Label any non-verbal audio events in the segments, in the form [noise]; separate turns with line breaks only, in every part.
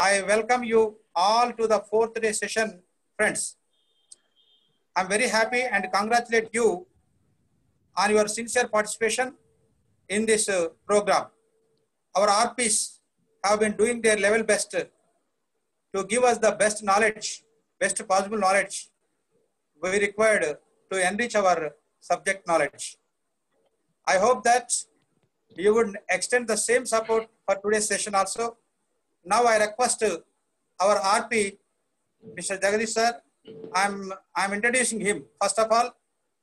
I welcome you all to the fourth day session, friends. I'm very happy and congratulate you on your sincere participation in this uh, program. Our RPs have been doing their level best to give us the best knowledge, best possible knowledge we required to enrich our subject knowledge. I hope that you would extend the same support for today's session also. Now I request our RP, Mr. Jagadish sir, I'm, I'm introducing him. First of all,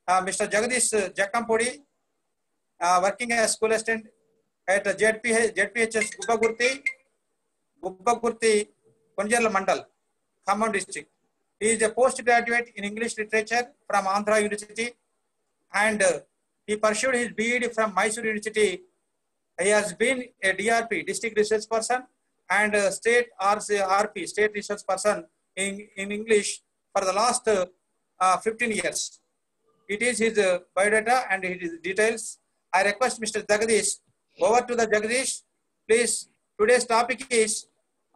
uh, Mr. Jagadish Jakampodi, uh, working as school assistant at ZPH, ZPHS Gubbagurti, Gubbagurti, Konjerla Mandal, Khammam district. He is a postgraduate in English literature from Andhra University and uh, he pursued his BEd from Mysore University. He has been a DRP, district research person, and uh, state RP, state research person in, in English for the last uh, 15 years. It is his uh, biodata and his details. I request Mr. Jagadish, over to the Jagadish. Please, today's topic is,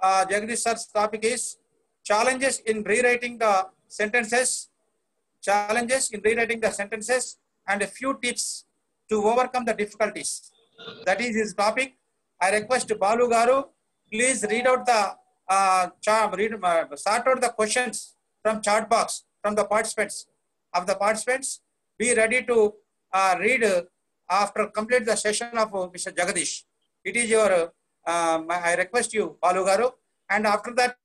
uh, Jagadish sir's topic is challenges in rewriting the sentences, challenges in rewriting the sentences and a few tips to overcome the difficulties. That is his topic. I request Balu Garu, please read out the, uh, chart, read, uh, out the questions from chart box from the participants of the participants. Be ready to uh, read uh, after complete the session of uh, Mr. Jagadish. It is your, uh, I request you, Balu Garu. And after that,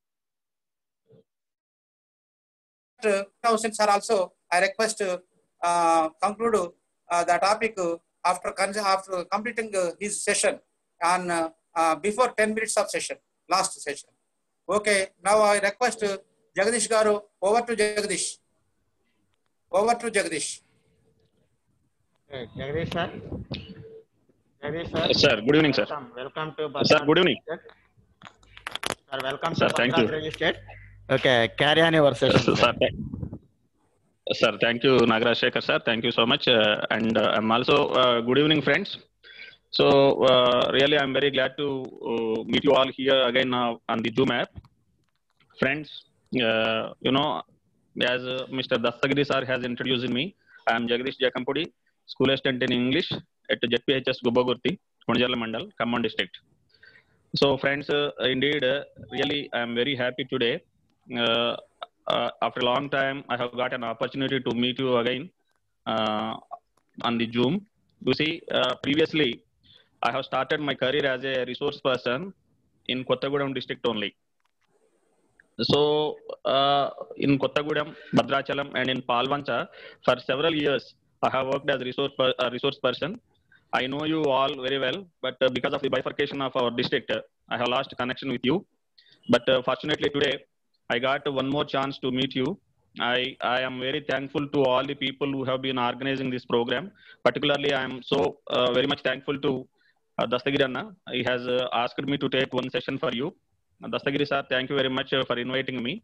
thousands are also, I request uh, conclude the topic after, after completing his session on before 10 minutes of session, last session. Okay, now I request Jagadish Garu, over to Jagadish. Over to Jagadish.
Okay, Jagadish sir. Jagadish sir.
Yes, sir. Good evening, sir.
Welcome, welcome to
Sir, good evening.
State. Sir, welcome
Sir,
to
thank you.
Bhadranath Okay, carry on your session.
Sir,
sir.
th- sir, thank you, Nagaraj Shekhar, sir. Thank you so much. Uh, and uh, I'm also, uh, good evening, friends. So, uh, really, I'm very glad to uh, meet you all here again on the Zoom app. Friends, uh, you know, as uh, Mr. Dastagiri sir has introduced me, I'm Jagadish Jakampudi, school assistant in English at JPHS Gubagurti, Konjala Mandal, Khammam district. So, friends, indeed, really, I'm very happy today. Uh, after a long time, I have got an opportunity to meet you again uh, on the Zoom. You see, uh, previously, I have started my career as a resource person in Kothagudem district only. So, uh, in Kothagudem, Bhadrachalam, and in Palvancha, for several years, I have worked as resource per, a resource person. I know you all very well, but uh, because of the bifurcation of our district, uh, I have lost connection with you. But uh, fortunately, today I got one more chance to meet you. I, I am very thankful to all the people who have been organizing this program. Particularly, I am so uh, very much thankful to uh, Dastagiri Anna. He has uh, asked me to take one session for you. Uh, Dastagiri sir, thank you very much uh, for inviting me.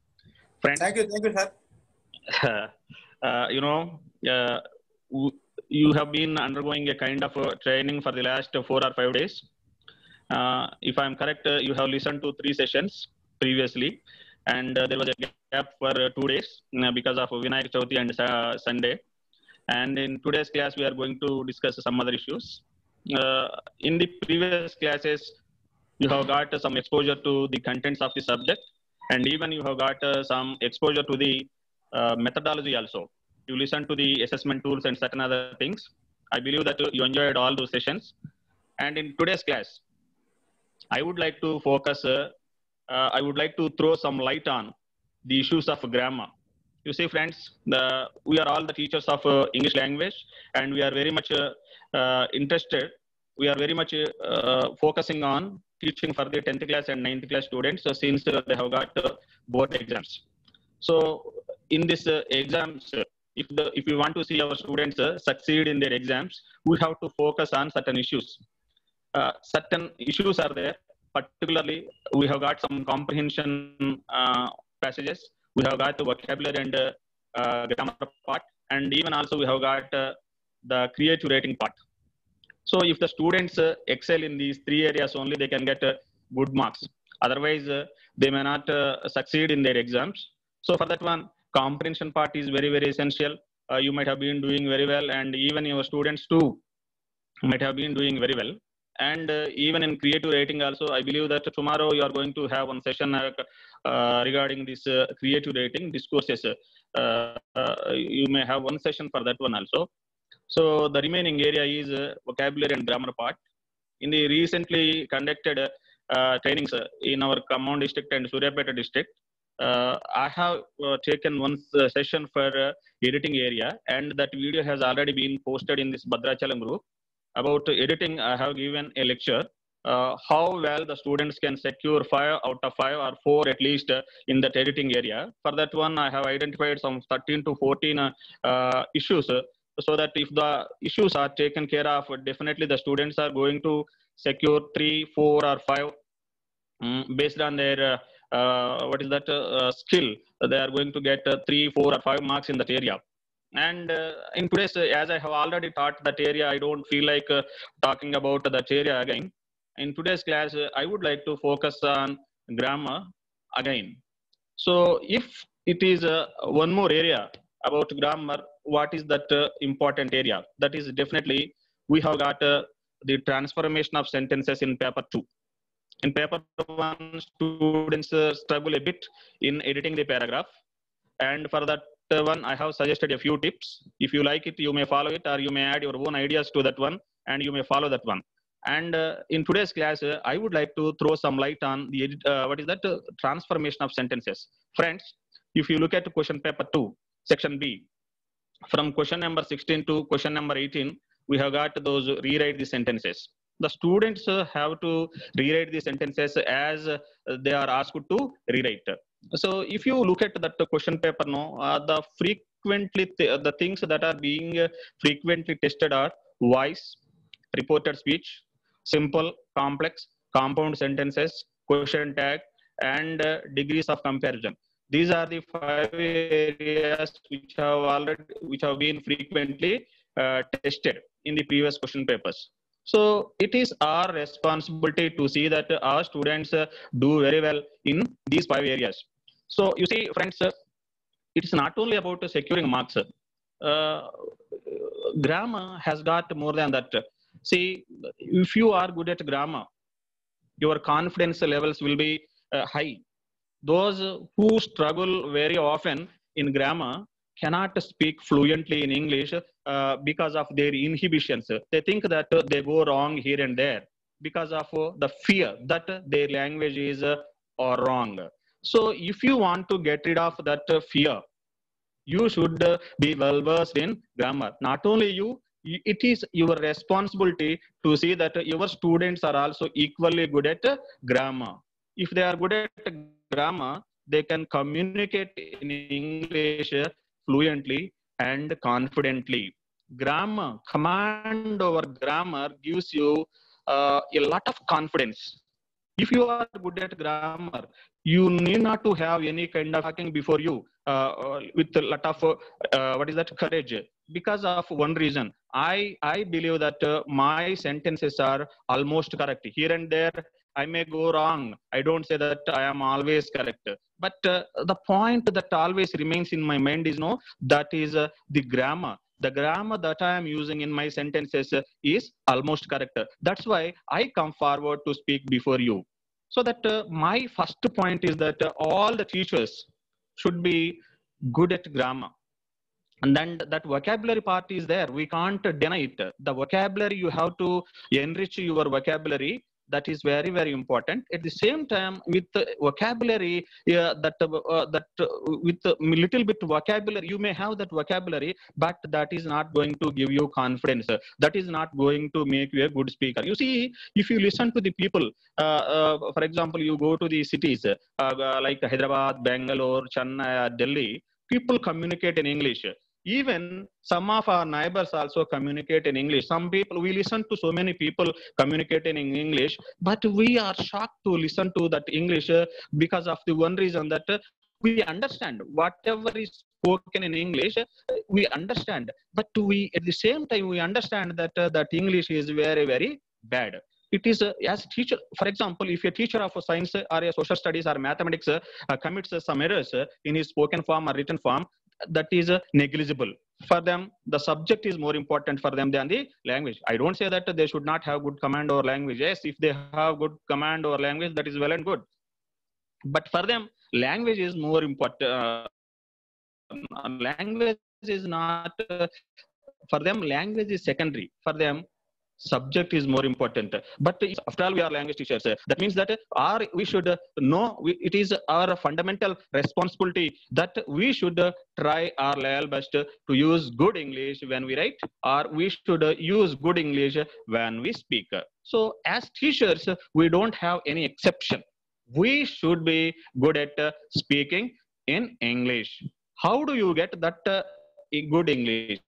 Friends,
Thank you, thank you, sir. [laughs]
uh, you know, uh, you have been undergoing a kind of uh, training for the last uh, four or five days. Uh, if I'm correct, uh, you have listened to three sessions previously, and uh, there was a gap for uh, two days because of Vinayak Chauthi and uh, Sunday. And in today's class, we are going to discuss some other issues. Uh, in the previous classes, you have got some exposure to the contents of the subject, and even you have got uh, some exposure to the uh, methodology also. You listen to the assessment tools and certain other things. I believe that you enjoyed all those sessions. And in today's class, I would like to focus, uh, uh, I would like to throw some light on the issues of grammar. You see, friends, the, we are all the teachers of uh, English language, and we are very much interested. We are very much uh, uh, focusing on teaching for the 10th class and 9th class students uh, since uh, they have got uh, board exams. So, in this uh, exams, uh, if the if we want to see our students uh, succeed in their exams, we have to focus on certain issues. Uh, certain issues are there. Particularly, we have got some comprehension uh, passages. We have got the vocabulary and uh, uh, grammar part, and even also we have got uh, the creative writing part. So, if the students uh, excel in these three areas only, they can get uh, good marks. Otherwise, uh, they may not uh, succeed in their exams. So for that one, comprehension part is very, very essential. Uh, you might have been doing very well and even your students too might have been doing very well. And uh, even in creative writing also, I believe that tomorrow you are going to have one session regarding this creative writing discourses. You may have one session for that one also. So the remaining area is uh, vocabulary and grammar part. In the recently conducted uh, trainings uh, in our Khammam district and Suryapeta district, uh, I have uh, taken one session for editing area and that video has already been posted in this Bhadrachalam group. About editing, I have given a lecture uh, how well the students can secure five out of five or four at least uh, in that editing area. For that one, I have identified some 13 to 14 uh, issues so that if the issues are taken care of, definitely the students are going to secure three, four, or five mm, based on their uh, uh, what is that uh, uh, skill. They are going to get three, four, or five marks in that area. And uh, in today's, uh, as I have already taught that area, I don't feel like uh, talking about that area again. In today's class, I would like to focus on grammar again. So if it is one more area about grammar, what is that uh, important area? That is definitely we have got uh, the transformation of sentences in paper two. In paper one, students uh, struggle a bit in editing the paragraph. And for that one, I have suggested a few tips. If you like it, you may follow it or you may add your own ideas to that one and you may follow that one. And uh, in today's class, uh, I would like to throw some light on the edit- uh, what is that transformation of sentences. Friends, if you look at question paper two, section B, from question number 16 to question number 18, we have got those rewrite the sentences. The students uh, have to rewrite the sentences as uh, they are asked to rewrite. So if you look at that question paper, now, uh, the frequently th- the things that are being uh, frequently tested are voice, reported speech, simple, complex, compound sentences, question tag, and uh, degrees of comparison. These are the five areas which have already which have been frequently uh, tested in the previous question papers. So it is our responsibility to see that our students uh, do very well in these five areas. So you see, friends, uh, it's not only about securing marks. Uh, grammar has got more than that. See, if you are good at grammar, your confidence levels will be uh, high. Those who struggle very often in grammar cannot speak fluently in English uh, because of their inhibitions. They think that they go wrong here and there because of the fear that their language is uh, or wrong. So if you want to get rid of that fear, you should be well versed in grammar. Not only you, it is your responsibility to see that your students are also equally good at grammar. If they are good at grammar, they can communicate in English fluently and confidently. Grammar, command over grammar gives you uh, a lot of confidence. If you are good at grammar, you need not to have any kind of talking before you uh, uh, with a lot of uh, uh, what is that courage because of one reason i i believe that uh, my sentences are almost correct here and there i may go wrong. I don't say that i am always correct. But uh, the point that always remains in my mind is no that is uh, the grammar. The grammar that i am using in my sentences uh, is almost correct. That's why i come forward to speak before you. So that uh, my first point is that uh, all the teachers should be good at grammar. And then that vocabulary part is there. We can't deny it. The vocabulary you have to enrich your vocabulary that is very very important. At the same time with the vocabulary uh, that uh, that uh, with a little bit vocabulary you may have that vocabulary but that is not going to give you confidence. That is not going to make you a good speaker. You see if you listen to the people uh, uh, for example you go to the cities uh, like hyderabad bangalore chennai delhi people communicate in english even some of our neighbors also communicate in english. Some people we listen to so many people communicating in english but we are shocked to listen to that english uh, because of the one reason that uh, we understand whatever is spoken in english uh, we understand. But we at the same time we understand that uh, that english is very very bad. It is uh, as teacher for example if a teacher of a science or a social studies or mathematics uh, commits some errors in his spoken form or written form that is uh, negligible. For them the subject is more important for them than the language. I don't say that they should not have good command over language. Yes if they have good command over language that is well and good. But for them language is more important. Uh, language is not uh, for them language is secondary. For them subject is more important. But after all we are language teachers eh, that means that our we should eh, know we, it is our fundamental responsibility that we should eh, try our level best to use good english when we write or we should use good english when we speak. So as teachers we don't have any exception. We should be good at speaking in english. How do you get that good english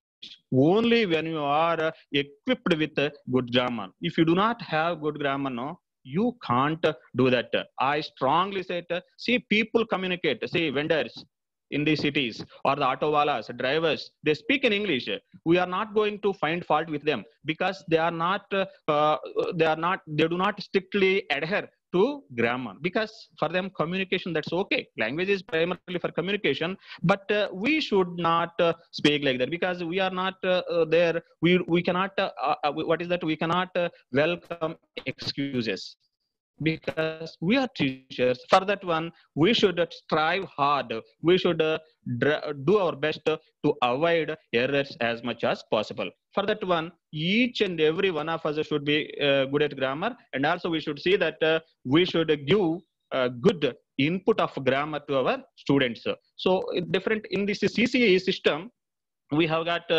only when you are uh, equipped with uh, good grammar. If you do not have good grammar no you can't do that. I strongly say it, uh, see people communicate. See vendors in the cities or the auto walas drivers they speak in english. We are not going to find fault with them because they are not uh, they are not they do not strictly adhere to grammar. Because for them communication that's okay. Language is primarily for communication but uh, we should not uh, speak like that. Because we are not uh, uh, there. We we cannot uh, uh, what is that? We cannot welcome excuses because we are teachers. For that one we should strive hard. We should uh, do our best to avoid errors as much as possible. For that one each and every one of us should be uh, good at grammar. And also we should see that uh, we should give good input of grammar to our students. So different in this cce system we have got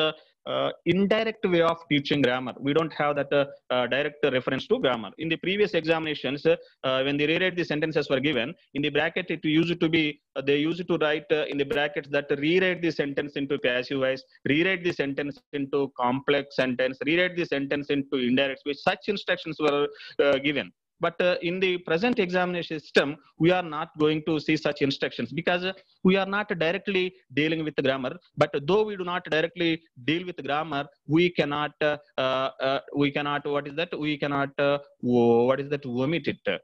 uh, indirect way of teaching grammar. We don't have that uh, uh, direct reference to grammar. In the previous examinations, uh, when the rewrite the sentences were given, in the bracket it used to be, uh, they used to write uh, in the brackets that rewrite the sentence into passive voice, rewrite the sentence into complex sentence, rewrite the sentence into indirect speech. Such instructions were given. But uh, in the present examination system, we are not going to see such instructions because uh, we are not directly dealing with the grammar. But though we do not directly deal with grammar, we cannot, uh, uh, uh, we cannot, what is that? We cannot, uh, what is that? Omit it.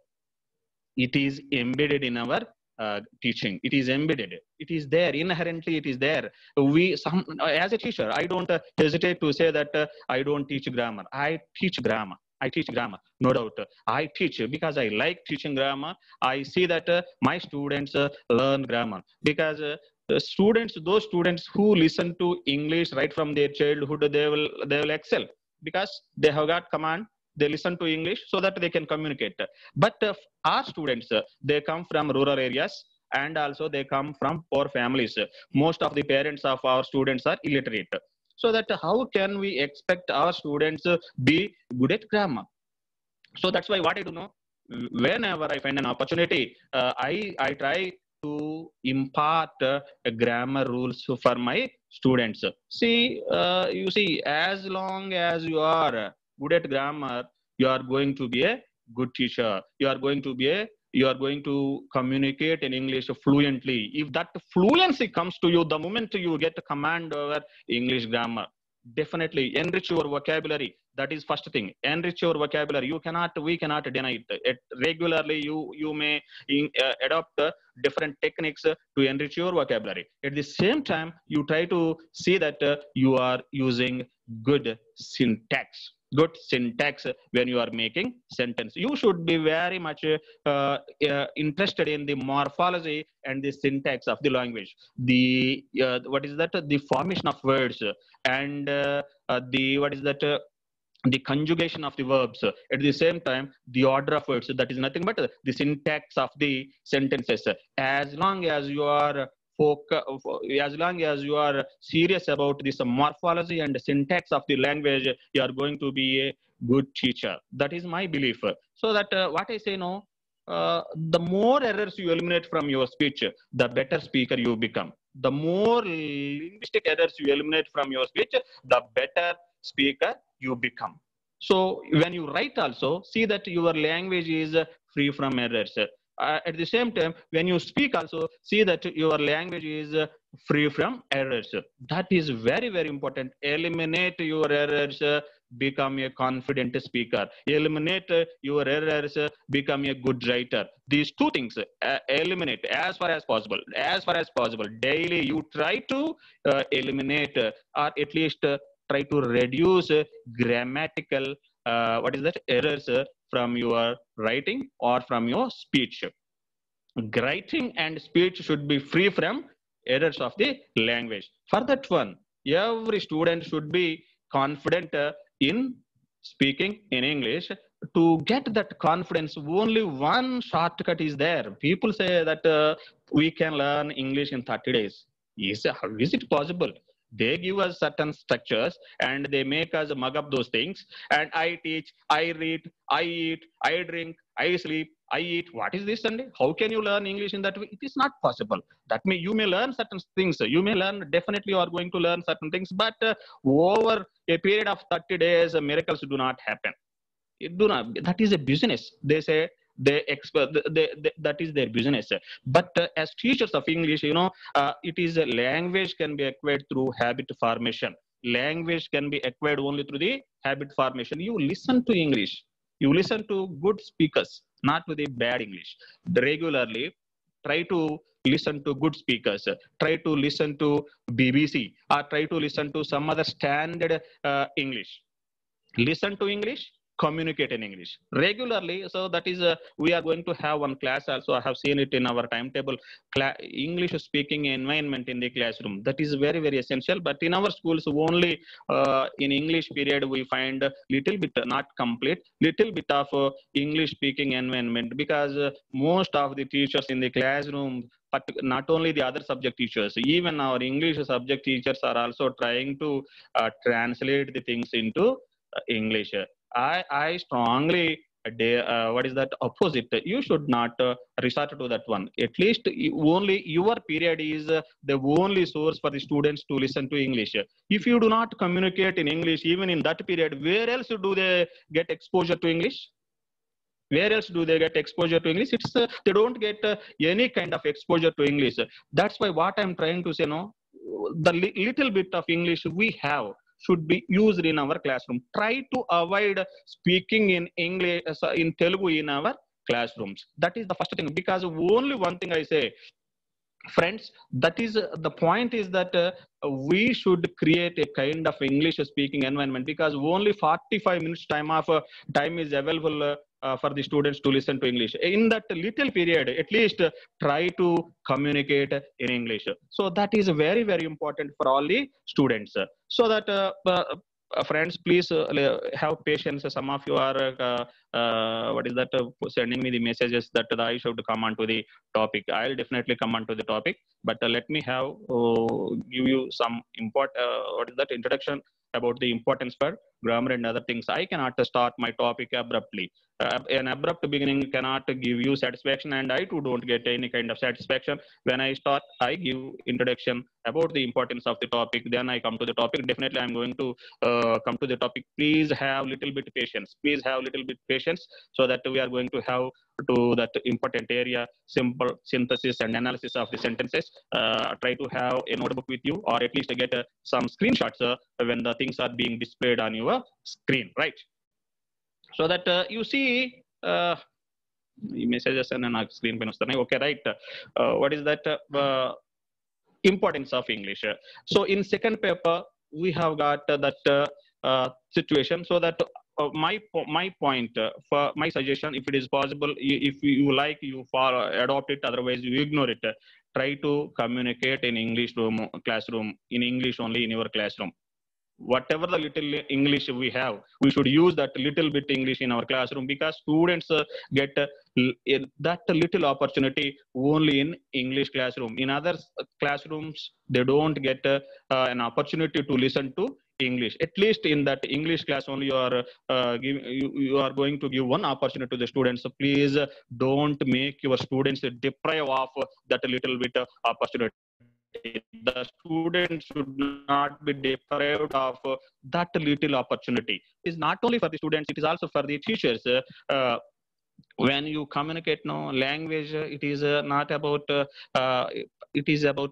It is embedded in our uh, teaching. It is embedded. It is there inherently. It is there. We, some, as a teacher, I don't uh, hesitate to say that uh, I don't teach grammar. I teach grammar. I teach grammar, no doubt. I teach because I like teaching grammar. I see that uh, my students uh, learn grammar because uh, the students, those students who listen to English right from their childhood, they will they will excel because they have got command. They listen to English so that they can communicate. But uh, our students, uh, they come from rural areas and also they come from poor families. Most of the parents of our students are illiterate so that how can we expect our students be good at grammar? So that's why what i do know whenever i find an opportunity uh, i i try to impart uh, grammar rules for my students. See uh, you see as long as you are good at grammar you are going to be a good teacher. You are going to be a you are going to communicate in english fluently. If that fluency comes to you the moment you get a command over english grammar definitely enrich your vocabulary. That is first thing. Enrich your vocabulary. You cannot we cannot deny it, it regularly you you may in, uh, adopt uh, different techniques uh, to enrich your vocabulary. At the same time you try to see that uh, you are using good syntax good syntax when you are making sentence. You should be very much uh, uh, interested in the morphology and the syntax of the language. The uh, what is that? The formation of words and uh, uh, the what is that? The conjugation of the verbs. At the same time the order of words that is nothing but the syntax of the sentences. As long as you are foc- as long as you are serious about this morphology and syntax of the language you are going to be a good teacher. That is my belief. So that uh, what i say now uh, the more errors you eliminate from your speech the better speaker you become. The more linguistic errors you eliminate from your speech the better speaker you become. So when you write also see that your language is uh, free from errors uh, at the same time when you speak also see that your language is uh, free from errors. That is very very important. Eliminate your errors uh, become a confident speaker. Eliminate uh, your errors uh, become a good writer. These two things uh, eliminate as far as possible. As far as possible. Daily you try to eliminate or at least try to reduce grammatical what is that? Errors from your writing or from your speech writing and speech should be free from errors of the language. For that one every student should be confident in speaking in english. To get that confidence only one shortcut is there. People say that uh, we can learn english in 30 days. Is how is it possible they give us certain structures and they make us mug up those things. And i teach i read i eat i drink i sleep i eat. What is this sunday? How can you learn english in that way? It is not possible. That may you may learn certain things. You may learn definitely you are going to learn certain things but uh, over a period of 30 days uh, miracles do not happen. It do not that is a business. They say they expert that is their business. But uh, as teachers of english you know uh, it is a language can be acquired through habit formation. Language can be acquired only through the habit formation. You listen to english. You listen to good speakers not to the bad english. Regularly try to listen to good speakers. Try to listen to bbc or try to listen to some other standard uh, english. Listen to english communicate in english. Regularly so that is uh, we are going to have one class also. I have seen it in our timetable. English speaking environment in the classroom. That is very very essential. But in our schools only uh, in english period we find little bit not complete. Little bit of uh, english speaking environment. Because uh, most of the teachers in the classroom but not only the other subject teachers even our english subject teachers are also trying to uh, translate the things into uh, english I, I strongly de- uh, what is that opposite. You should not uh, resort to that one. At least you, only your period is uh, the only source for the students to listen to english. If you do not communicate in english even in that period where else do they get exposure to english? Where else do they get exposure to english? It's uh, they don't get uh, any kind of exposure to english. That's why what i'm trying to say no the li- little bit of english we have should be used in our classroom. Try to avoid speaking in English, uh, in Telugu in our classrooms. That is the first thing because only one thing I say, friends, that is uh, the point is that uh, we should create a kind of English speaking environment because only 45 minutes time of uh, time is available uh, uh, for the students to listen to English. In that little period, at least uh, try to communicate in English. So that is very, very important for all the students. So that uh, uh, uh, friends, please uh, have patience. Some of you are, what is that, sending me the messages that I should come on to the topic. I'll definitely come on to the topic, but let me have, give you some import, what is that, introduction about the importance for grammar and other things. I cannot start my topic abruptly. Uh, an abrupt beginning cannot give you satisfaction, and I too don't get any kind of satisfaction. When I start, I give introduction about the importance of the topic. Then I come to the topic. Definitely, I'm going to uh, come to the topic. Please have little bit patience. Please have little bit patience so that we are going to have to that important area simple synthesis and analysis of the sentences uh, try to have a notebook with you or at least get uh, some screenshots uh, when the things are being displayed on your your screen, right? So that uh, you see, uh, messages and then screen Okay, right. Uh, what is that uh, importance of English? So in second paper, we have got that uh, situation so that uh, my my point uh, for my suggestion if it is possible if you like you follow adopt it otherwise you ignore it uh, try to communicate in english room classroom in english only in your classroom whatever the little english we have we should use that little bit english in our classroom because students uh, get uh, that little opportunity only in english classroom. In other classrooms they don't get uh, uh, an opportunity to listen to english. At least in that english class only you are uh, give, you, you are going to give one opportunity to the students. So please uh, don't make your students deprive of uh, that little bit of opportunity the students should not be deprived of uh, that little opportunity. It is not only for the students it is also for the teachers. Uh, when you communicate no language uh, it is uh, not about it is about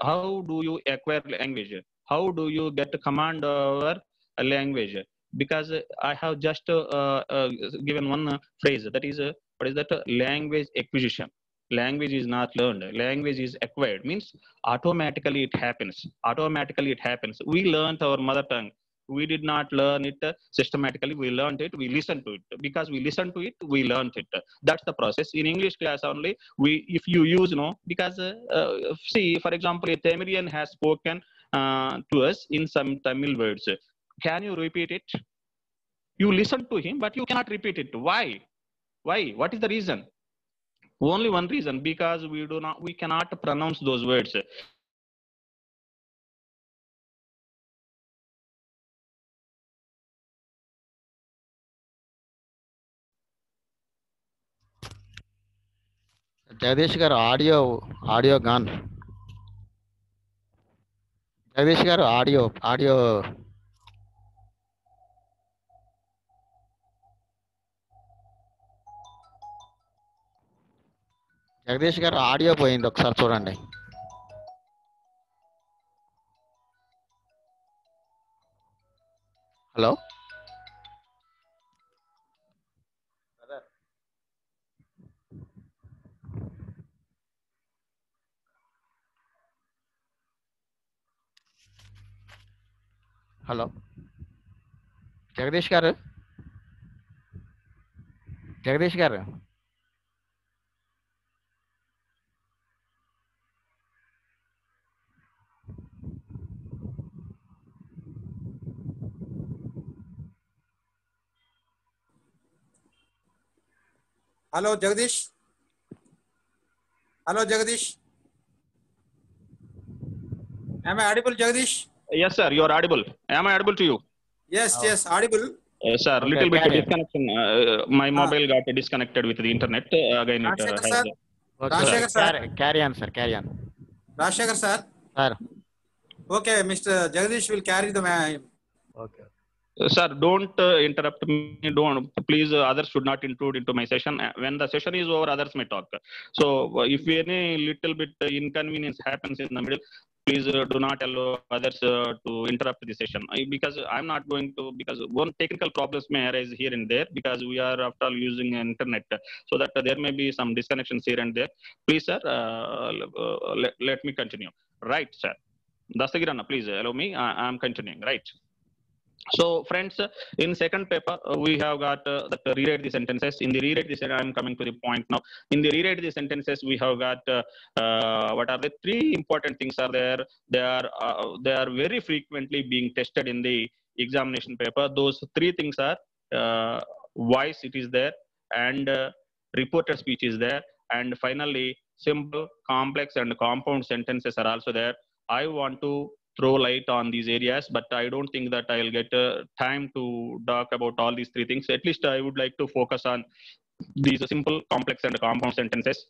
how do you acquire language? How do you get command over a language? Because I have just uh, uh, given one phrase that is uh, what is that? Language acquisition. Language is not learned. Language is acquired. Means automatically it happens. Automatically it happens. We learned our mother tongue. We did not learn it systematically. We learned it. We listened to it. Because we listened to it, we learned it. That's the process. In English class only, we if you use you know because uh, uh, see for example a Tamilian has spoken uh, to us in some Tamil words. Can you repeat it? You listen to him, but you cannot repeat it. Why? Why? What is the reason? Only one reason because we do not we cannot pronounce those words.
Jagadish గారు audio audio gone Jagadish గారు audio audio Jagadish గారు audio పోయింది ఒకసారి చూడండి. Hello? Hello? Jagadish garu? Jagadish garu?
Hello Jagdish hello Jagdish am i audible jagdish
yes sir you are audible am i audible to you
yes
oh.
yes audible
uh, sir
okay,
little bit
yeah,
disconnection yeah. Uh, my
ah.
mobile got disconnected with the internet uh, again it, uh,
sir rajshekhar sir
carry on sir carry on
rajshekhar sir
sir
okay mr jagdish will carry the
man
okay sir, don't uh, interrupt me. Don't please. Uh, others should not intrude into my session. Uh, when the session is over, others may talk. So, uh, if any little bit uh, inconvenience happens in the middle, please uh, do not allow others to interrupt the session. Because I'm not going to. Because one technical problems may arise here and there because we are after all using internet, so that there may be some disconnections here and there. Please, sir, let, let me continue. Right, sir. Dasagirana, please allow me. I, I'm continuing. Right. So, friends, uh, in second paper, uh, we have got uh, that uh, rewrite the sentences. In the rewrite the sen- I'm coming to the point now. In the rewrite the sentences, we have got uh, uh, what are the three important things are there. They are uh, they are very frequently being tested in the examination paper. Those three things are uh, voice, it is there, and uh, reported speech is there, and finally, simple, complex, and compound sentences are also there. I want to throw light on these areas, but I don't think that I'll get uh, time to talk about all these three things. At least I would like to focus on these simple, complex, and compound sentences.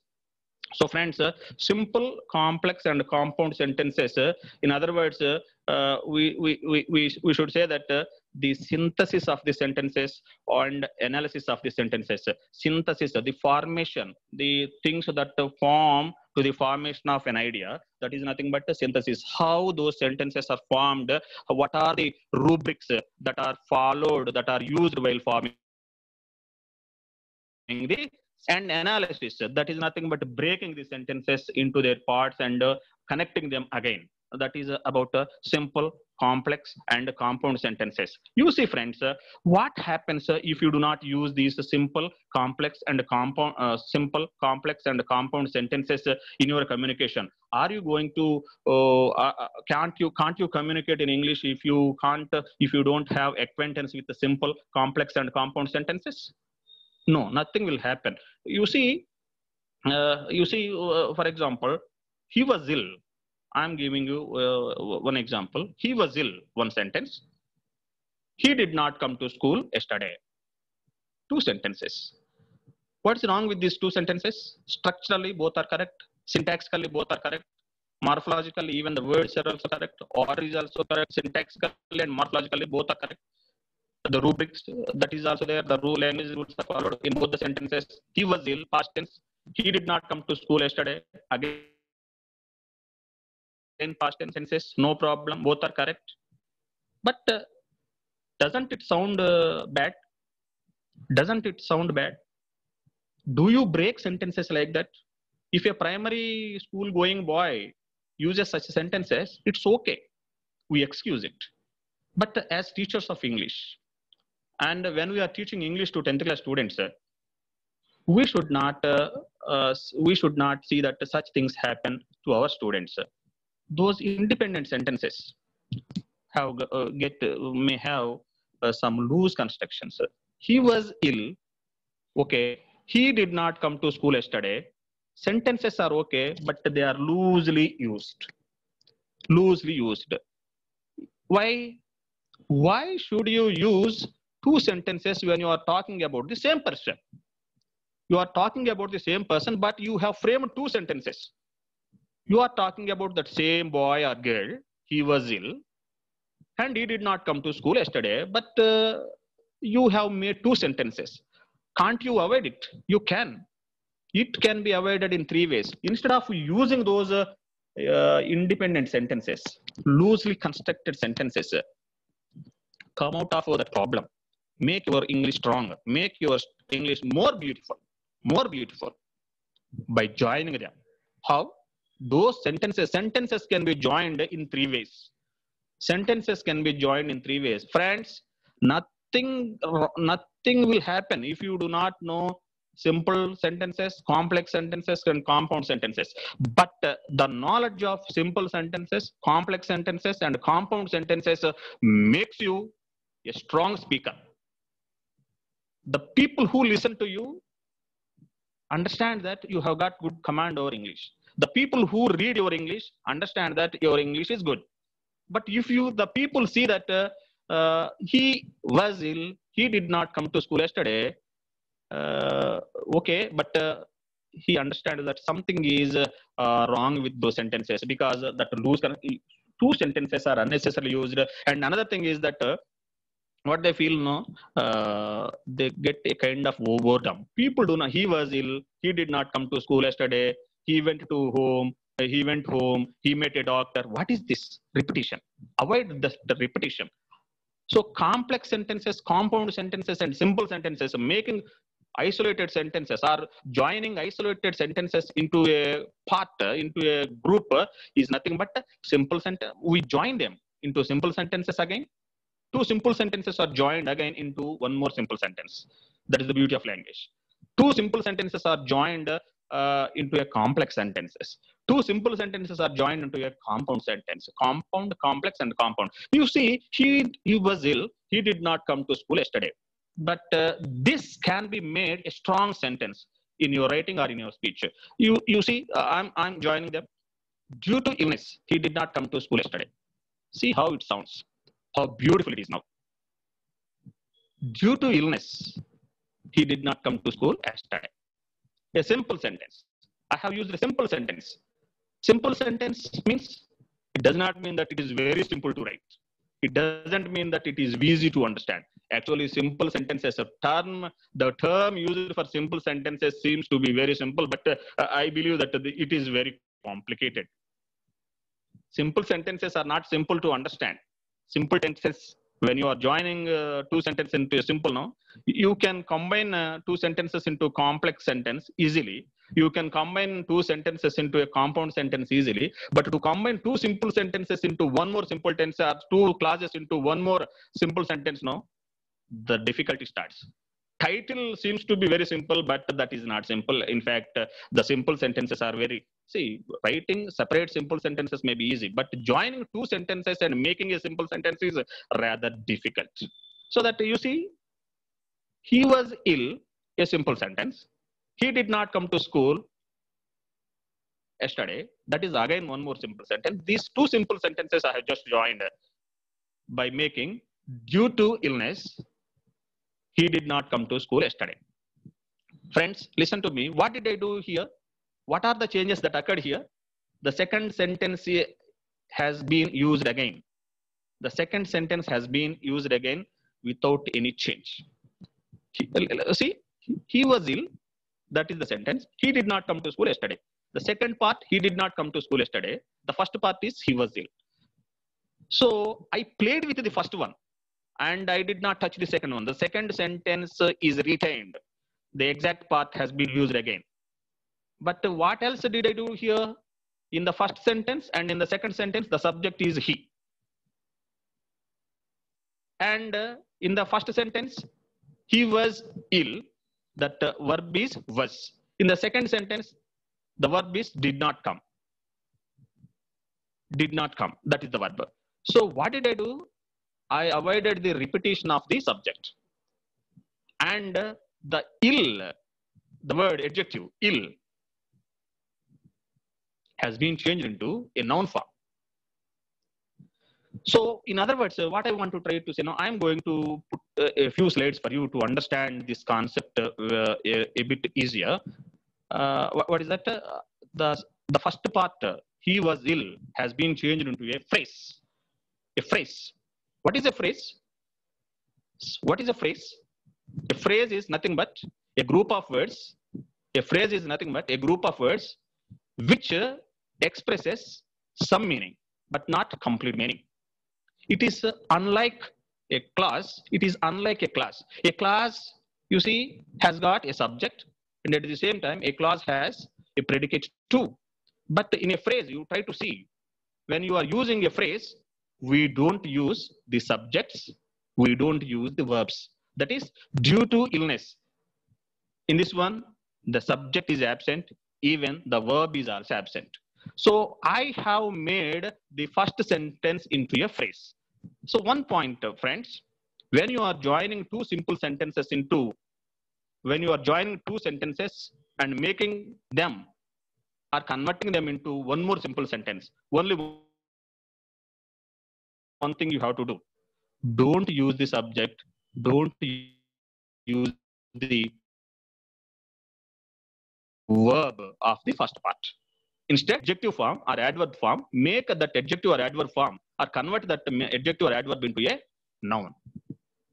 So, friends, uh, simple, complex, and compound sentences. uh, in other words, uh, uh, we, we, we, we, should say that uh, the synthesis of the sentences and analysis of the sentences. Synthesis, the formation, the things that form to the formation of an idea that is nothing but a synthesis how those sentences are formed what are the rubrics that are followed that are used while forming the and analysis that is nothing but breaking the sentences into their parts and uh, connecting them again that is uh, about uh, simple complex and compound sentences. You see friends uh, what happens uh, if you do not use these simple complex and compound uh, simple complex and compound sentences uh, in your communication? Are you going to uh, uh, can't you can't you communicate in english if you can't if you don't have acquaintance with the simple complex and compound sentences? No nothing will happen. You see you see for example he was ill i'm giving you uh, one example. He was ill one sentence. He did not come to school yesterday. Two sentences. What's wrong with these two sentences? Structurally both are correct. Syntactically both are correct. Morphologically even the words are also correct. Order is also correct. Syntactically and morphologically both are correct. The rubrics uh, that is also there. The rule language rules are followed in both the sentences. He was ill past tense. He did not come to school yesterday. Again in past tense sentences no problem both are correct but uh, Doesn't it sound uh, bad? Doesn't it sound bad? Do you break sentences like that? If a primary school going boy uses such sentences, it's okay. We excuse it. But as teachers of English, and when we are teaching English to 10th class students, uh, we should not uh, uh, we should not see that such things happen to our students. Those independent sentences have uh, get may have uh, some loose constructions. He was ill. Okay, he did not come to school yesterday. Sentences are okay, but they are loosely used. Loosely used. Why? Why should you use two sentences when you are talking about the same person? You are talking about the same person, but you have framed two sentences. You are talking about that same boy or girl. He was ill, and he did not come to school yesterday. But uh, you have made two sentences. Can't you avoid it? You can. It can be avoided in three ways. Instead of using those uh, uh, independent sentences, loosely constructed sentences, uh, come out of that problem. Make your English stronger. Make your English more beautiful. More beautiful by joining them. How? Those sentences, sentences can be joined in three ways. Sentences can be joined in three ways. Friends, nothing, nothing will happen if you do not know simple sentences, complex sentences, and compound sentences. But uh, the knowledge of simple sentences, complex sentences, and compound sentences uh, makes you a strong speaker. The people who listen to you understand that you have got good command over English. The people who read your English understand that your English is good. But if you, the people see that uh, uh, he was ill, he did not come to school yesterday, uh, okay, but uh, he understands that something is uh, wrong with those sentences because that loose two sentences are unnecessarily used. And another thing is that uh, what they feel no uh, they get a kind of boredom people do not he was ill he did not come to school yesterday he went to home he went home he met a doctor. What is this repetition? Avoid the, the repetition. So complex sentences compound sentences and simple sentences making isolated sentences or joining isolated sentences into a part into a group is nothing but simple sentence. We join them into simple sentences again. Two simple sentences are joined again into one more simple sentence. That is the beauty of language. Two simple sentences are joined uh, into a complex sentences. Two simple sentences are joined into a compound sentence. Compound, complex, and compound. You see, he, he was ill. He did not come to school yesterday. But uh, this can be made a strong sentence in your writing or in your speech. You, you see, uh, I'm, I'm joining them. Due to illness, he did not come to school yesterday. See how it sounds how beautiful it is now. Due to illness, he did not come to school yesterday. A simple sentence. I have used a simple sentence. Simple sentence means it does not mean that it is very simple to write. It doesn't mean that it is easy to understand. Actually, simple sentences, a term, the term used for simple sentences seems to be very simple, but uh, I believe that it is very complicated. Simple sentences are not simple to understand simple tenses when you are joining uh, two sentences into a simple no you can combine uh, two sentences into complex sentence easily. You can combine two sentences into a compound sentence easily. But to combine two simple sentences into one more simple tense or two clauses into one more simple sentence no the difficulty starts. Title seems to be very simple but that is not simple. In fact uh, the simple sentences are very see writing separate simple sentences may be easy but joining two sentences and making a simple sentence is rather difficult. So that you see he was ill a simple sentence. He did not come to school yesterday. That is again one more simple sentence. These two simple sentences i have just joined by making due to illness he did not come to school yesterday. Friends listen to me. What did i do here what are the changes that occurred here? The second sentence has been used again. The second sentence has been used again without any change. See, he was ill. That is the sentence. He did not come to school yesterday. The second part, he did not come to school yesterday. The first part is he was ill. So I played with the first one. and I did not touch the second one. The second sentence uh, is retained. The exact part has been used again. But what else did I do here? In the first sentence and in the second sentence, the subject is he. And uh, in the first sentence, he was ill. That uh, verb is was. In the second sentence, the verb is did not come. Did not come. That is the verb. So what did I do? I avoided the repetition of the subject. And uh, the ill, the word adjective, ill, has been changed into a noun form. So, in other words, uh, what I want to try to say now, I'm going to put uh, a few slides for you to understand this concept uh, a, a bit easier. Uh, what, is that? The, the first part, he was ill, has been changed into a phrase. A phrase. What is a phrase? What is a phrase? A phrase is nothing but a group of words. A phrase is nothing but a group of words which expresses some meaning, but not complete meaning. It is unlike a class. It is unlike a class. A class, you see, has got a subject, and at the same time, a class has a predicate too. But in a phrase, you try to see when you are using a phrase, we don't use the subjects, we don't use the verbs. That is due to illness. In this one, the subject is absent, even the verb is also absent. So I have made the first sentence into a phrase. So one point, uh, friends, when you are joining two simple sentences into, when you are joining two sentences and making them or converting them into one more simple sentence, only one thing you have to do. Don't use the subject, don't use the verb of the first part. Instead, adjective form or adverb form, make that adjective or adverb form or convert that adjective or adverb into a noun.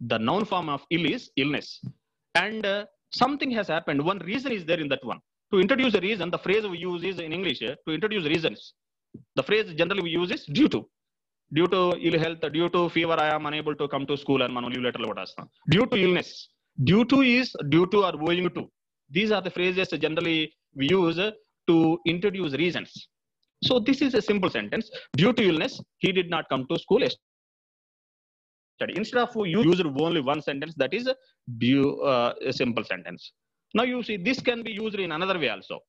The noun form of ill is illness. And uh, something has happened. One reason is there in that one. To introduce a reason, the phrase we use is in English uh, to introduce reasons. The phrase generally we use is due to. Due to ill health, due to fever, I am unable to come to school and man leave letter. Due to illness. Due to is due to or owing to. These are the phrases generally we use uh, to introduce reasons. So this is a simple sentence. Due to illness, he did not come to school yesterday. Instead of you use only one sentence, that is uh, a simple sentence. Now you see this can be used in another way also.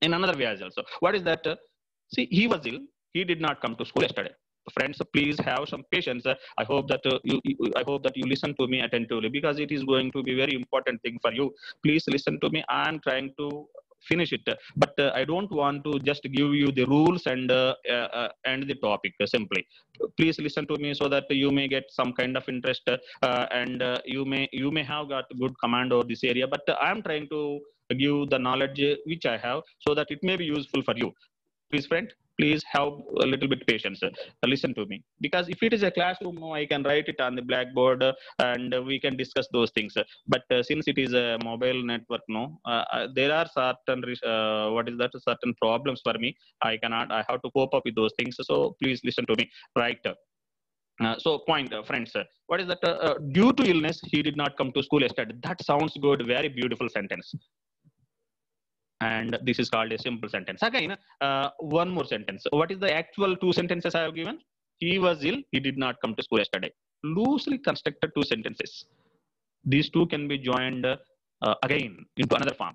In another way as also. What is that? See, he was ill. He did not come to school yesterday. Friends, please have some patience. I hope that uh, you- I hope that you listen to me attentively because it is going to be very important thing for you. Please listen to me. I am trying to finish it, but uh, I don't want to just give you the rules and uh, uh, end the topic simply. Please listen to me so that you may get some kind of interest and you may you may have got good command over this area. But I am trying to give the knowledge which I have so that it may be useful for you. Please, friend, please have a little bit patience. Uh, listen to me because if it is a classroom, I can write it on the blackboard uh, and we can discuss those things. But uh, since it is a mobile network, no, there are certain what is that? Certain problems for me. I cannot. I have to cope up with those things. So please listen to me. Right. Uh, so point, uh, friends. uh, what is that? Due to illness, he did not come to school yesterday. That sounds good. Very beautiful sentence. And this is called a simple sentence. Again, uh, one more sentence. What is the actual two sentences I have given? He was ill. He did not come to school yesterday. Loosely constructed two sentences. These two can be joined uh, again into another form.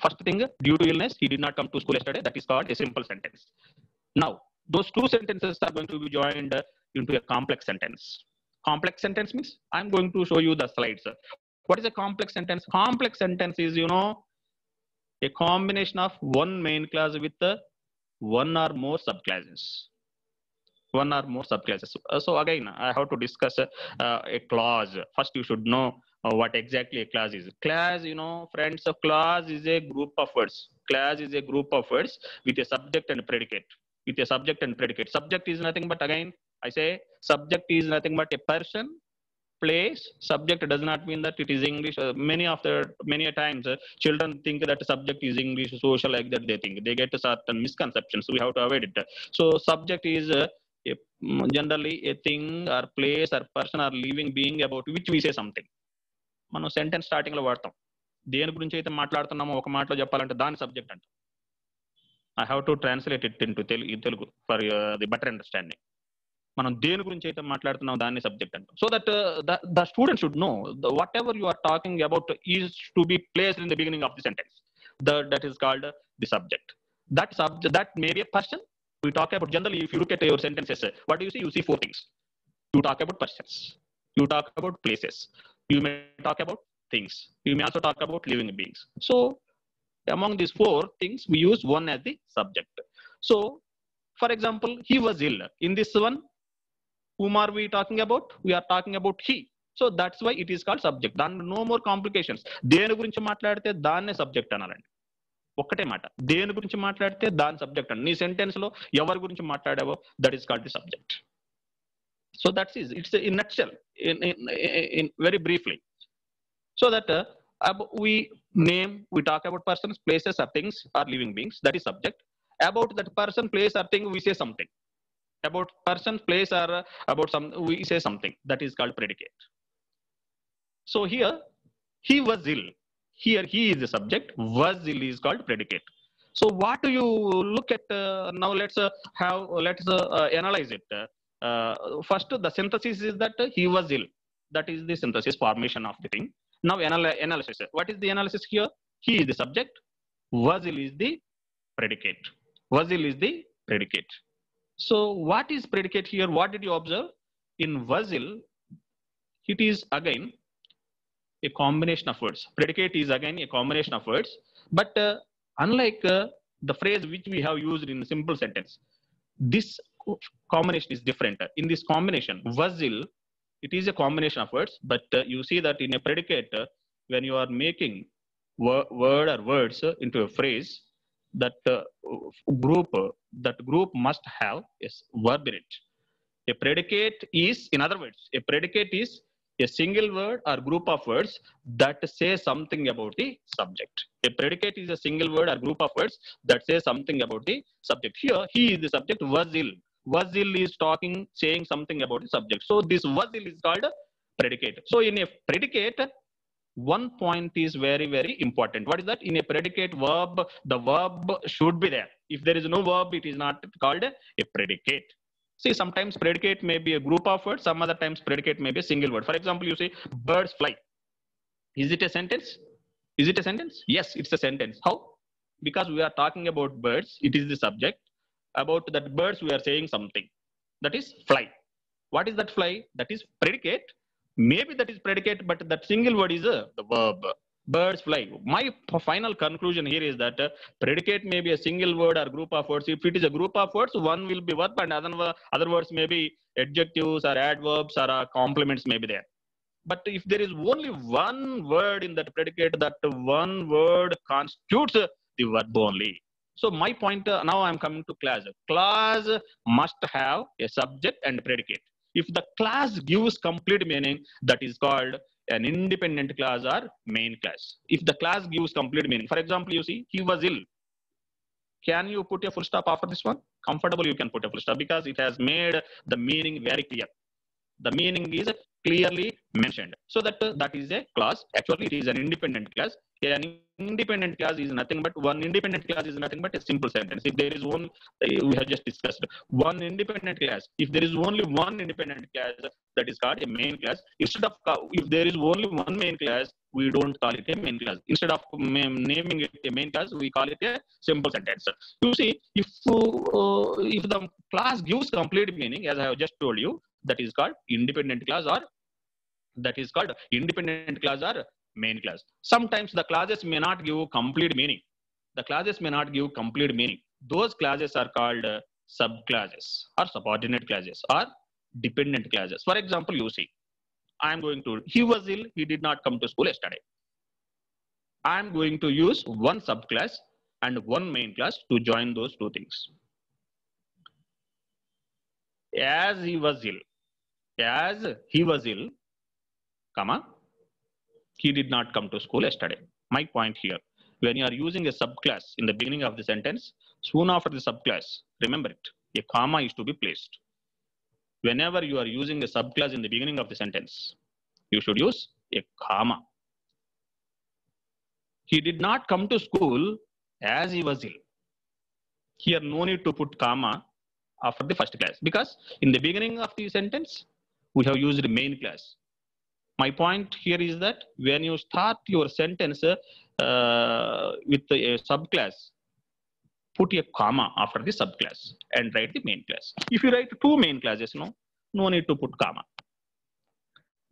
First thing, due to illness, he did not come to school yesterday. That is called a simple sentence. Now, those two sentences are going to be joined into a complex sentence. Complex sentence means I'm going to show you the slides. What is a complex sentence? Complex sentence is, you know, a combination of one main class with uh, one or more subclasses. One or more subclasses. Uh, so again, I have to discuss uh, uh, a clause. First, you should know uh, what exactly a class is. Class, you know, friends, a class is a group of words. Class is a group of words with a subject and predicate. With a subject and predicate. Subject is nothing but again, I say subject is nothing but a person, place. Subject does not mean that it is English. Uh, many of the many a times uh, children think that subject is English, social like that. They think they get certain misconceptions. We have to avoid it. So subject is uh, a, generally a thing or place or person or living being about which we say something మనం sentence స్టార్టింగ్లో వాడతాం దేని గురించి అయితే మాట్లాడుతున్నామో ఒక మాటలో చెప్పాలంటే దాని సబ్జెక్ట్ అంట I have to translate it into Telugu Telugu for the better understanding మనం దేని గురించి అయితే మాట్లాడుతున్నాం దాన్ని సబ్జెక్ట్ అంటాం so that the student should know whatever you are talking about is to be placed in the beginning of the sentence that is called the subject that subject that may B person we talk about generally if you look at your sentences what do you see you see four things you talk about persons you talk about places you may talk about things you may also talk about living beings so among these four things we use one as the subject so for example he was ill in this one whom are we talking about? We are talking about he. So that's why it is called subject దాని no more complications దేని గురించి మాట్లాడితే దాన్నే subject అనాలండి. ఒక్కటే మాట. దేని గురించి మాట్లాడితే దాని సబ్జెక్ట్ అండి నీ సెంటెన్స్లో ఎవరి గురించి మాట్లాడావో that is called the subject so that's is it's in nutshell in very briefly so that we name we talk about persons places or things or living beings that is subject about that person place or thing we say something about person place or uh, about some we say something that is called predicate. So here he was ill. Here he is the subject. Was ill is called predicate. So what do you look at uh, now let's uh, have let's uh, uh, analyze it. Uh, first the synthesis is that he was ill. That is the synthesis formation of the thing. Now anal- analysis. What is the analysis here? He is the subject. Was ill is the predicate. Was ill is the predicate so what is predicate here what did you observe in was ill it is again a combination of words. Predicate is again a combination of words, but uh, unlike uh, the phrase which we have used in a simple sentence, this combination is different. In this combination, was ill, it is a combination of words, but uh, you see that in a predicate, uh, when you are making wo- word or words uh, into a phrase, that uh, group that group must have a verb in it. A predicate is, in other words, a predicate is a single word or group of words that say something about the subject. A predicate is a single word or group of words that say something about the subject. Here, he is the subject, was ill. Was ill is talking, saying something about the subject. So this was ill is called a predicate. So in a predicate, one point is very, very important. What is that? In a predicate verb, the verb should be there. If there is no verb, it is not called a predicate. See, sometimes predicate may be a group of words, some other times predicate may be a single word. For example, you say birds fly. Is it a sentence? Is it a sentence? Yes, it's a sentence. How? Because we are talking about birds, it is the subject. About that birds, we are saying something. That is fly. What is that fly? That is predicate. Maybe that is predicate, but that single word is a the verb. Birds fly. My final conclusion here is that uh, predicate may be a single word or group of words. If it is a group of words, one will be verb and other, other words may be adjectives or adverbs or uh, complements may be there. But if there is only one word in that predicate, that one word constitutes uh, the verb only. So my point uh, now I'm coming to clause. Clause must have a subject and predicate. If the class gives complete meaning, that is called an independent class or main class. If the class gives complete meaning, for example, you see he was ill. Can you put a full stop after this one? Comfortable, you can put a full stop because it has made the meaning very clear. The meaning is clearly mentioned. So that uh, that is a class. Actually, it is an independent clause. An independent class is nothing but one independent class is nothing but a simple sentence. If there is one, uh, we have just discussed one independent class. If there is only one independent class, that is called a main class. Instead of if there is only one main class, we don't call it a main class. Instead of naming it a main class, we call it a simple sentence. You see, if uh, if the class gives complete meaning, as I have just told you, that is called independent clause or that is called independent clause or main clause. Sometimes the clauses may not give complete meaning. The clauses may not give complete meaning. Those clauses are called uh, subclauses or subordinate clauses or dependent clauses. For example, you see, I am going to, he was ill, he did not come to school yesterday. I am going to use one subclass and one main class to join those two things. As he was ill, as he was ill, comma, he did not come to school yesterday. My point here, when you are using a subclass in the beginning of the sentence, soon after the subclass, remember it, a comma is to be placed. whenever you are using a subclass in the beginning of the sentence, you should use a comma. He did not come to school as he was ill. Here, no need to put comma after the first class because in the beginning of the sentence, we have used the main class. My point here is that when you start your sentence uh, with a subclass, put a comma after the subclass and write the main class. If you write two main classes, no, no need to put comma.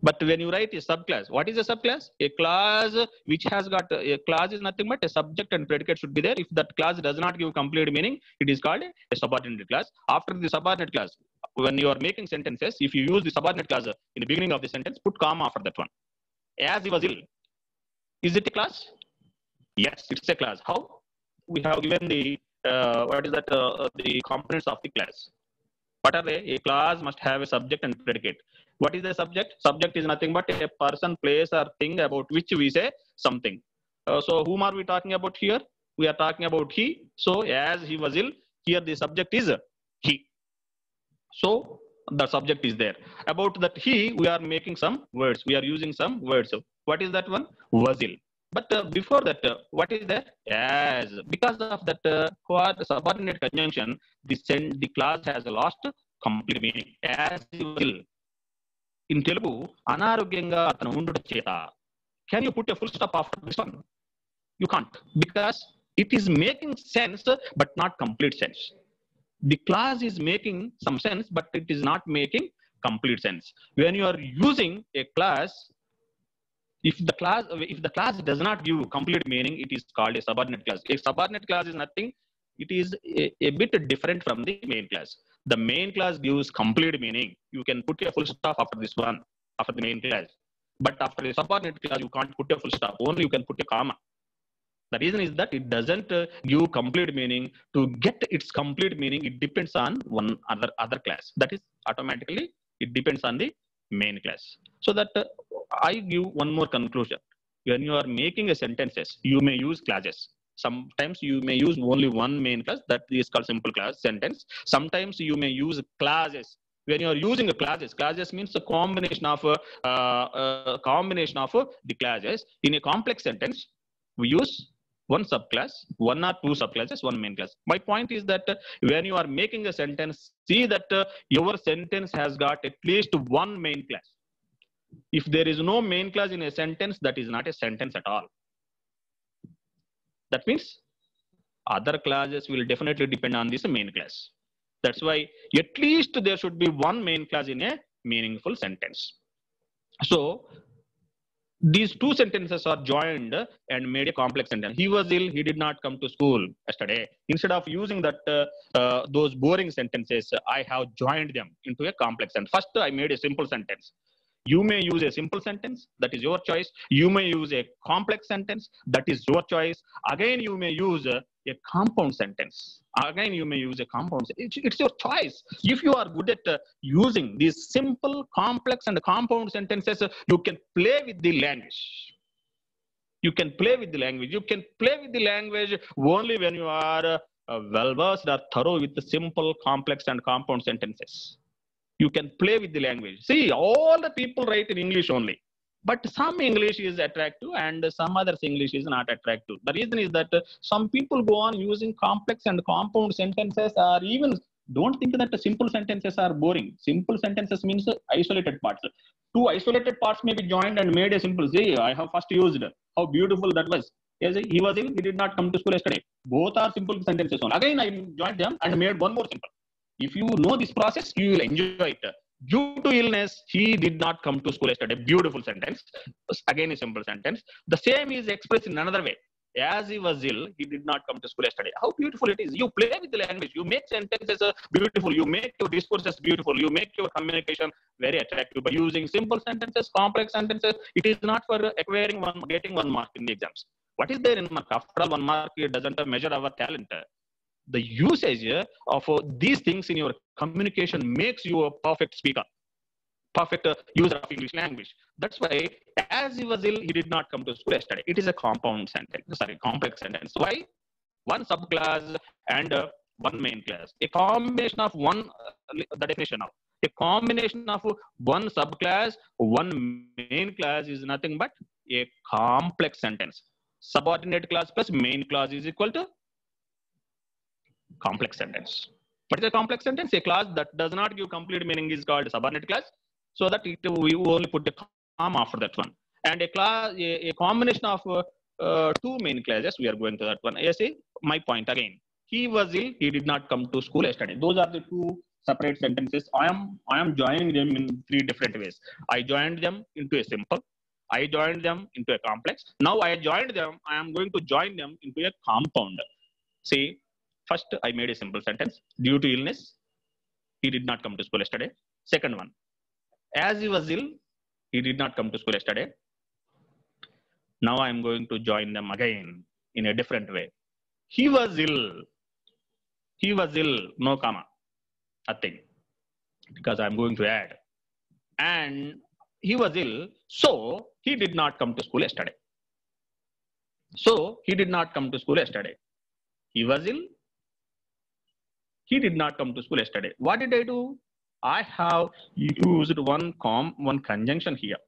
But when you write a subclass, what is a subclass? A class which has got a class is nothing but a subject and predicate should be there. If that class does not give complete meaning, it is called a subordinate class. After the subordinate class, when you are making sentences, if you use the subordinate class in the beginning of the sentence, put comma after that one. As he was ill. Is it a class? Yes, it's a class. How? We have given the uh, what is that uh, the components of the class. What are they? A class must have a subject and predicate. What is the subject? Subject is nothing but a person, place, or thing about which we say something. Uh, so whom are we talking about here? We are talking about he. So as he was ill, here the subject is he. So the subject is there. About that he, we are making some words. We are using some words. What is that one? Was ill. But uh, before that, uh, what is that? As. Because of that uh, quad subordinate conjunction, the, send, the class has lost complete meaning. As he was ill. In Telugu అనారోగ్యంగా అతను ఉండుట చేత can you put a full stop after this one you can't because it is making sense but not complete sense the class is making some sense, but it is not making complete sense. When you are using a class, if the class if the class does not give complete meaning, it is called a subordinate class. A subordinate class is nothing. It is a, a bit different from the main class. The main class gives complete meaning. You can put a full stop after this one, after the main class. But after a subordinate class, you can't put a full stop. Only you can put a comma the reason is that it doesn't uh, give complete meaning to get its complete meaning. It depends on one other other class. That is automatically it depends on the main class. So that uh, i give one more conclusion. When you are making a sentences you may use classes sometimes you may use only one main class. That is called simple class sentence. Sometimes you may use classes when you are using the classes classes means a combination of uh, uh, combination of uh, the classes in a complex sentence we use one subclass one or two subclasses one main class. My point is that uh, when you are making a sentence see that uh, your sentence has got at least one main class. If there is no main class in a sentence that is not a sentence at all. That means other classes will definitely depend on this main class. That's why at least there should be one main class in a meaningful sentence. So these two sentences are joined and made a complex sentence. He was ill he did not come to school yesterday. Instead of using that uh, uh, those boring sentences i have joined them into a complex sentence. First i made a simple sentence. You may use a simple sentence that is your choice. You may use a complex sentence that is your choice. Again you may use a, compound sentence. Again you may use a compound it's, it's your choice. If you are good at uh, using these simple complex and compound sentences uh, you can play with the language. You can play with the language. You can play with the language only when you are uh, well versed or thorough with the simple complex and compound sentences. You can play with the language. See, all the people write in English only. But some English is attractive and some others English is not attractive. The reason is that some people go on using complex and compound sentences or even don't think that simple sentences are boring. Simple sentences means isolated parts. Two isolated parts may be joined and made a simple. See, I have first used. How beautiful that was. Yes, he was ill. He did not come to school yesterday. Both are simple sentences. Again, I joined them and made one more simple. If you know this process, you will enjoy it. Due to illness, he did not come to school yesterday. Beautiful sentence. Again, a simple sentence. The same is expressed in another way. As he was ill, he did not come to school yesterday. How beautiful it is. You play with the language. You make sentences beautiful. You make your discourses beautiful. You make your communication very attractive by using simple sentences, complex sentences. It is not for acquiring one, getting one mark in the exams. What is there in mark? After all, one mark it doesn't measure our talent the usage of uh, these things in your communication makes you a perfect speaker perfect uh, user of english language. That's why as he was ill he did not come to school yesterday. It is a compound sentence sorry complex sentence. Why? One subclass and uh, one main class. A combination of one uh, the definition of A combination of one subclass, one main class is nothing but a complex sentence. Subordinate class plus main class is equal to complex sentence. What is a complex sentence? A class that does not give complete meaning is called a subordinate class. So that it, we only put the comma after that one. And a class, a, a combination of uh, uh, two main classes, we are going to that one. I say my point again. He was ill. He did not come to school yesterday. Those are the two separate sentences. I am I am joining them in three different ways. I joined them into a simple. I joined them into a complex. Now I joined them. I am going to join them into a compound. See, first I made a simple sentence. Due to illness, he did not come to school yesterday. Second one, as he was ill, he did not come to school yesterday. Now I am going to join them again in a different way. He was ill. He was ill. No comma. Nothing. Because I am going to add. And he was ill. So he did not come to school yesterday. So he did not come to school yesterday. He was ill. He did not come to school yesterday. What did I do? I have used one com one conjunction here.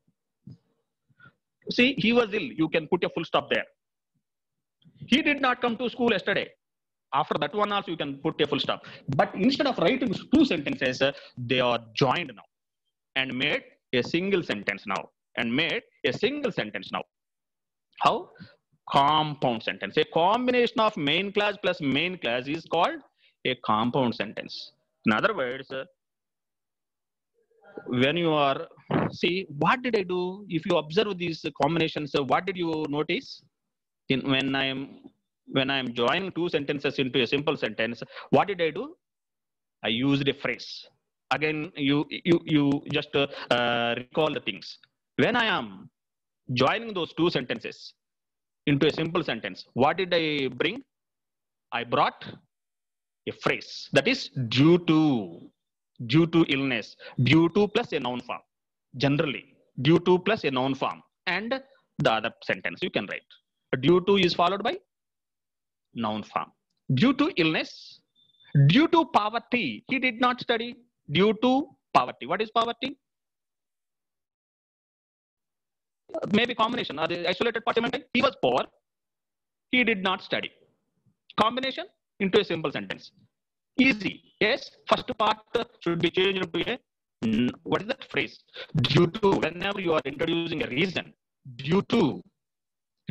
See, he was ill. You can put a full stop there. He did not come to school yesterday. After that one also you can put a full stop. But instead of writing two sentences, they are joined now and made a single sentence now and made a single sentence now. How? Compound sentence. A combination of main class plus main class is called a compound sentence. In other words, when you are see what did I do? If you observe these combinations, what did you notice? In when I am when I am joining two sentences into a simple sentence, what did I do? I used a phrase. Again, you you you just uh, recall the things. When I am joining those two sentences into a simple sentence, what did I bring? I brought a phrase that is due to due to illness, due to plus a noun form. Generally, due to plus a noun form and the other sentence you can write. Due to is followed by noun form. Due to illness, due to poverty, he did not study. Due to poverty. What is poverty? Maybe combination or the isolated part. He was poor. He did not study. Combination into a simple sentence. Easy. Yes, first part should be changed to a what is that phrase? Due to, whenever you are introducing a reason, due to,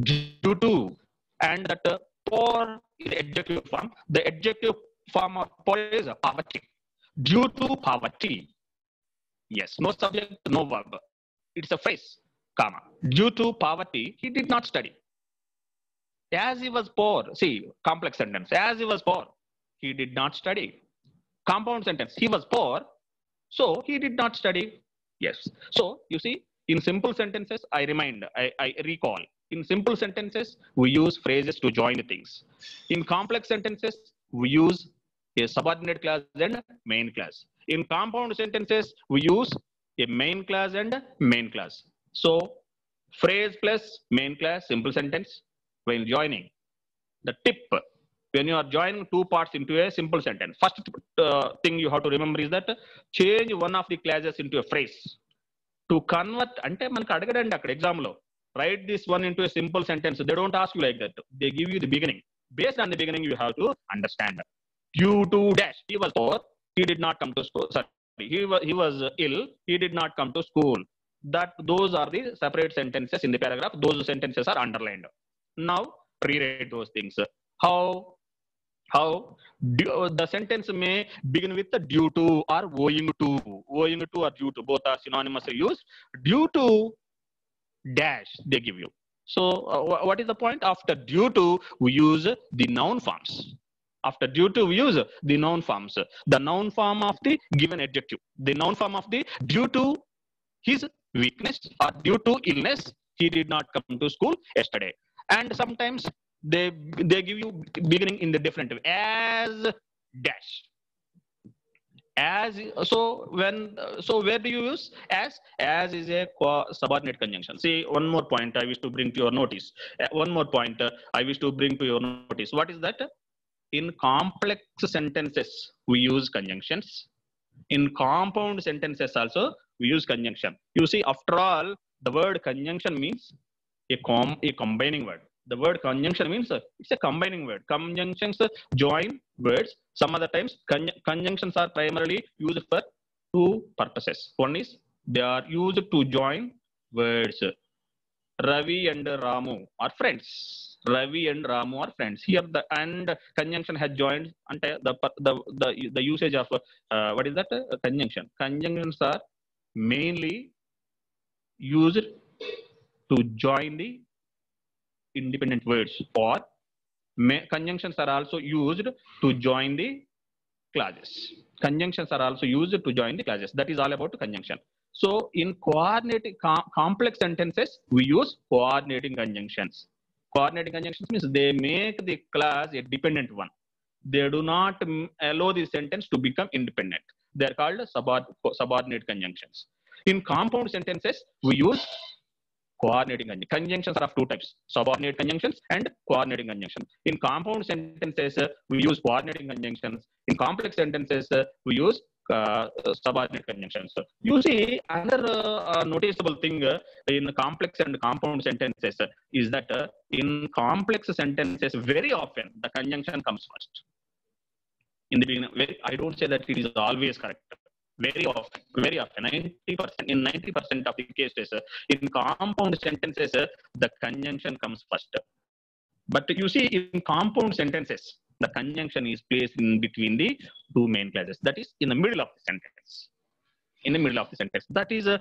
due to, and that uh, poor is adjective form. The adjective form of poor is poverty. Due to poverty. Yes, no subject, no verb. It's a phrase, comma. Due to poverty, he did not study. As he was poor, see, complex sentence. As he was poor, he did not study. Compound sentence. He was poor, so he did not study. Yes. So you see, in simple sentences, I remind, I, I recall. In simple sentences, we use phrases to join things. In complex sentences, we use a subordinate class and main class. In compound sentences, we use a main class and main class. So phrase plus main class, simple sentence, while joining. The tip when you are joining two parts into a simple sentence. First uh, thing you have to remember is that change one of the classes into a phrase. To convert, అంటే మనకు అడగడండి అక్కడ exam లో write this one into a simple sentence. They don't ask you like that. They give you the beginning. Based on the beginning, you have to understand. Due to dash, he was poor. He did not come to school. Sorry, he was he was ill. He did not come to school. That those are the separate sentences in the paragraph. Those sentences are underlined. now rewrite those things. How how due, the sentence may begin with the due to or owing to. Owing to or due to both are synonymously used due to dash they give you. So uh, what is the point? After due to we use the noun forms. After due to we use the noun forms. The noun form of the given adjective. The noun form of the due to his weakness or due to illness he did not come to school yesterday and sometimes they they give you beginning in the different way. As dash. As so when so where do you use? As as is a subordinate conjunction. See one more point i wish to bring to your notice. Uh, one more point uh, i wish to bring to your notice. What is that? In complex sentences we use conjunctions. In compound sentences also, we use conjunction. You see, after all, the word conjunction means a com a combining word. The word conjunction means it's a combining word. Conjunctions join words. Some other times conj- conjunctions are primarily used for two purposes. One is they are used to join words. Ravi and Ramu are friends. Ravi and Ramu are friends. Here the and conjunction has joined the the the, the usage of uh, what is that uh, conjunction? Conjunctions are mainly used to join the independent words or conjunctions are also used to join the clauses. Conjunctions are also used to join the clauses. That is all about conjunction. So in coordinating com- complex sentences, we use coordinating conjunctions. Coordinating conjunctions means they make the clause a dependent one. They do not allow the sentence to become independent. They are called subord- subordinate conjunctions. In compound sentences, we use coordinating conjun- conjunctions are of two types subordinate conjunctions and coordinating conjunctions. In compound sentences uh, we use coordinating conjunctions. In complex sentences uh, we use uh, subordinate conjunctions. You see another uh, uh, noticeable thing in complex and compound sentences is that in complex sentences very often the conjunction comes first. In the beginning i don't say that it is always correct very often, very often, 90%, in 90% of the cases, in compound sentences, the conjunction comes first. But you see, in compound sentences, the conjunction is placed in between the two main clauses. That is in the middle of the sentence. In the middle of the sentence. That is uh,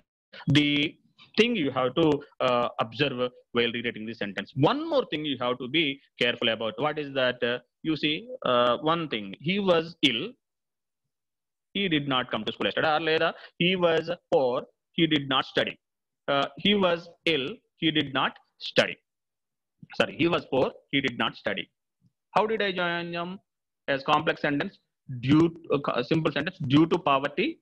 the thing you have to uh, observe while reading the sentence. One more thing you have to be careful about. What is that? Uh, you see, uh, one thing, he was ill he did not come to school yesterday. He was poor, he did not study. Uh, he was ill, he did not study. Sorry, he was poor, he did not study. How did I join them as complex sentence? Due uh, simple sentence due to poverty,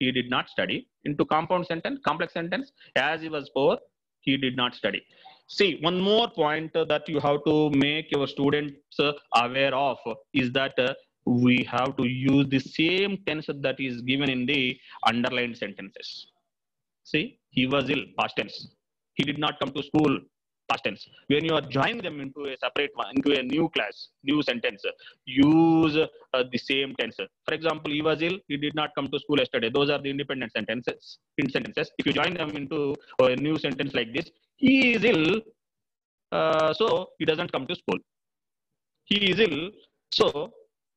he did not study. Into compound sentence, complex sentence, as he was poor, he did not study. See, one more point that you have to make your students aware of is that uh, we have to use the same tense that is given in the underlined sentences. See, he was ill, past tense. He did not come to school, past tense. When you are joining them into a separate one, into a new class, new sentence, use uh, the same tense. For example, he was ill, he did not come to school yesterday. Those are the independent sentences. In sentences, if you join them into a new sentence like this, he is ill, uh, so he doesn't come to school. He is ill, so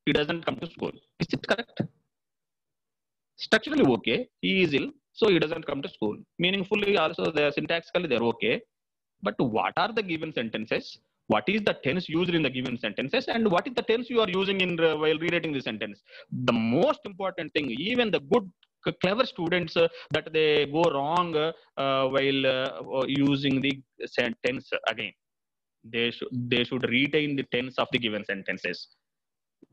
he doesn't come to school. Is it correct? Structurally okay, he is ill, so he doesn't come to school. Meaningfully also, they are syntactically they're okay. But what are the given sentences? What is the tense used in the given sentences, and what is the tense you are using in uh, while rewriting the sentence? The most important thing, even the good clever students uh, that they go wrong uh, uh, while uh, using the sentence again they they should retain the tense of the given sentences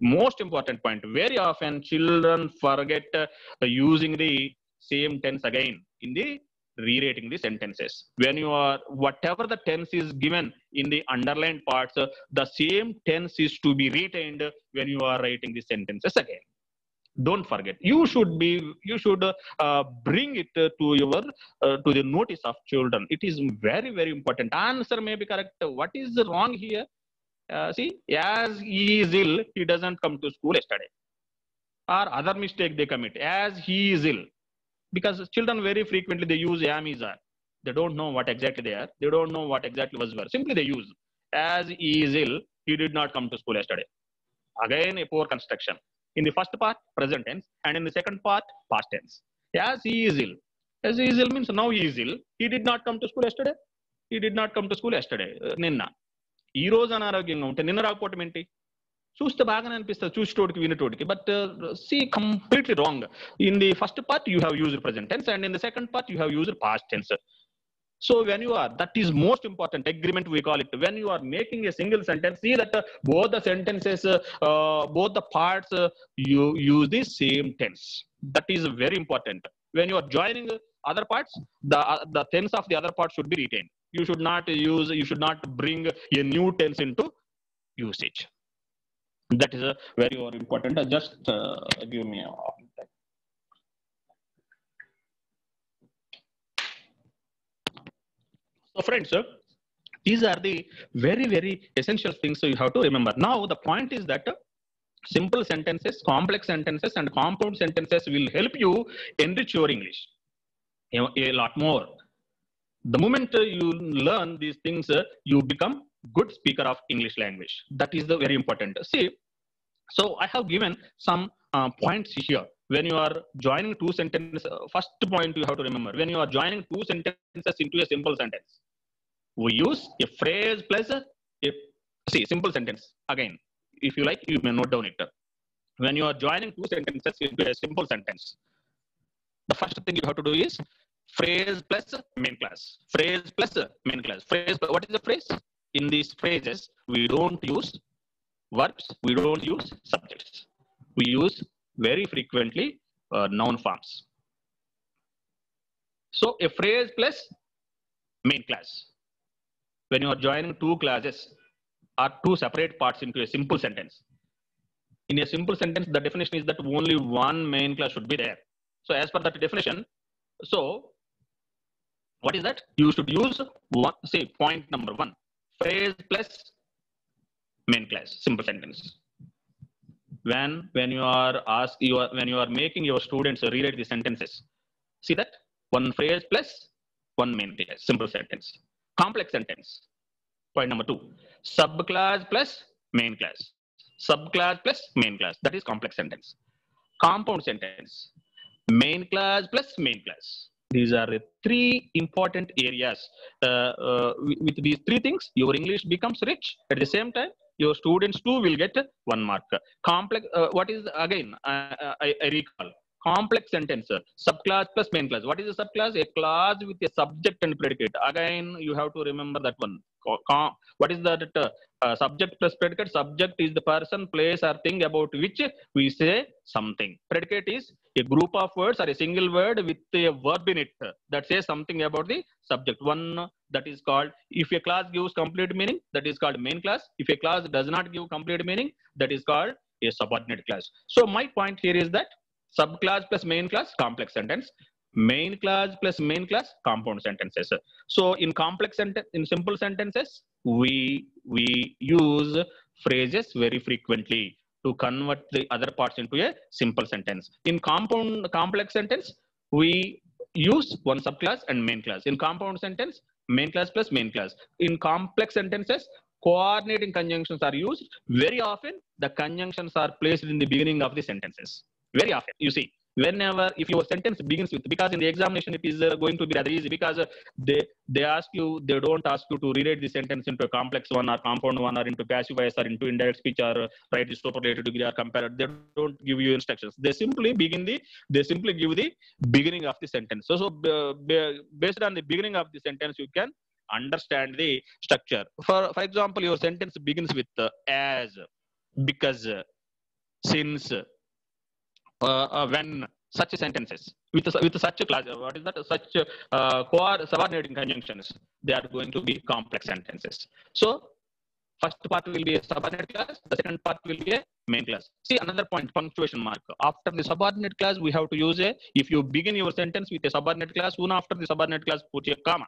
most important point very often children forget uh, using the same tense again in the rewriting the sentences. When you are whatever the tense is given in the underlined parts uh, the same tense is to be retained when you are writing the sentences again. Don't forget. You should be you should uh, bring it uh, to your uh, to the notice of children. It is very very important. Answer may be correct. What is wrong here uh, see as he is ill he doesn't come to school yesterday. Or other mistake they commit as he is ill. Because children very frequently they use am is are. They don't know what exactly they are. They don't know what exactly was were. Simply they use. As he is ill he did not come to school yesterday. Again a poor construction. In the first part present tense. And in the second part past tense. As he is ill. As he is ill means now he is ill. He did not come to school yesterday. He did not come to school yesterday. Uh, Ninna. ఈ రోజు అనారోగ్యంగా ఉంటే నిన్న రాకపోవటం ఏంటి చూస్తే బాగానే అనిపిస్తుంది చూసేటోడికి వినేటోడికి but see completely wrong in the first part you have used present tense and in the second part you have used past tense So when you are, that is most important agreement we call it. When you are making a single sentence, see that uh, both the sentences, uh, uh, both the parts, uh, you use the same tense. That is very important. When you are joining other parts, the uh, the tense of the other part should be retained. you should not use, you should not bring a new tense into usage. That is a very important. Uh, just uh, give me a So friends, sir, these are the very, very essential things so you have to remember. Now the point is that uh, simple sentences, complex sentences and compound sentences will help you enrich your English a, a lot more. The moment uh, you learn these things, uh, you become good speaker of English language. That is the very important. See, so I have given some uh, points here. When you are joining two sentences, uh, first point you have to remember, when you are joining two sentences into a simple sentence, we use a phrase plus a, a see simple sentence again if you like you may note down it when you are joining two sentences into a simple sentence the first thing you have to do is phrase plus main class. Phrase plus main class. Phrase what is the phrase? In these phrases we don't use verbs we don't use subjects. We use very frequently uh, noun forms. So a phrase plus main class. When you are joining two classes or two separate parts into a simple sentence. In a simple sentence, the definition is that only one main class should be there. So as per that definition, so what is that? You should use one, say point number one, phrase plus main class, simple sentence. When when you are ask you are when you are making your students rewrite the sentences, see that? One phrase plus one main class, simple sentence. Complex sentence, point number two. Subclass plus main class. Subclass plus main class. That is complex sentence. Compound sentence. Main class plus main class these are the three important areas. Uh, uh, with, these three things your english becomes rich. At the same time your students too will get one mark. Complex uh, what is again I, I, I recall complex sentence subclass plus main class. What is a subclass? A class with a subject and predicate. Again you have to remember that one. What is that uh, uh, subject plus predicate? Subject is the person place or thing about which we say something. Predicate is a group of words or a single word with a verb in it that says something about the subject. One that is called if a class gives complete meaning that is called main class. If a class does not give complete meaning that is called a subordinate class. So my point here is that subclass plus main class complex sentence. Main class plus main class compound sentences. So in complex sentence in simple sentences we we use phrases very frequently to convert the other parts into a simple sentence. In compound complex sentence we use one subclass and main class. In compound sentence main class plus main class. In complex sentences coordinating conjunctions are used. Very often the conjunctions are placed in the beginning of the sentences very often you see whenever if your sentence begins with because in the examination it is uh, going to be rather easy because uh, they they ask you they don't ask you to rewrite the sentence into a complex one or compound one or into passive voice or into indirect speech or uh, write the superlative degree or compare they don't give you instructions. They simply begin the they simply give the beginning of the sentence. So so based on the beginning of the sentence you can understand the structure. For for example your sentence begins with uh, as because uh, since Uh, uh, when such sentences with with such a class uh, what is that? Such uh, subordinating conjunctions they are going to be complex sentences. So first part will be a subordinate class the second part will be a main class. See another point punctuation mark. After the subordinate class we have to use a if you begin your sentence with a subordinate class soon after the subordinate class put a comma.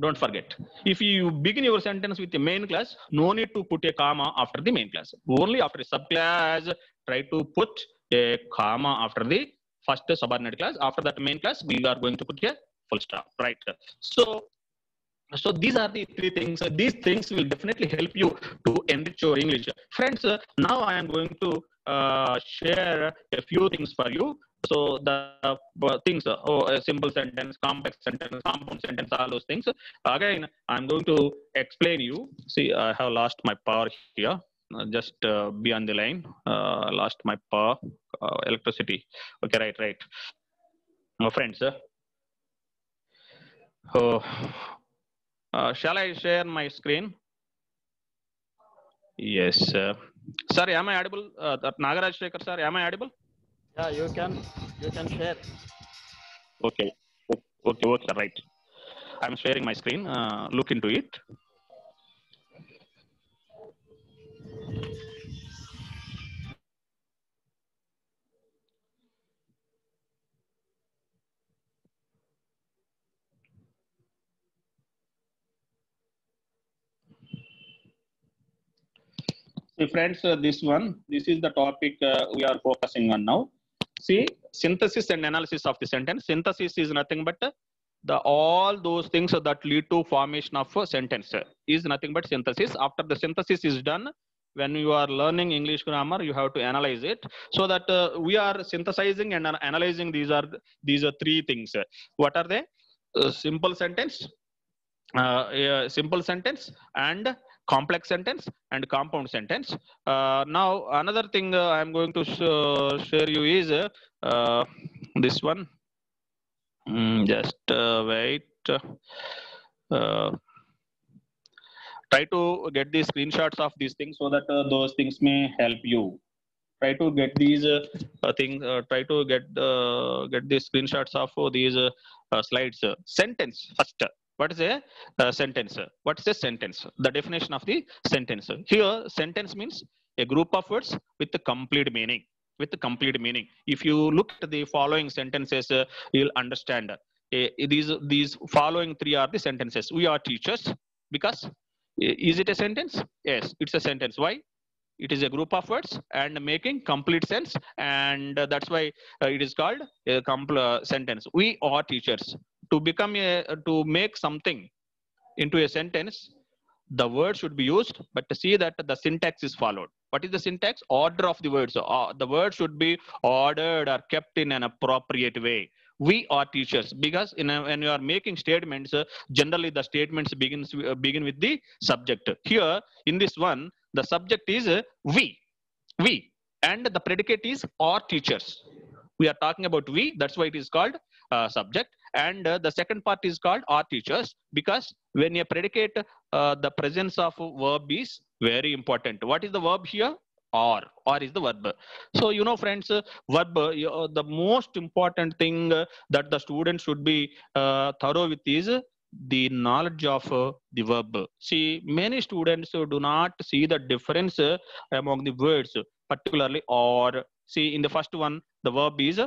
Don't forget. If you begin your sentence with the main class no need to put a comma after the main class. Only after a subclass try to put a comma after the first subordinate class. After that main class we are going to put a full stop right? So so these are the three things. These things will definitely help you to enrich your english. Friends now i am going to uh, share a few things for you. So the uh, things uh, oh a simple sentence complex sentence compound sentence all those things. Again i'm going to explain you. See i have lost my power here just uh, be on the line. Uh, lost my power uh, electricity. Okay right right. My friends uh, oh, uh, shall i share my screen? Yes uh, sir am i audible? Uh, that nagaraj Shekhar, sir am i audible?
Yeah, you can you can share.
okay. Okay okay right. I'm sharing my screen. Uh, look into it See, friends, uh, this one, this is the topic uh, we are focusing on now. See, synthesis and analysis of the sentence. Synthesis is nothing but uh, the all those things that lead to formation of a sentence uh, is nothing but synthesis. After the synthesis is done, when you are learning English grammar, you have to analyze it so that uh, we are synthesizing and ana- analyzing. These are these are three things. What are they? Uh, simple sentence, uh, simple sentence, and complex sentence and compound sentence. Uh, now another thing uh, I am going to sh- uh, share you is uh, uh, this one. Mm, just uh, wait. Try to get the screenshots of these things so that those things may help you. Try to get these things. Try to get get the screenshots of these slides. Sentence first. What is a uh, sentence? What is a sentence? The definition of the sentence. Here, sentence means a group of words with a complete meaning. With a complete meaning. If you look at the following sentences, uh, you'll understand. Uh, these these following three are the sentences. We are teachers because is it a sentence? Yes, it's a sentence. Why? It is a group of words and making complete sense, and uh, that's why uh, it is called a compl- uh, sentence. We are teachers. To become a to make something into a sentence, the word should be used, but to see that the syntax is followed. What is the syntax? Order of the words. Uh, the word should be ordered or kept in an appropriate way. We are teachers because a, when you are making statements, uh, generally the statements begins uh, begin with the subject. Here in this one, the subject is uh, we, we, and the predicate is our teachers. We are talking about we. That's why it is called uh, subject. And uh, the second part is called our teachers because when you predicate, uh, the presence of verb is very important. What is the verb here? Or. Or is the verb. So you know, friends, uh, verb. Uh, uh, the most important thing uh, that the student should be thorough with is the knowledge of uh, the verb. See, many students uh, do not see the difference uh, among the words, particularly or. See, in the first one, the verb is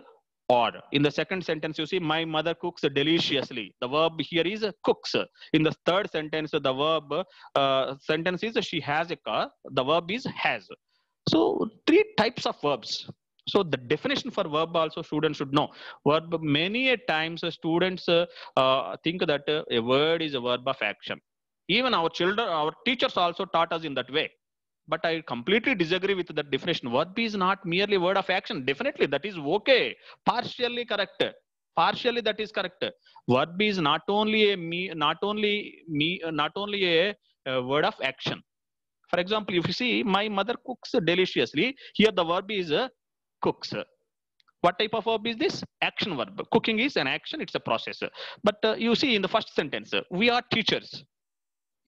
or. In the second sentence, you see, my mother cooks deliciously. The verb here is cooks. In the third sentence, the verb uh, sentence is she has a car. The verb is has. So three types of verbs. So the definition for verb also students should know. Verb many a times uh, students uh, uh, think that uh, a word is a verb of action. Even our children, our teachers also taught us in that way. But I completely disagree with that definition. Verb is not merely word of action. Definitely that is okay. Partially correct. Partially that is correct. Verb is not only a me, not only me, not only a, a word of action. For example, if you see, my mother cooks deliciously. Here the verb is uh, cooks. What type of verb is this? Action verb. Cooking is an action, it's a process. But uh, you see in the first sentence, we are teachers.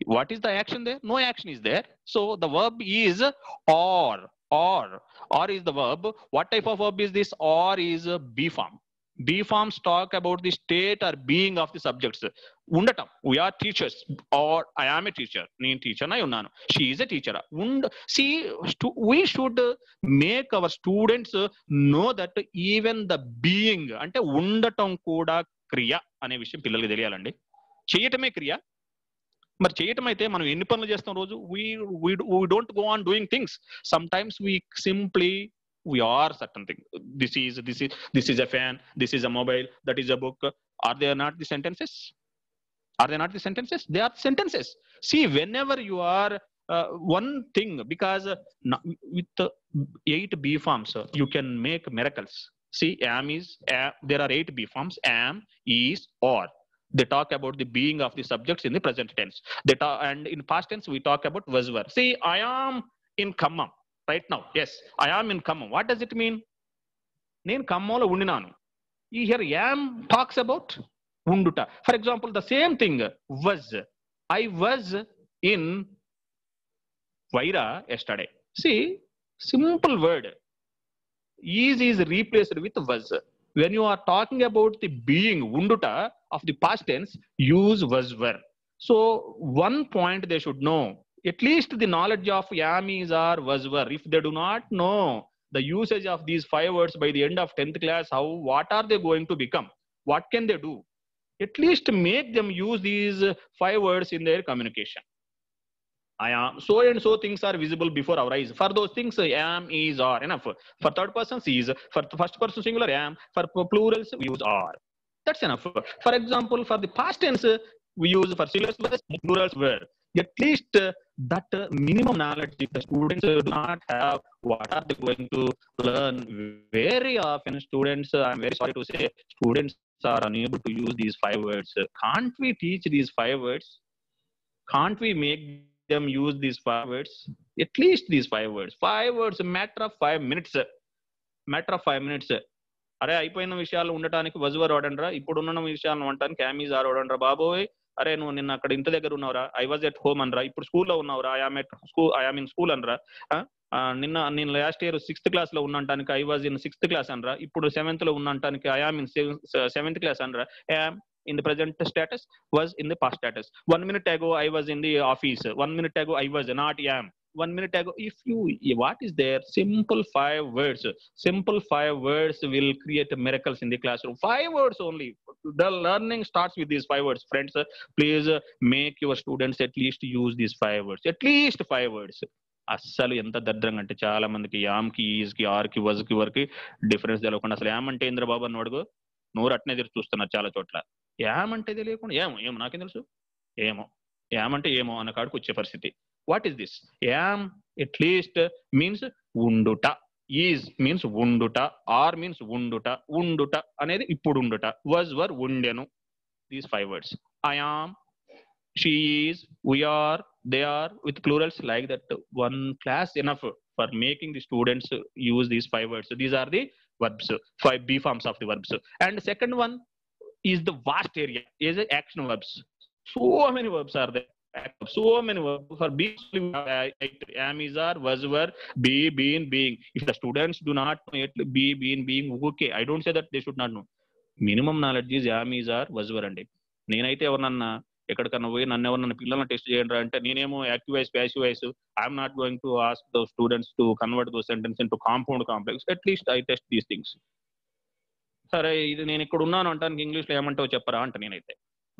What is the action there? No action is there. So the verb is or, or, or is the verb. What type of verb is this? Or is uh, B form. B forms talk about the state or being of the subjects. ఉండటం we are teachers or I am a teacher నేను teacher అయి ఉన్నాను she is a teacher and see we should make our students know that even the being అంటే ఉండటం కూడా క్రియ అనే విషయం పిల్లలకి తెలియాలండి చేయటమే క్రియ మరి చేయటం అయితే మనం ఎన్ని పనులు చేస్తాం రోజు we we don't go on doing things sometimes we simply we are certain thing this is this is this is a fan this is a mobile that is a book are they not the sentences are they not the sentences they are sentences see whenever you are uh, one thing because uh, no- with the eight b forms uh, you can make miracles see am is am, there are eight b forms am is or they talk about the being of the subjects in the present tense. They talk, and in past tense, we talk about was were. See, I am in Khammam right now. Yes, I am in Khammam. What does it mean? Nen Kammola Undinanu. Here, am talks about Unduta. For example, the same thing was. I was in Wyra yesterday. See, simple word. Is is replaced with was. When you are talking about the being, Unduta, of the past tense use was were so one point they should know at least the knowledge of am is are was were if they do not know the usage of these five words by the end of 10th class how what are they going to become what can they do at least make them use these five words in their communication I am so and so things are visible before our eyes. For those things, am, is, are enough. For third person, is. For first person singular, am. For plurals, use, are. That's enough. For example, for the past tense, we use for was, plurals were. At least uh, that uh, minimum knowledge if the students do not have, what are they going to learn? Very often, students, uh, I'm very sorry to say, students are unable to use these five words. Can't we teach these five words? Can't we make them use these five words? At least these five words. Five words, a matter of five minutes. Matter of five minutes. అరే అయిపోయిన విషయాలు ఉండటానికి వజువర్ వాడండ్రా ఇప్పుడు ఉన్న విషయాలను ఉండటానికి క్యామీజ్ are వాడండ్రా బాబోయ్ అరే నువ్వు నిన్న అక్కడ ఇంటి దగ్గర ఉన్నావురా ఐ వాజ్ ఎట్ హోమ్ అనరా ఇప్పుడు స్కూల్లో ఉన్నావురా I am at school I am in school అనరా ఆ, నిన్న నేను లాస్ట్ ఇయర్ సిక్స్త్ క్లాస్లో ఉన్నటానికి I was in sixth class అనరా ఇప్పుడు సెవెంత్లో ఉన్నటానికి I am in seventh class అనరా I am in the present status was in the past status. One minute ago, I was in the office. One minute ago, I was not am. One minute ago, if you, what is there? Simple five words. Simple five words will create miracles in the classroom. Five words only. The learning starts with these five words. Friends, please uh, make your students at least use these five words. At least five words. అస్సలు ఎంత దరిద్రంగా అంటే చాలా మందికి యామ్కి ఈజ్కి ఆర్కి వజ్కి వరకు difference తెలియకుండా అసలు yam అంటే ఇంద్ర బాబు అని అడుగు నోరు అట్నే తెరిచి చూస్తున్నారు చాలా చోట్ల ఏమంటే తెలియకుండా ఏమో ఏమో నాకేం తెలుసు ఏమో ఏమంటే ఏమో అన్న కాడికి వచ్చే పరిస్థితి What is this? I Am at least means unduta. Is means unduta. Are means unduta. Unduta. Anedi ipudunduta. Was were undenu. These five words. I am. She is. We are. They are. With plurals like that. One class enough for making the students use these five words. So these are the verbs. Five be forms of the verbs. And the second one is the vast area. Is action verbs. So many verbs are there. So many verbs for being am is are was were be been being. If the students do not know it be been being okay i don't say that they should not know. Minimum knowledge is am is are was అండి. నేనైతే ఎవరినన్నా ఎక్కడికన్నా పోయి నన్ను ఎవరన్నా పిల్లల్ని test చేయండి అంటే నేనేమో active voice passive voice I'm not going to ask those students to convert those sentence into compound complex at least I test these things సరే ఇది నేను ఇక్కడ ఉన్నాను అంటానికి ఇంగ్లీష్లో ఏమంటావు చెప్పరా అంట నేనైతే.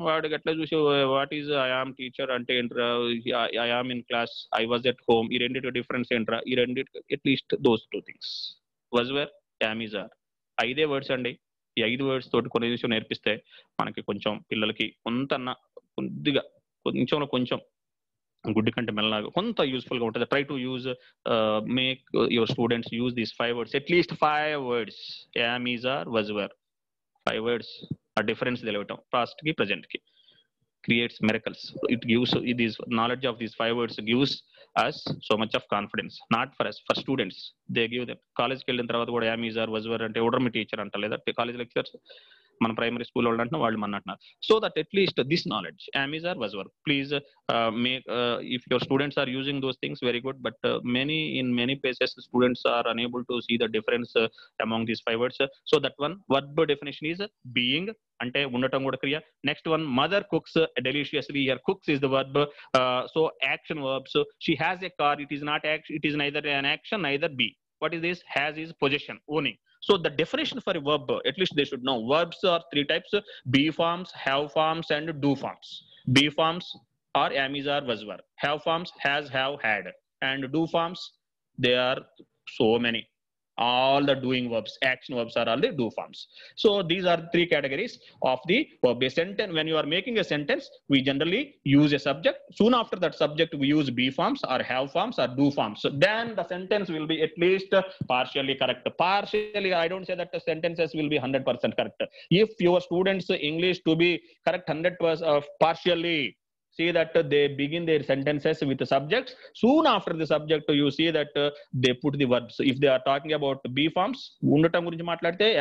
వాడు ఎట్లా చూసి వాట్ ఈజ్ ఐఆమ్ టీచర్ అంటే ఏంట్రా I am in class I was at home ఈ రెండింటి డిఫరెన్స్ ఏంట్రా ఈ రెండిటి at least those two things. Was where am is are. ఐదే వర్డ్స్ అండి. ఈ ఐదు వర్డ్స్ తోటి కొన్ని విషయం నేర్పిస్తే మనకి కొంచెం పిల్లలకి కొంత కొద్దిగా కొంచెంలో కొంచెం గుడ్డి కంటే మెల్లగా కొంత యూస్ఫుల్గా ఉంటుంది. Try to use make your students use these five words at least five words. Am is are was were. Five words. ఆ డిఫరెన్స్ తెలియటం పాస్ట్కి ప్రజెంట్కి. క్రియేట్స్ మెరకల్స్ ఇట్ గివ్స్ ఇది knowledge of these five words gives us so much of confidence not for us for students they give them కాలేజ్కి వెళ్ళిన తర్వాత కూడా యామీజార్ వజ్వర్ అంటే ఎవడరు మీ టీచర్ అంట లేదా కాలేజ్ లెక్చర్స్ మన ప్రైమరీ స్కూల్ వాళ్ళు అంటున్నా వాళ్ళు మన అంటున్నారు so that at least this knowledge yam is are was were please make if your students are using those things very good but many in many places students are unable to see the difference among these five words so that one verb definition is being అంటే ఉండటం కూడా క్రియ next one mother cooks డెలిషియస్లీ here cooks is the verb so action verbs she has a car it is not action it is neither an action neither B what is this has is possession owning so the definition for a verb at least they should know verbs are three types be forms have forms and do forms. Be forms are am is are was were have forms has have had. And do forms they are so many all the doing verbs action verbs are all the do forms. So these are three categories of the verb a sentence. When you are making a sentence we generally use a subject. Soon after that subject we use be forms or have forms or do forms. So then the sentence will be at least partially correct. Partially i don't say that the sentences will be 100% correct. If your students english to be correct 100% of uh, partially see that they begin their sentences with subjects. Soon after the subject, you see that they put the verbs. If they are talking about be forms,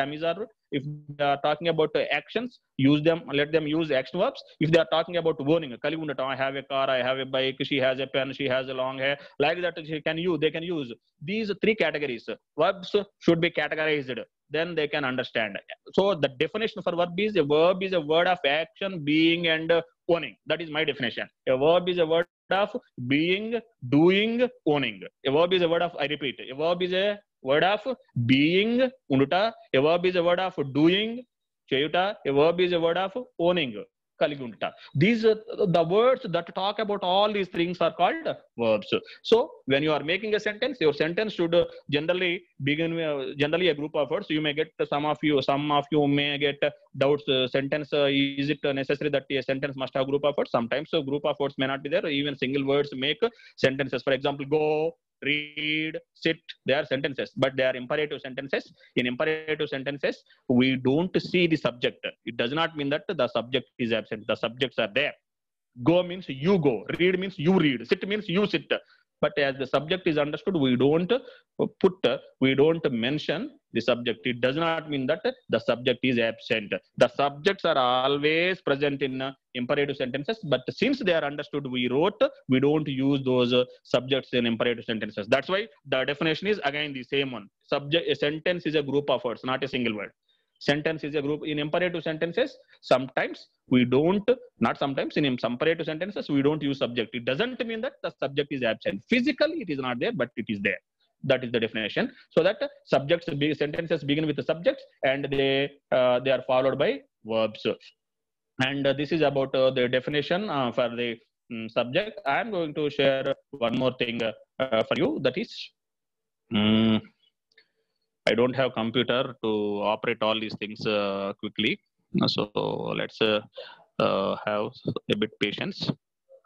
am is if they are talking about uh, actions use them let them use action verbs if they are talking about owning కలిగి ఉండటం i have a car i have a bike she has a pen she has a long hair like that she can use they can use these three categories verbs should be categorized then they can understand so the definition for verb is a verb is a word of action being and uh, owning that is my definition a verb is a word of being doing owning a verb is a word of i repeat a verb is a word of being unduta a verb is a word of doing చేయుట a verb is a word of owning కలిగి ఉంట these uh, the words that talk about all these things are called verbs so when you are making a sentence your sentence should uh, generally begin with, uh, generally a group of words you may get some of you some of you may get uh, doubts uh, sentence uh, is it uh, necessary that a sentence must have group of words sometimes a group of words may not be there read sit they are sentences but they are imperative sentences. In imperative sentences we don't see the subject. It does not mean that the subject is absent. The subjects are there. Go means you go. Read means you read. Sit means you sit. But as the subject is understood we don't put we don't mention the subject it does not mean that the subject is absent. The subjects are always present in uh, imperative sentences but since they are understood we wrote we don't use those uh, subjects in imperative sentences. That's why the definition is again the same one. Subject a sentence is a group of words not a single word. Sentence is a group in imperative sentences sometimes we don't not sometimes in imperative sentences we don't use subject. It doesn't mean that the subject is absent. Physically it is not there but it is there that is the definition. So that subjects sentences begin with the subjects and they uh, they are followed by verbs. And this is about uh, the definition uh, for the mm, subject. I am going to share one more thing for you. That is mm, i don't have computer to operate all these things uh, quickly. So let's uh, uh, have a bit patience.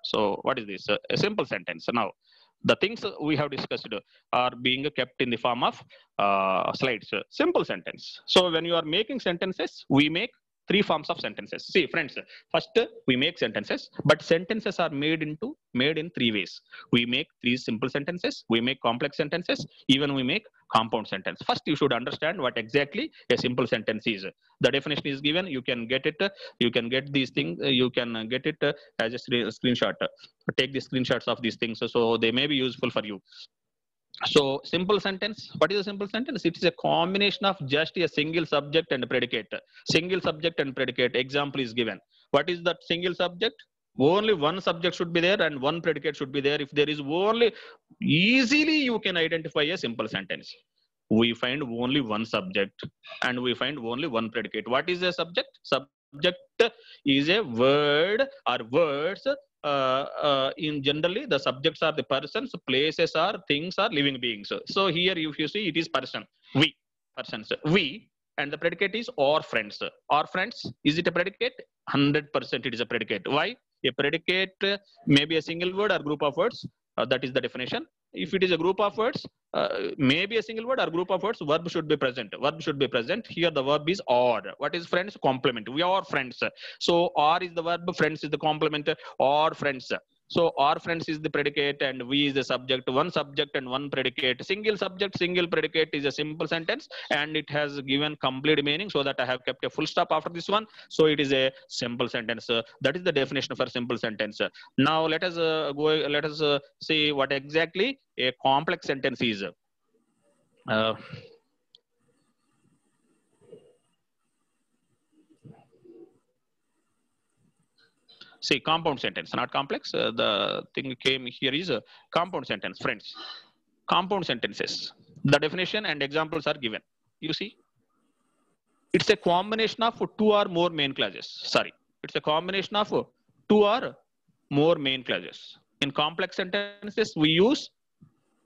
So what is this? A simple sentence. Now the things we have discussed are being kept in the form of uh, slides. Simple sentence. So when you are making sentences we make three forms of sentences. See friends first we make sentences but sentences are made into made in three ways. We make three simple sentences we make complex sentences even we make compound sentence. First you should understand what exactly a simple sentence is. The definition is given. You can get it you can get these things you can get it as a screenshot. Take the screenshots of these things so they may be useful for you so simple sentence what is a simple sentence? It is a combination of just a single subject and a predicate. Single subject and predicate example is given. What is that single subject? Only one subject should be there and one predicate should be there. If there is only easily you can identify a simple sentence. We find only one subject and we find only one predicate. What is a subject subject is a word or words uh, uh, in generally the subjects are the persons places are things are living beings. So here if you see it is person we persons we and the predicate is or friends. Or friends is it a predicate? 100% it is a predicate. Why? A predicate may be a single word or group of words. Uh, that is the definition if it is a group of words uh, maybe a single word or group of words verb should be present. Verb should be present. Here the verb is or. What is friends? Complement. We are friends. So or is the verb friends is the complement or friends so our friends is the predicate and we is the subject. One subject and one predicate. Single subject single predicate is a simple sentence and it has given complete meaning so that i have kept a full stop after this one. So it is a simple sentence. Uh, that is the definition for a simple sentence. Now let us uh, go let us uh, see what exactly a complex sentence is see compound sentence not complex. Uh, the thing came here is a compound sentence friends. Compound sentences. The definition and examples are given. You see? It's a combination of two or more main clauses. Sorry. It's a combination of two or more main clauses. In complex sentences we use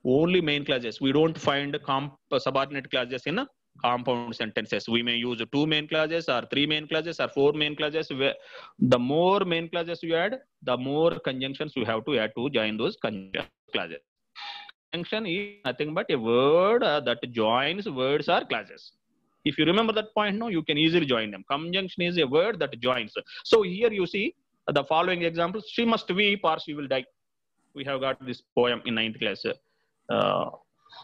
only main clauses. We don't find comp subordinate clauses in compound sentences. We may use two main clauses or three main clauses or four main clauses. The more main clauses you add the more conjunctions you have to add to join those clauses. Conjunction is nothing but a word uh, that joins words or clauses. If you remember that point no you can easily join them. Conjunction is a word that joins. So here you see the following examples she must weep or she will die. We have got this poem in ninth class. Uh,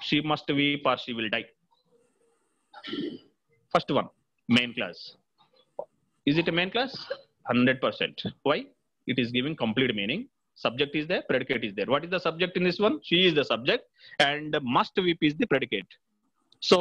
she must weep or she will die first one main class. Is it a main class? 100% why? It is giving complete meaning. Subject is there predicate is there. What is the subject in this one? She is the subject and must weep is the predicate So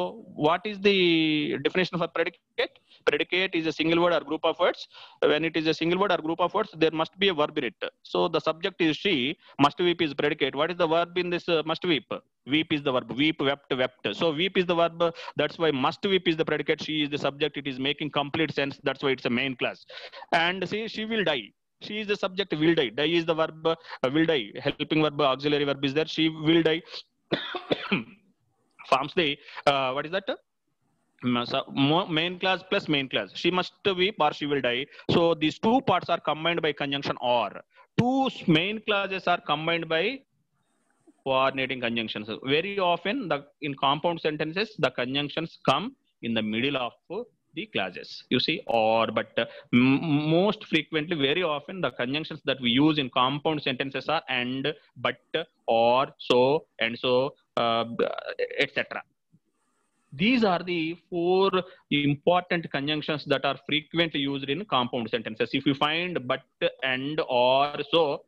what is the definition for predicate? Predicate is a single word or group of words. When it is a single word or group of words, there must be a verb in it. So the subject is she, must weep is predicate. What is the verb in this uh, must weep? Weep is the verb. Weep, wept, wept. So weep is the verb. That's why must weep is the predicate. She is the subject. It is making complete sense. That's why it's a main class. And see, she will die. She is the subject, will die. Die is the verb, uh, will die. Helping verb, auxiliary verb is there. She will die. [coughs] Forms the, uh, what is that? Mm, so, main class plus main class. She must weep or she will die. So these two parts are combined by conjunction or. Two main classes are combined by coordinating conjunctions. Very often, the in compound sentences, the conjunctions come in the middle of uh, the clauses. You see, or but uh, most frequently, very often, the conjunctions that we use in compound sentences are and, but, or, so, and so, uh, etc. These are the four important conjunctions that are frequently used in compound sentences. If you find but, and, or, so,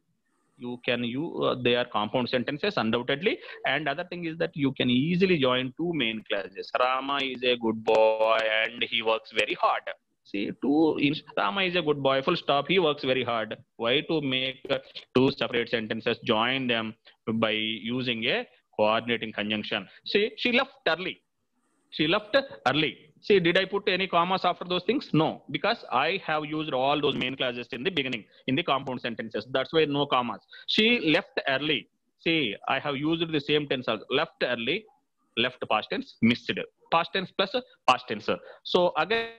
you can you uh, they are compound sentences undoubtedly. And other thing is that you can easily join two main classes. Rama is a good boy and he works very hard. See two in rama is a good boy full stop he works very hard. Why to make uh, two separate sentences join them by using a coordinating conjunction? See she left early. She left early. See, did I put any commas after those things? No, because I have used all those main clauses in the beginning, in the compound sentences. That's why no commas. She left early. See, I have used the same tense. Left early, left past tense, missed. Past tense plus past tense. So again,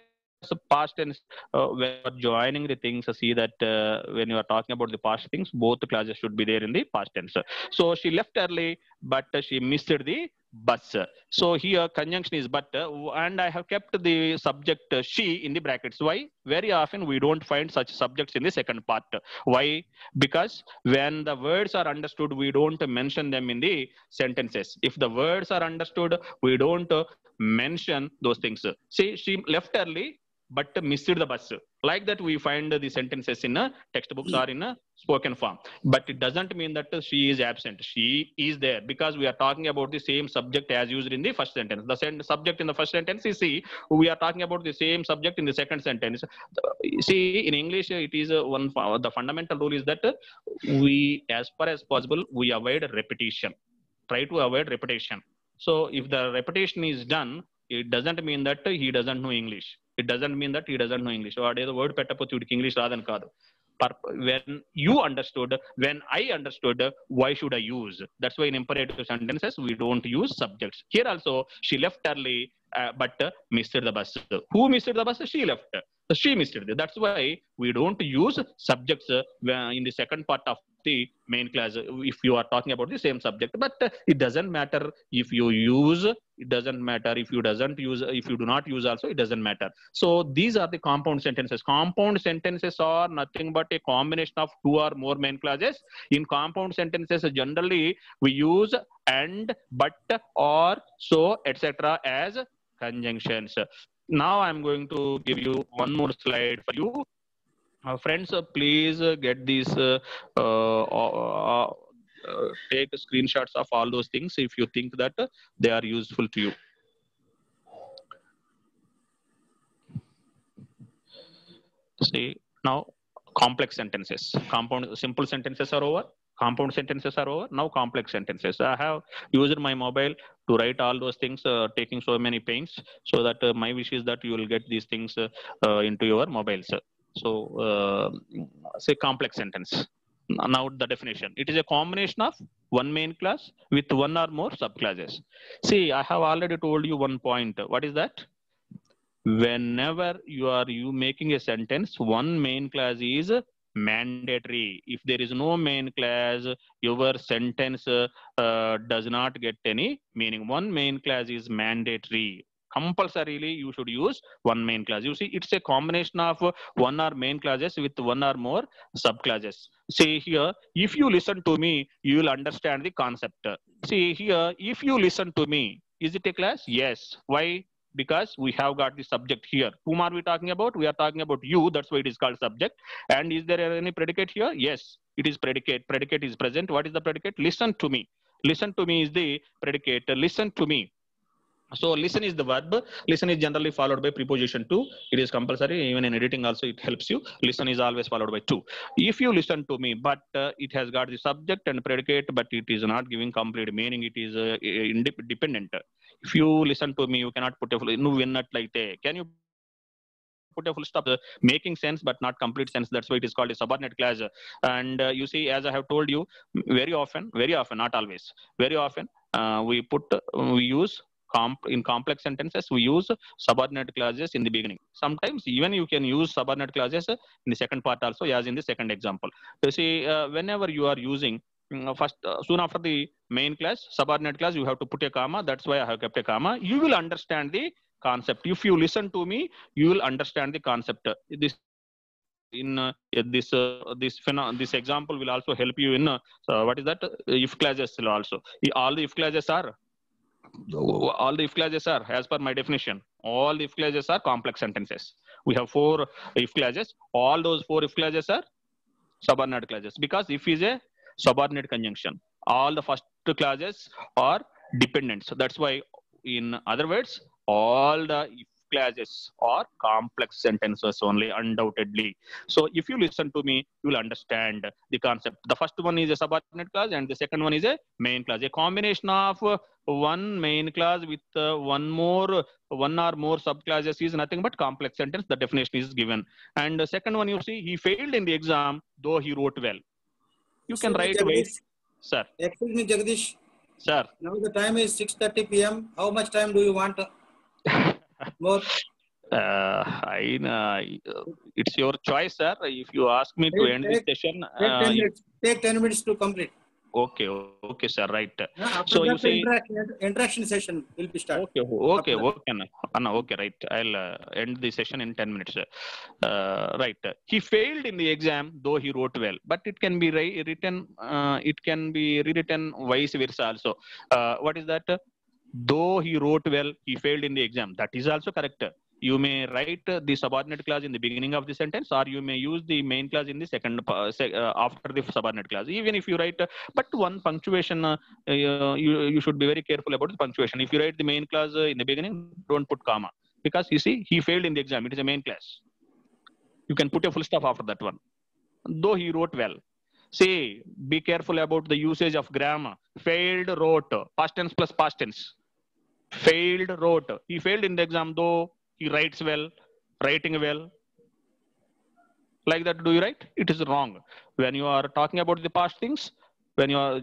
so past tense, uh, when you're joining the things, see that uh, when you are talking about the past things, both classes should be there in the past tense. So she left early, but she missed the bus. So here conjunction is but, and I have kept the subject she in the brackets. Why? Very often we don't find such subjects in the second part. Why? Because when the words are understood, we don't mention them in the sentences. If the words are understood, we don't mention those things. See, she left early, but missed the bus. Like that, we find the sentences in a textbooks or in a spoken form. But it doesn't mean that she is absent. She is there because we are talking about the same subject as used in the first sentence. The subject in the first sentence see. We are talking about the same subject in the second sentence. See, in English, it is one. The fundamental rule is that we, as far as possible, we avoid repetition. Try to avoid repetition. So if the repetition is done, it doesn't mean that he doesn't know English. It doesn't mean that he doesn't know English. వాడేదో word పెట్టకపోతే వీడికి English రాదని కాదు Purp- when you understood, when I understood, why should I use? That's why in imperative sentences we don't use subjects. Here also, she left early, uh, but uh, missed the bus. Who missed the bus? She left. So she missed it. That's why we don't use subjects uh, when- in the second part of the main class if you are talking about the same subject. But uh, it doesn't matter if you use. It doesn't matter if you doesn't use. If you do not use also, it doesn't matter. So these are the compound sentences. Compound sentences are nothing but a combination of two or more main clauses. In compound sentences, generally we use and, but, or, so, etc. as conjunctions. Now I'm going to give you one more slide for you. Uh, friends, uh, please uh, get these, take screenshots of all those things if you think that they are useful to you. See, now complex sentences, compound, simple sentences are over, compound sentences are over, now complex sentences. I have used my mobile to write all those things, uh, taking so many pains, so that uh, my wish is that you will get these things uh, into your mobiles. So, uh, say complex sentence. Now the definition. It is a combination of one main class with one or more subclasses. See, I have already told you one point. What is that? Whenever you are you making a sentence, one main class is mandatory. If there is no main class, your sentence uh, does not get any meaning. One main class is mandatory. Compulsorily, you should use one main class. You see, it's a combination of one or main classes with one or more subclasses. See here, if you listen to me, you will understand the concept. See here, if you listen to me, is it a class? Yes. Why? Because we have got the subject here. Whom are we talking about? We are talking about you. That's why it is called subject. And is there any predicate here? Yes, it is predicate. Predicate is present. What is the predicate? Listen to me. Listen to me is the predicate. Listen to me. So listen is the verb. Listen is generally followed by preposition to. It is compulsory. Even in editing also it helps you. Listen is always followed by to. If you listen to me, but uh, it has got the subject and predicate, but it is not giving complete meaning. It is uh, independent. If you listen to me, you cannot put a full. No, like that. Can you put a full stop uh, making sense but not complete sense that's why it is called a subordinate clause and uh, you see as i have told you very often very often not always very often uh, we put we use comp- in complex sentences we use subordinate clauses in the beginning. Sometimes even you can use subordinate clauses in the second part also as in the second example. You see uh, whenever you are using mm, first uh, soon after the main clause subordinate clause you have to put a comma. That's why i have kept a comma. You will understand the concept. If you listen to me you will understand the concept. This in uh, this uh, this this example will also help you in uh, what is that? If clauses also. All the if clauses are all the if clauses are as per my definition. All the if clauses are complex sentences. We have four if clauses. All those four if clauses are subordinate clauses. Because if is a subordinate conjunction all the first two clauses are dependent. So that's why in other words all the if clauses or complex sentences only undoubtedly. So if you listen to me you will understand the concept. The first one is a subordinate clause and the second one is a main clause a combination of one main clause with uh, one more one or more subclauses is nothing but complex sentence the definition is given. And the second one you see he failed in the exam though he wrote well. You can write
Jagdish,
sir.
Excuse me, Jagdish.
sir.
Now the time is 6:30 p.m. How much time do you want? [laughs] More.
uh, I, uh, it's your choice, sir. If you ask me to
Take-
end this
take-
session,
Take
uh,
10
you-
minutes. Take 10 minutes to complete.
okay, okay, sir, right.
After
So you say-
interaction, interaction session will be started.
Okay, okay,
After
okay, Anna. Anna, okay, right. I'll uh, end the session in 10 minutes. Uh, right. He failed in the exam, though he wrote well. But it can be ri- written, uh, it can be rewritten vice versa also. Uh, what is that? Though he wrote well, he failed in the exam. That is also correct. You may write the subordinate clause in the beginning of the sentence, or you may use the main clause in the second uh, after the subordinate clause. Even if you write, uh, but one punctuation, uh, uh, you you should be very careful about the punctuation. If you write the main clause in the beginning, don't put comma because you see he failed in the exam. It is a main clause. You can put a full stop after that one. Though he wrote well. See, be careful about the usage of grammar. Failed wrote, past tense plus past tense. Failed wrote. He failed in the exam, though he writes well, writing well. Like that, do you write? It is wrong. When you are talking about the past things, when you are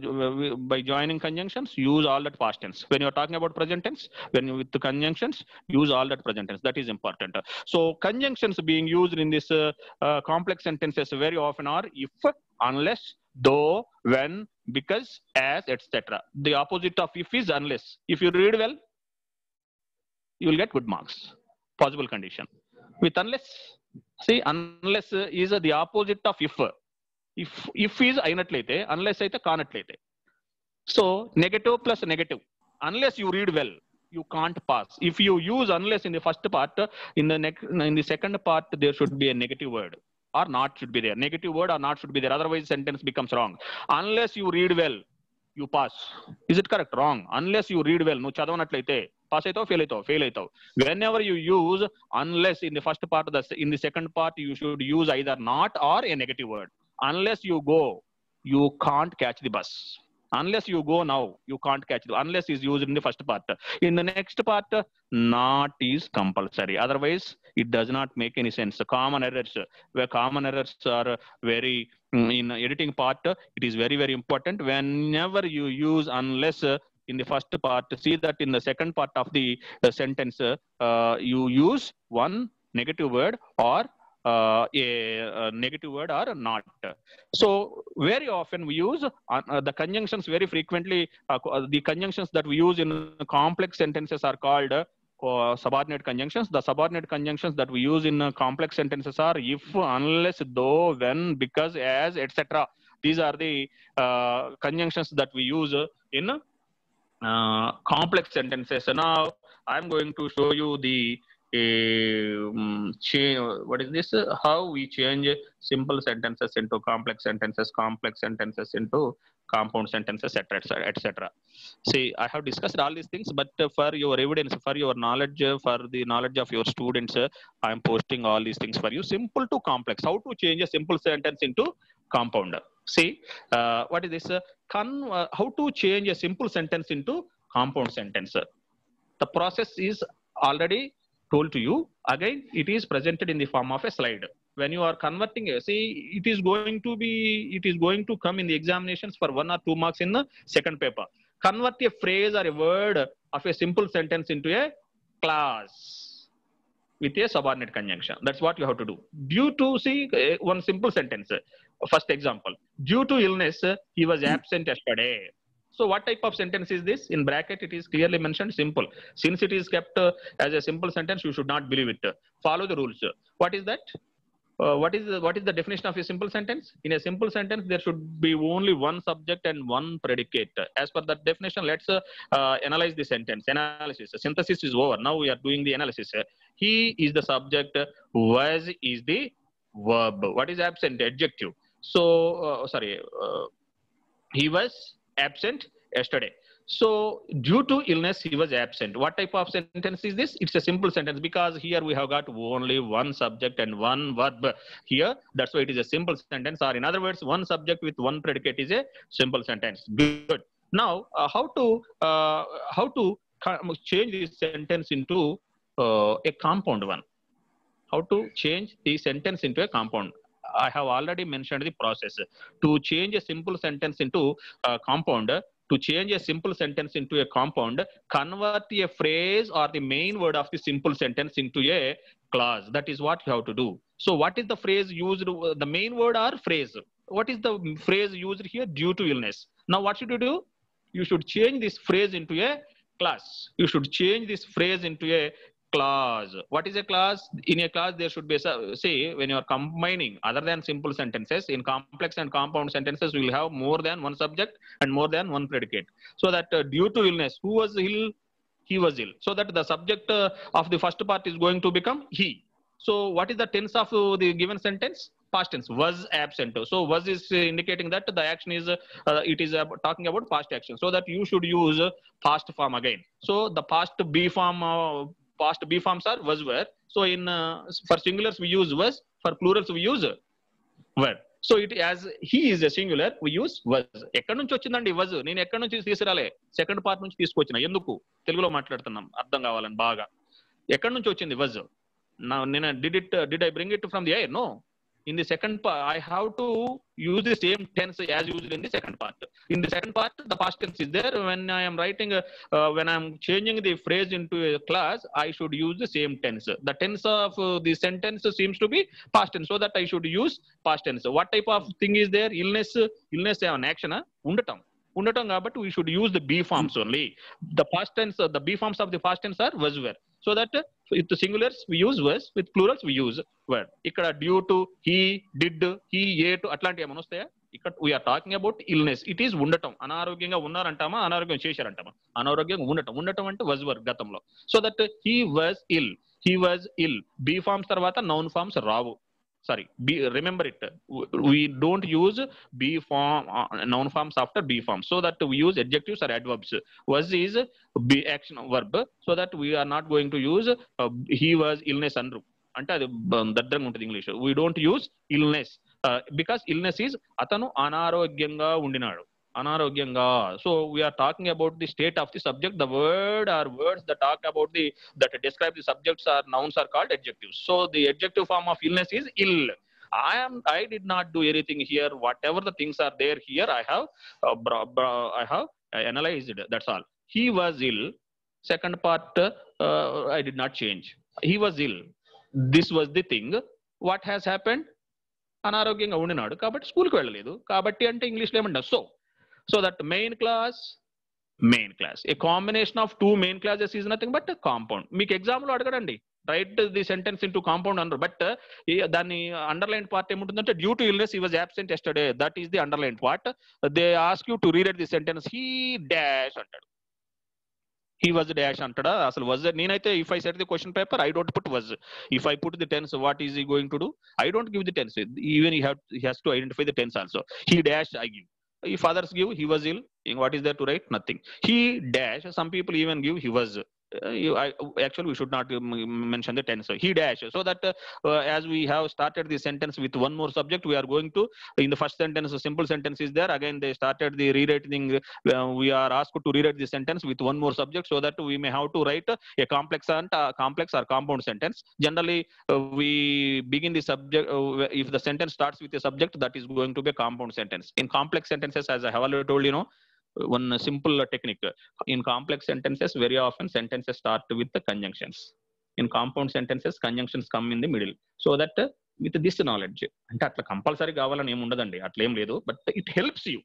by joining conjunctions, use all that past tense. When you are talking about present tense, when you with the conjunctions, use all that present tense. That is important. So conjunctions being used in this uh, uh, complex sentences very often are if, unless, though, when, because, as, etc. The opposite of if is unless. If you read well, you will get good marks. Possible condition. With unless, see, unless uh, is the opposite of if. If if is అయినట్లయితే unless అయితే కానట్లయితే so negative plus negative unless you read well you can't pass if you use unless in the first part in the neck in the second part there should B a negative word or not should be there negative word or not should be there otherwise sentence becomes wrong unless you read well you pass is it correct wrong unless you read well నువ్వు చదవనట్లయితే pass అవుతావు fail అవుతావు fail అవుతావు. Whenever you use unless in the first part in the second part you should use either not or a negative word unless you go you can't catch the bus unless you go now you can't catch the unless is used in the first part. In the next part not is compulsory. Otherwise it does not make any sense. Common errors where common errors are very in editing part it is very very important. Whenever you use unless in the first part see that in the second part of the, the sentence uh, you use one negative word or uh, a, a, negative word or not. So very often we use uh, the conjunctions very frequently. Uh, the conjunctions that we use in complex sentences are called subordinate conjunctions. The subordinate conjunctions that we use in complex sentences are if, unless, though, when, because, as, etc. These are the conjunctions that we use in complex sentences. So Now I'm going to show you the um, change what is this? How we change simple sentences into complex sentences complex sentences into compound sentences etc etc see i have discussed all these things but for your evidence for your knowledge for the knowledge of your students i am posting all these things for you. Simple to complex. How to change a simple sentence into compound? See uh, what is this? Uh, how to change a simple sentence into compound sentence? The process is already told to you again it is presented in the form of a slide. When you are converting see it is going to be it is going to come in the examinations for one or two marks in the second paper. Convert a phrase or a word of a simple sentence into a class with a subordinate conjunction. That's what you have to do. Due to see eh, one simple sentence. First example. Due to illness he was absent yesterday so what type of sentence is this? In bracket it is clearly mentioned simple. Since it is kept uh, as a simple sentence you should not believe it. Follow the rules. What is that? Uh, what is the, what is the definition of a simple sentence? In a simple sentence there should be only one subject and one predicate. As per that definition let's uh, uh, analyze the sentence. Analysis. Synthesis is over. Now we are doing the analysis. He is the subject was is the verb. What is absent? Adjective. So uh, sorry uh, he was absent yesterday. So due to illness he was absent. What type of sentence is this? It's a simple sentence because here we have got only one subject and one verb here. That's why it is a simple sentence. Or in other words one subject with one predicate is a simple sentence. Good. Now uh, how to uh, how to change this sentence into uh, a compound one? How to change the sentence into a compound i have already mentioned the process. To change a simple sentence into a compound to change a simple sentence into a compound convert a phrase or the main word of the simple sentence into a clause. That is what you have to do. So what is the phrase used? The main word or phrase? What is the phrase used here? Due to illness. Now what should you do? You should change this phrase into a class you should change this phrase into a clause. What is a class in a class there should be a, say when you are combining other than simple sentences in complex and compound sentences we will have more than one subject and more than one predicate. So that uh, due to illness who was ill he was ill. So that the subject uh, of the first part is going to become he. So what is the tense of uh, the given sentence? Past tense. Was absent. So was is indicating that the action is uh, it is talking about past action. So that you should use uh, past form again. So the past be form uh, past b forms are was were. So in uh, for singulars we use was. For plurals we use were. So it as he is a singular we use was ఎక్కడి నుంచి వచ్చిందండి was నేను ఎక్కడి నుంచి తీసుకురాలే? Second part నుంచి తీసుకొచ్చిన. ఎందుకు? తెలుగులో మాట్లాడుతున్నాం. అర్థం కావాలని బాగా. ఎక్కడి నుంచి వచ్చింది వజ్ నా నేను did it did I bring it from the air no in the second part, I have to use the same tense as used in the second part. In the second part, the past tense is there. When I am writing, uh, uh when I am changing the phrase into a class, I should use the same tense. The tense of uh, the sentence seems to be past tense, so that I should use past tense. What type of thing is there? Illness, illness an action, undatam. Undatam, but we should use the be forms only. The past tense, the be forms of the past tense are was were. So that with singulars we use was with plurals we use were ఇక్కడ due to he did he to అట్లాంటివి ఏమైనా వస్తాయా? ఇక్కడ we are talking about illness it is ఉండటం. అనారోగ్యంగా ఉన్నారంటామా? అనారోగ్యం చేశారంటామా? అనారోగ్యంగా ఉండటం. ఉండటం అంటే వజ్ వర్ గతంలో. So that he was ill he was ill be forms తర్వాత నౌన్ ఫార్మ్స్ రావు. Sorry be remember it we don't use b form uh, noun forms after b form so that we use adjectives or adverbs was is b action verb so that we are not going to use uh, he was illness and అంటే అది బ- దరిద్రంగా ఉంటుంది English we don't use illness because illness is అతను అనారోగ్యంగా ఉండినాడు అనారోగ్యంగా so we are talking about the state of the subject the word or words the talk about the that describe the subjects are nouns are called adjectives so the adjective form of illness is ill i am i did not do anything here whatever the things are there here i have uh, bra- bra- i have uh, analyzed that's all he was ill second part uh, i did not change he was ill this was the thing what has happened అనారోగ్యంగా ఉండినాడు కాబట్టి స్కూల్కి వెళ్ళలేదు కాబట్టి అంటే ఇంగ్లీష్లో ఏమంటారు so So that main class, main class. A combination of two main classes is nothing but a compound. మీకు ఎగ్జామ్లో అడగడండి. Write the sentence into compound అన్నారు బట్ దాన్ని అండర్లైన్ పార్ట్ ఏముంటుందంటే due to illness he was absent yesterday that is the underline part they ask you to rewrite the sentence he dash అంటాడు. He was dash అంటాడా? అసలు was నేనైతే if I set the question paper I don't put was if I put the tense what is he going to do I don't give the tense even he has to identify the tense also he dash I give if others give he was ill what is there to write? Nothing. He dash some people even give he was uh, you, I, actually we should not um, mention the tense. He dash so that uh, uh, as we have started the sentence with one more subject we are going to in the first sentence a simple sentence is there. Again they started the rewriting uh, we are asked to rewrite the sentence with one more subject so that we may have to write a complex and uh, complex or compound sentence. Generally we begin the subject if the sentence starts with a subject that is going to be a compound sentence. In complex sentences as i have already told you know one simple technique in complex sentences very often sentences start with conjunctions in compound sentences conjunctions come in the middle so that with this knowledge అంటే అట్లా compulsory కావాలని ఏమి ఉండదండి. అట్లా ఏం లేదు. But it helps you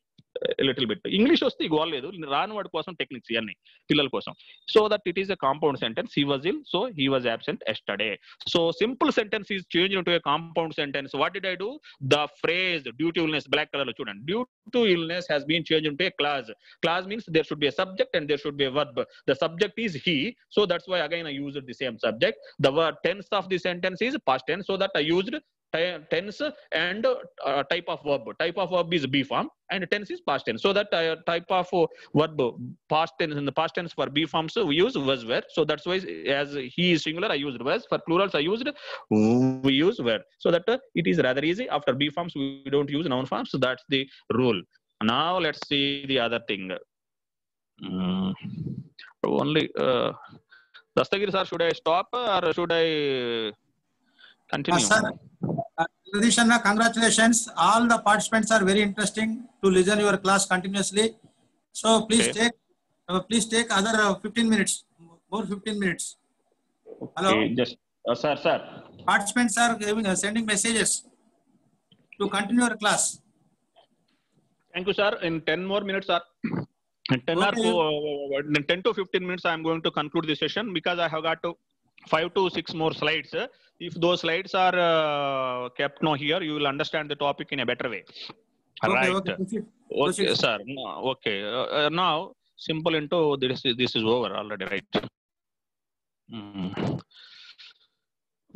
little bit English వస్తే goal లేదు. రాని వాడి కోసం టెక్నిక్స్ ఇవన్నీ పిల్లల కోసం. So that it is a compound sentence he was ill so he was absent yesterday so simple sentence is change to a compound sentence what did I do the phrase due to illness black కలర్లో చూడండి. Due to illness has been change to a clause clause means there should be subject and there should be verb the subject is he so that's why again I use the same subject the tense of the sentence is past tense so that I used tense and uh, type of verb. Type of verb is be form and tense is past tense. So that uh, type of verb past tense in the past tense for be forms we use was were. So that's why as he is singular i used was. For plurals i used we use were. So that uh, it is rather easy. After be forms we don't use noun forms. So that's the rule. Now let's see the other thing. Mm, only uh, Dastagiri sir should i stop or should i continue
sir. Jagdish Anna, congratulations. All the participants are very interesting to listen your class continuously. So please
Okay.
take, uh, please take other uh, 15 minutes, more 15 minutes. Hello.
Okay, just uh, sir, sir.
Participants are giving, uh, sending messages to continue your class.
Thank you, sir. In 10 more minutes, sir. In 10 or
Okay.
so, uh, 10 to 15 minutes, I am going to conclude the session because I have got to five to six more slides. If those slides are uh, kept no here, you will understand the topic in a better way.
Okay,
right.
okay. proceed.
Okay,
Proceed.
sir. No, okay. Uh, uh, now, simple into this is, this is over already, right? Mm.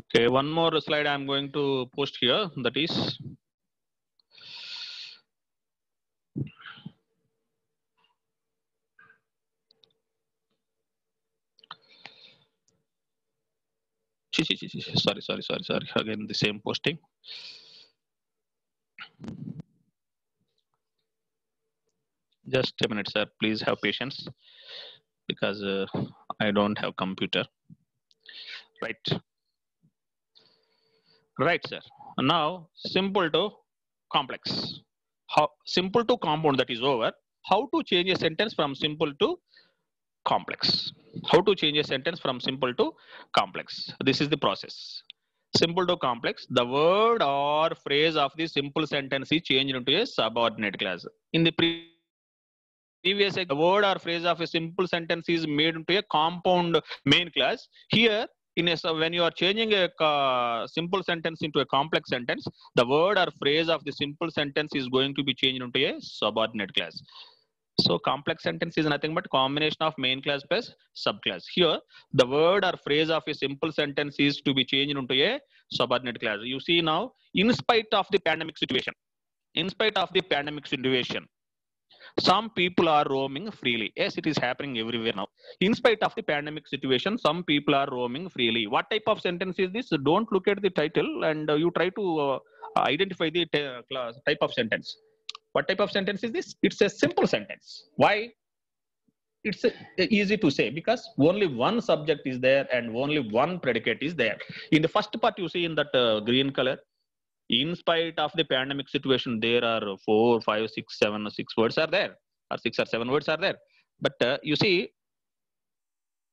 Okay, one more slide I'm going to post here. That is Sorry, sorry, sorry, sorry. Again, the same posting. Just a minute, sir. Please have patience because uh, I don't have computer. Right. Right, sir. Now, simple to complex. How simple to compound that is over. How to change a sentence from simple to complex? How to change a sentence from simple to complex? This is the process. Simple to complex, the word or phrase of the simple sentence is changed into a subordinate clause. In the pre- previous, the word or phrase of a simple sentence is made into a compound main clause. Here, in a, when you are changing a uh, simple sentence into a complex sentence, the word or phrase of the simple sentence is going to be changed into a subordinate clause. So complex sentence is nothing but combination of main clause plus subclass. Here, the word or phrase of a simple sentence is to be changed into a subordinate clause. You see now, in spite of the pandemic situation, in spite of the pandemic situation, some people are roaming freely. Yes, it is happening everywhere now. In spite of the pandemic situation, some people are roaming freely. What type of sentence is this? Don't look at the title and uh, you try to uh, identify the t- class, type of sentence. What type of sentence is this? It's a simple sentence. Why? It's uh, easy to say because only one subject is there and only one predicate is there. In the first part, you see in that uh, green color, in spite of the pandemic situation, there are four, five, six, seven, six words are there, or six or seven words are there. But uh, you see,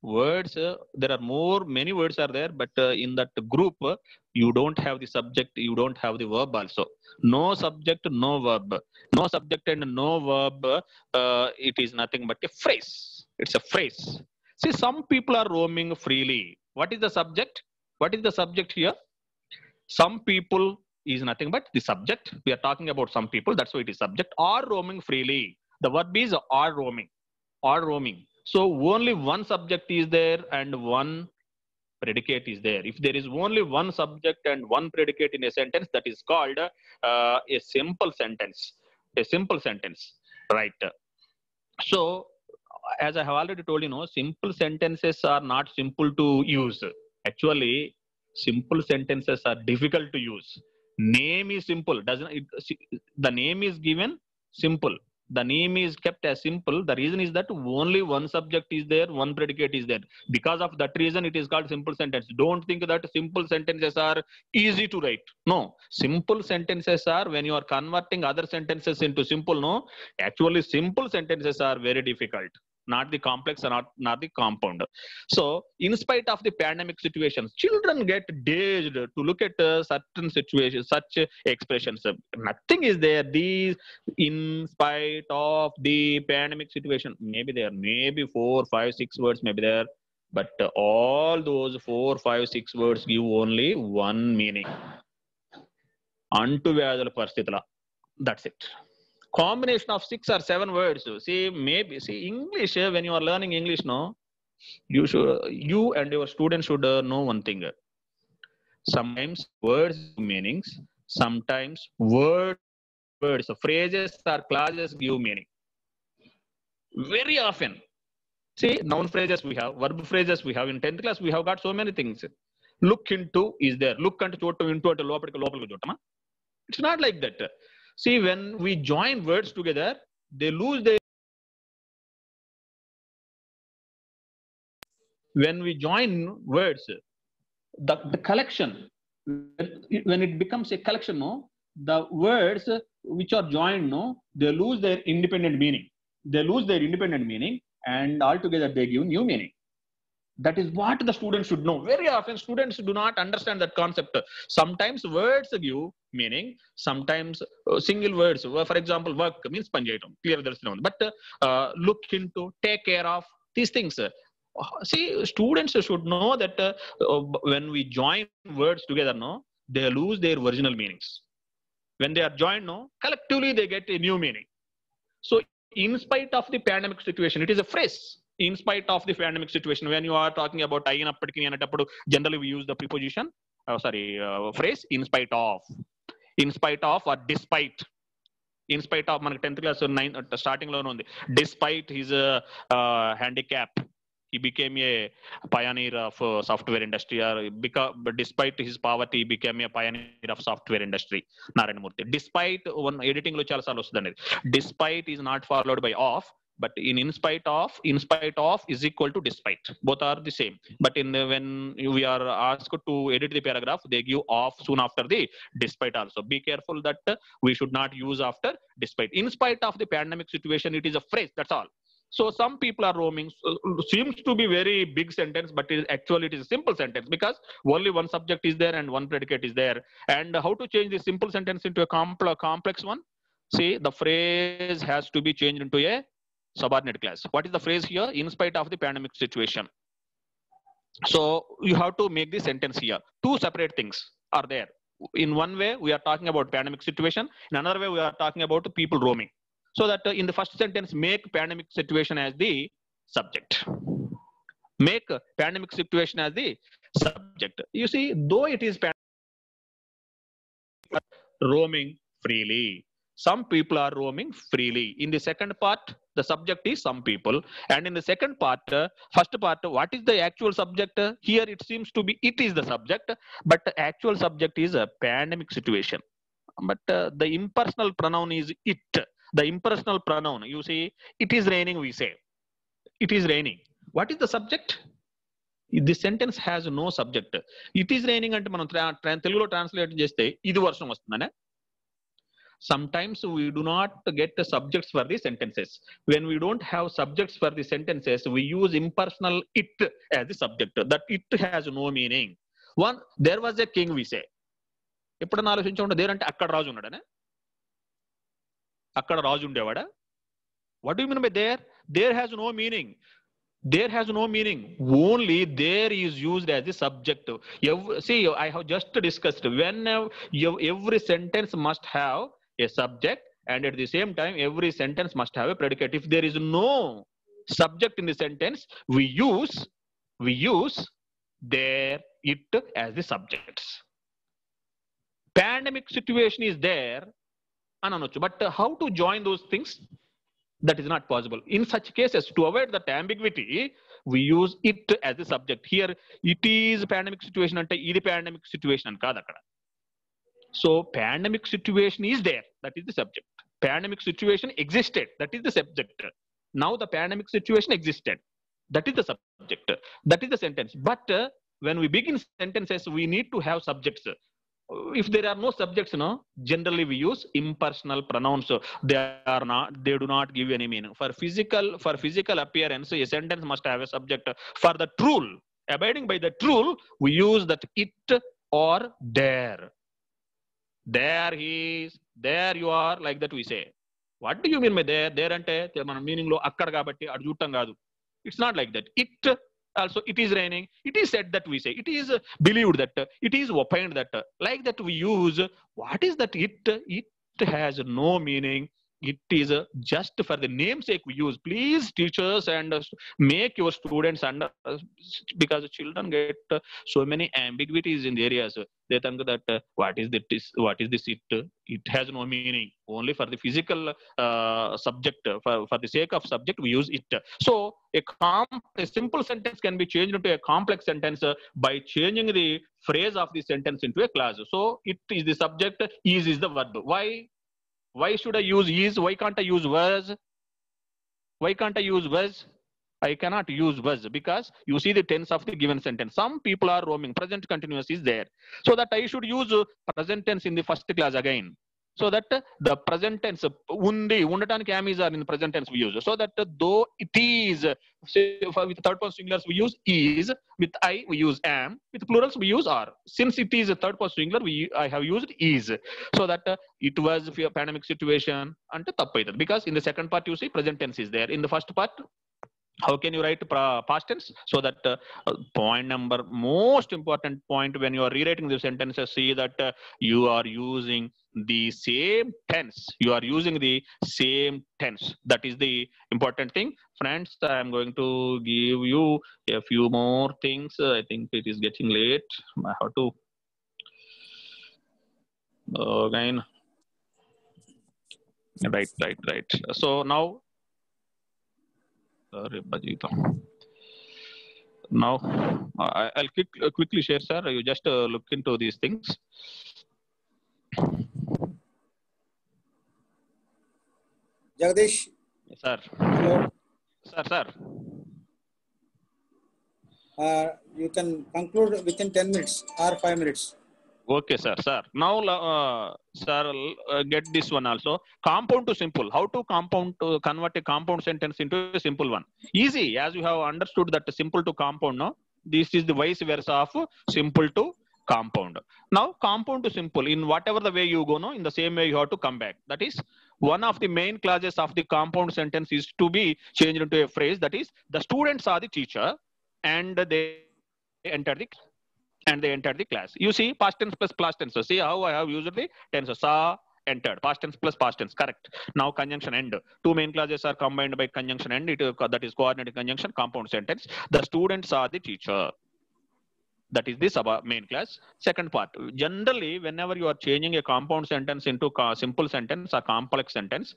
words uh, there are more many words are there but uh, in that group uh, you don't have the subject you don't have the verb also. No subject no verb. No subject and no verb uh, it is nothing but a phrase. It's a phrase. See some people are roaming freely. What is the subject? What is the subject here? Some people is nothing but the subject. We are talking about some people that's why it is subject are roaming freely. The verb is are roaming are roaming So only one subject is there and one predicate is there. If there is only one subject and one predicate in a sentence, that is called uh, a simple sentence. A simple sentence, right? So, as I have already told you, know, simple sentences are not simple to use. Actually, simple sentences are difficult to use. Name is simple. Doesn't it, the name is given simple the name is kept as simple. The reason is that only one subject is there one predicate is there. Because of that reason it is called simple sentence. Don't think that simple sentences are easy to write. No. Simple sentences are when you are converting other sentences into simple no. Actually simple sentences are very difficult not the complex or not, not the compound. So, in spite of the pandemic situations, children get dazed to look at uh, certain situations, such uh, expressions. Uh, nothing is there. These, in spite of the pandemic situation, maybe there, maybe four, five, six words, maybe there. But uh, all those four, five, six words give only one meaning. Antu వ్యాధుల పరిస్థితుల That's it combination of six or seven words. See, maybe see English when you are learning English, no, you should you and your students should know one thing. Sometimes words meanings. Sometimes words words phrases or clauses give meaning. Very often, see noun phrases we have, verb phrases we have. In tenth class we have got so many things. Look into is there. Look into into into low low It's not like that. See, when we join words together, they lose their. When we join words, the, the collection, when it becomes a collection, no, the words which are joined, no, they lose their independent meaning. They lose their independent meaning and altogether they give new meaning that is what the students should know very often students do not understand that concept sometimes words give meaning sometimes uh, single words uh, for example work means panjayatam clear darshanam but uh, look into take care of these things see students should know that uh, when we join words together no they lose their original meanings when they are joined no collectively they get a new meaning so in spite of the pandemic situation it is a phrase in spite of the pandemic situation when you are talking about అయినప్పటికీ అనేటప్పుడు generally we use the preposition uh, sorry uh, phrase in spite of In spite of or despite in spite of మనకి tenth class nine స్టార్టింగ్లోనే ఉంది. Despite his handicap he became a pioneer of software industry or బికా despite his poverty he became a pioneer of software industry Narayana Murthy despite one ఎడిటింగ్లో చాలా సార్లు వస్తుంది అనేది despite is not followed by of but in in spite of in spite of is equal to despite. Both are the same. But in the, when we are asked to edit the paragraph they give off soon after the despite also. Be careful that we should not use after despite. In spite of the pandemic situation it is a phrase that's all. So some people are roaming seems to be very big sentence but it actually it is a simple sentence because only one subject is there and one predicate is there. And how to change the simple sentence into a compl- complex one? See the phrase has to be changed into a subordinate clause. What is the phrase here? In spite of the pandemic situation. So you have to make the sentence here. Two separate things are there. In one way, we are talking about pandemic situation. In another way, we are talking about people roaming. So that uh, in the first sentence, make pandemic situation as the subject. Make pandemic situation as the subject. You see, though it is roaming freely, some people are roaming freely. In the second part, the subject is some people. And in the second part, uh, first part, what is the actual subject? Here it seems to be, it is the subject, but the actual subject is a pandemic situation. But uh, the impersonal pronoun is it. The impersonal pronoun, you see, it is raining, we say. It is raining. What is the subject? This sentence has no subject it is raining అంటే మనం తెలుగులో translate చేస్తే ఇది వర్షం వస్తుందనే sometimes we do not get the subjects for the sentences when we don't have subjects for the sentences we use impersonal it as the subject that it has no meaning one there was a king we say ఎప్పుడన్నా ఆలోచించకుండా దేరంటే అక్కడ రాజు ఉన్నాడనే అక్కడ రాజు ఉండేవాడా what you mean by their there has no meaning there has no meaning only there is used as a subject Ev- see i have just discussed when every sentence must have a subject and at the same time every sentence must have a predicate if there is no subject in the sentence, we use we use there it as the subjects. Pandemic situation is there అని అనొచ్చు but how to join those things that is not possible in such cases to avoid that ambiguity we use it as a subject here it is pandemic situation అంటే ఇది pandemic situation అని కాదు అక్కడ so pandemic situation is there. That is the subject. Pandemic situation existed. That is the subject. Now the pandemic situation existed. That is the subject. That is the sentence. But uh, when we begin sentences, we need to have subjects. If there are no subjects, no, generally we use impersonal pronouns. They are not. They do not give any meaning. For physical, for physical appearance, a sentence must have a subject. For the rule, abiding by the rule, we use that it or there there he's there you are like that we say what you mean my there there అంటే మన మీనింగ్లో అక్కడ కాబట్టి అటు చూడటం కాదు. It's not like that it also it is raining it is said that we say it is believed that it is opined that like that we use what is that it it has no meaning it is uh, just for the namesake we use please teachers and uh, make your students under uh, because children get so many ambiguities in the areas they think that what is this what is this it it has no meaning only for the physical uh, subject for, for the sake of subject we use it so a, com- a simple sentence can be changed into a complex sentence by changing the phrase of the sentence into a clause. So it is the subject, is is the verb. Why? Why should I use is? Why can't I use was? Why can't I use was? I cannot use was because you see the tense of the given sentence. Some people are roaming. Present continuous is there. So that I should use present tense in the first class again So that uh, the present tense undi ఉండటానికి am is are in the present tense we use. So that uh, though it is uh, say for with third person singulars we use is with I we use am with plurals we use are. Since it is a third person singular we I have used is. So that uh, it was a pandemic situation అంటే తప్పు అవుతుంది because in the second part you see present tense is there. In the first part how can you write past tense? So that uh, point number most important point when you are rewriting the sentences see that uh, you are using the same tense. You are using the same tense. That is the important thing. Friends i am going to give you a few more things. Uh, i think it is getting late. I have to again right right right. So now. Now, I'll quick, quickly share, sir. You just uh, look into these things.
Jagdish,
Sir,
hello.
sir, sir.
Uh, you can conclude within 10 minutes or 5 minutes.
Okay, sir, sir. Now, uh, sir, uh, get this one also. Compound to simple. How to compound to convert a compound sentence into a simple one? Easy, as you have understood that simple to compound. No, this is the vice versa of simple to compound. Now, compound to simple. In whatever the way you go, no, in the same way you have to come back. That is one of the main clauses of the compound sentence is to be changed into a phrase. That is, the students are the teacher, and they enter the and they enter the class. You see, past tense plus past tense. So see how I have used the tense. Saw, entered. Past tense plus past tense. Correct. Now conjunction end. Two main clauses are combined by conjunction end. It, uh, that is coordinated conjunction, compound sentence. The students are the teacher. That is the sub main class. Second part. Generally, whenever you are changing a compound sentence into simple sentence or complex sentence,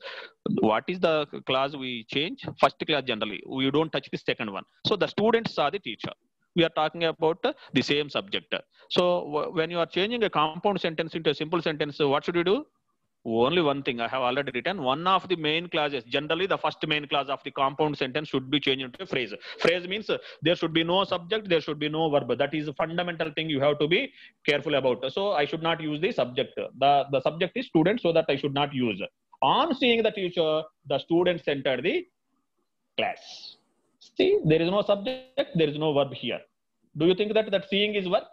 what is the clause we change? First class generally. We don't touch the second one. So the students are the teacher we are talking about the same subject. So when you are changing a compound sentence into a simple sentence, what should you do? Only one thing I have already written. One of the main clauses, generally the first main clause of the compound sentence should be changed into a phrase. Phrase means there should be no subject, there should be no verb. That is a fundamental thing you have to be careful about. So I should not use the subject. The, the subject is student, so that I should not use. On seeing the teacher, the students enter the class. See, there is no subject, there is no verb here. Do you think that that seeing is verb?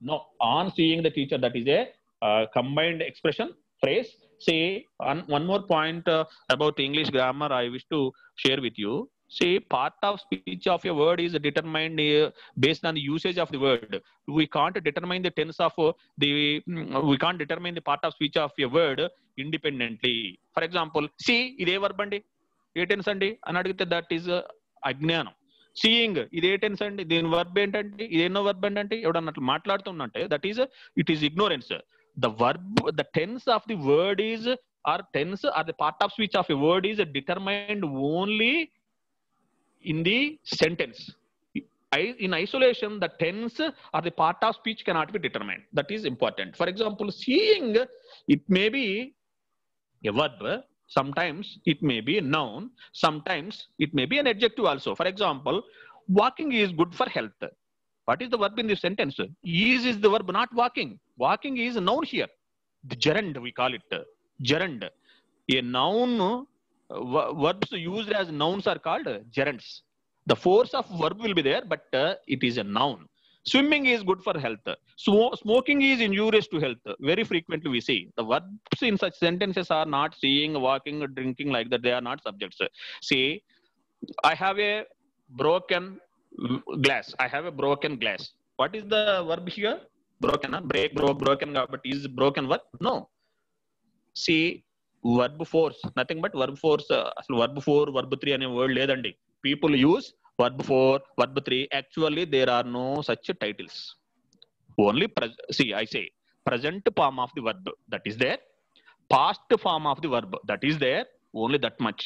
No. On seeing the teacher, that is a uh, combined expression phrase. See, on, one more point uh, about English grammar, I wish to share with you. See, part of speech of a word is determined uh, based on the usage of the word. We can't determine the tense of uh, the, mm, we can't determine the part of speech of a word independently. For example, see, ఇదే verb అండి ఏ tense అండి అని అడిగితే that is అజ్ఞానం. Seeing ఇది ఏ tense అండి? దీని వర్బ్ ఏంటంటే ఇది ఎన్నో వర్బ్ ఏంటంటే ఎవడన్నా అట్లా మాట్లాడుతున్నట్టే that is it is ignorance the verb the tense of the word is or tense or the part of speech of a word is determined only in the sentence in isolation the tense or the part of speech cannot be be that is important for example seeing it may be a verb sometimes it may be a noun, sometimes it may be an adjective also. For example, walking is good for health. What is the verb in this sentence? Is is the verb, not walking. Walking is a noun here. The gerund, we call it. Gerund. A noun uh, verbs used as nouns are called gerunds. The force of verb will be there, but uh, it is a noun. Swimming is good for health. Smo- smoking is injurious to health. Very frequently we see the verbs in such sentences are not seeing, walking, drinking like that. They are not subjects. See, I have a broken glass. I have a broken glass. What is the verb here? Broken, huh? break, broke, broken. But is broken verb? No. See, verb force nothing but verb force అసలు verb four verb three అనే word లేదండి people use verb 4 verb 3 actually there are no such titles only see i say present form of the verb that is there past form of the verb that is there only that much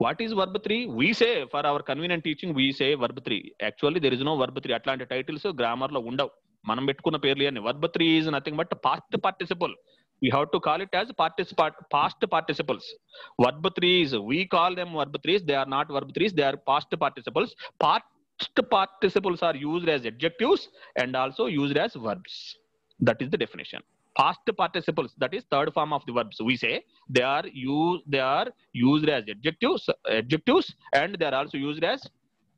what is verb three we say for our convenient teaching we say verb three actually there is no verb three అట్లాంటి titles గ్రామర్లో ఉండవు మనం పెట్టుకున్న పేర్లు అని verb three is nothing but past participle we have to call it as past participles. Verb threes, we call them verb threes. They are not verb threes. They are past participles. Past participles are used as adjectives and also used as verbs. That is the definition. Past participles, that is third form of the verbs. We say they are used. They are used as adjectives, adjectives, and they are also used as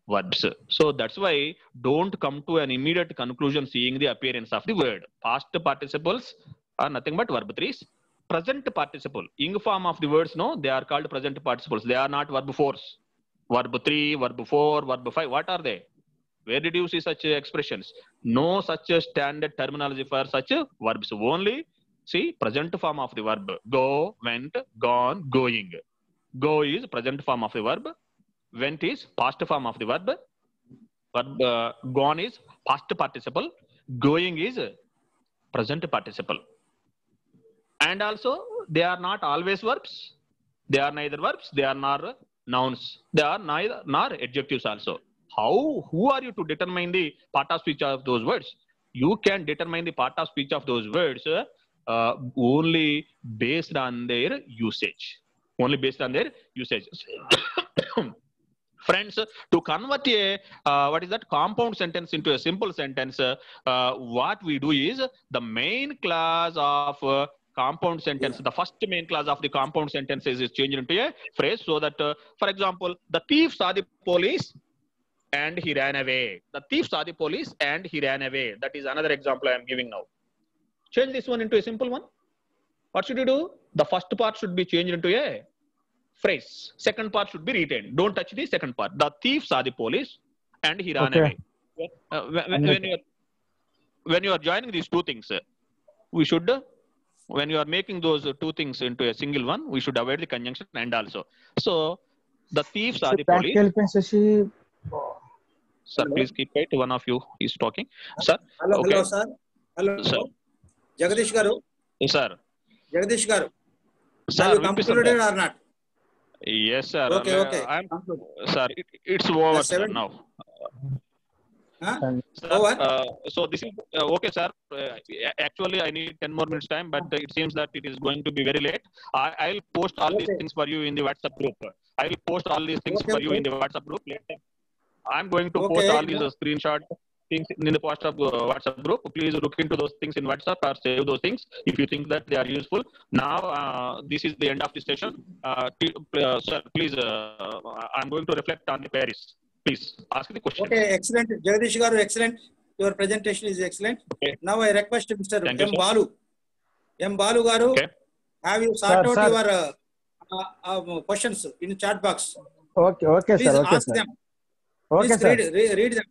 verbs. So that's why don't come to an immediate conclusion seeing the appearance of the word. Past participles are nothing but verb threes. Present participle, ing form of the words, no, they are called present participles. They are not verb fours. Verb three, verb four, verb five. What are they? Where did you see such expressions? No such a standard terminology for such verbs. Only see present form of the verb. Go, went, gone, going. Go is present form of the verb. Went is past form of the verb. Verb uh, gone is past participle. Going is present participle and also they are not always verbs. They are neither verbs they are nor nouns. They are neither nor adjectives also. How who are you to determine the part of speech of those words? You can determine the part of speech of those words uh, only based on their usage. Only based on their usage. [coughs] Friends to convert a uh, what is that? Compound sentence into a simple sentence uh, what we do is the main clause of uh, compound sentence. The first main clause of the compound sentences is changed into a phrase so that uh, for example the thief saw the police and he ran away. The thief saw the police and he ran away. That is another example i am giving now. Change this one into a simple one. What should you do? The first part should be changed into a phrase. Second part should be retained. Don't touch the second part. The thief saw the police and he ran
Okay.
away. Uh, when, when, when you are when you are joining these two things uh, we should uh, when you are making those two things into a single one, we should avoid the conjunction and also. So the thieves are the police.
Sashi... Oh.
Sir, hello. please keep it. One of you is talking. Sir.
Hello,
okay.
hello, sir. Hello.
Sir.
Jagadish Garu.
Yes, sir.
Jagadish Garu.
Sir,
are
you
completed or not?
Yes, sir. Okay,
okay.
I'm, sir, it, it's over sir,
now
now Sir,
Over.
uh, so this is uh, okay, sir. Uh, actually, I need 10 more minutes time, but it seems that it is going to be very late. I, I'll post all these things for you in the WhatsApp group. I will post all these things
Okay,
for you in the WhatsApp group later. I'm going to post all these uh, screenshot things in the post of uh, WhatsApp group. Please look into those things in WhatsApp or save those things if you think that they are useful. Now, uh, this is the end of the session. Uh, uh, sir, please, uh, I'm going to reflect on the Paris. Please ask the question.
Okay, excellent. Jagadish Garu, excellent. Your presentation is excellent.
Okay.
Now I request Mr.
Thank
M.
You,
Balu. M. Balu Garu,
okay.
have you
sorted
out
sir.
your uh, uh, uh, questions
in chat
box?
Okay, okay,
Please
sir.
Okay,
ask
sir.
them.
Okay, Please sir.
Read, re read them.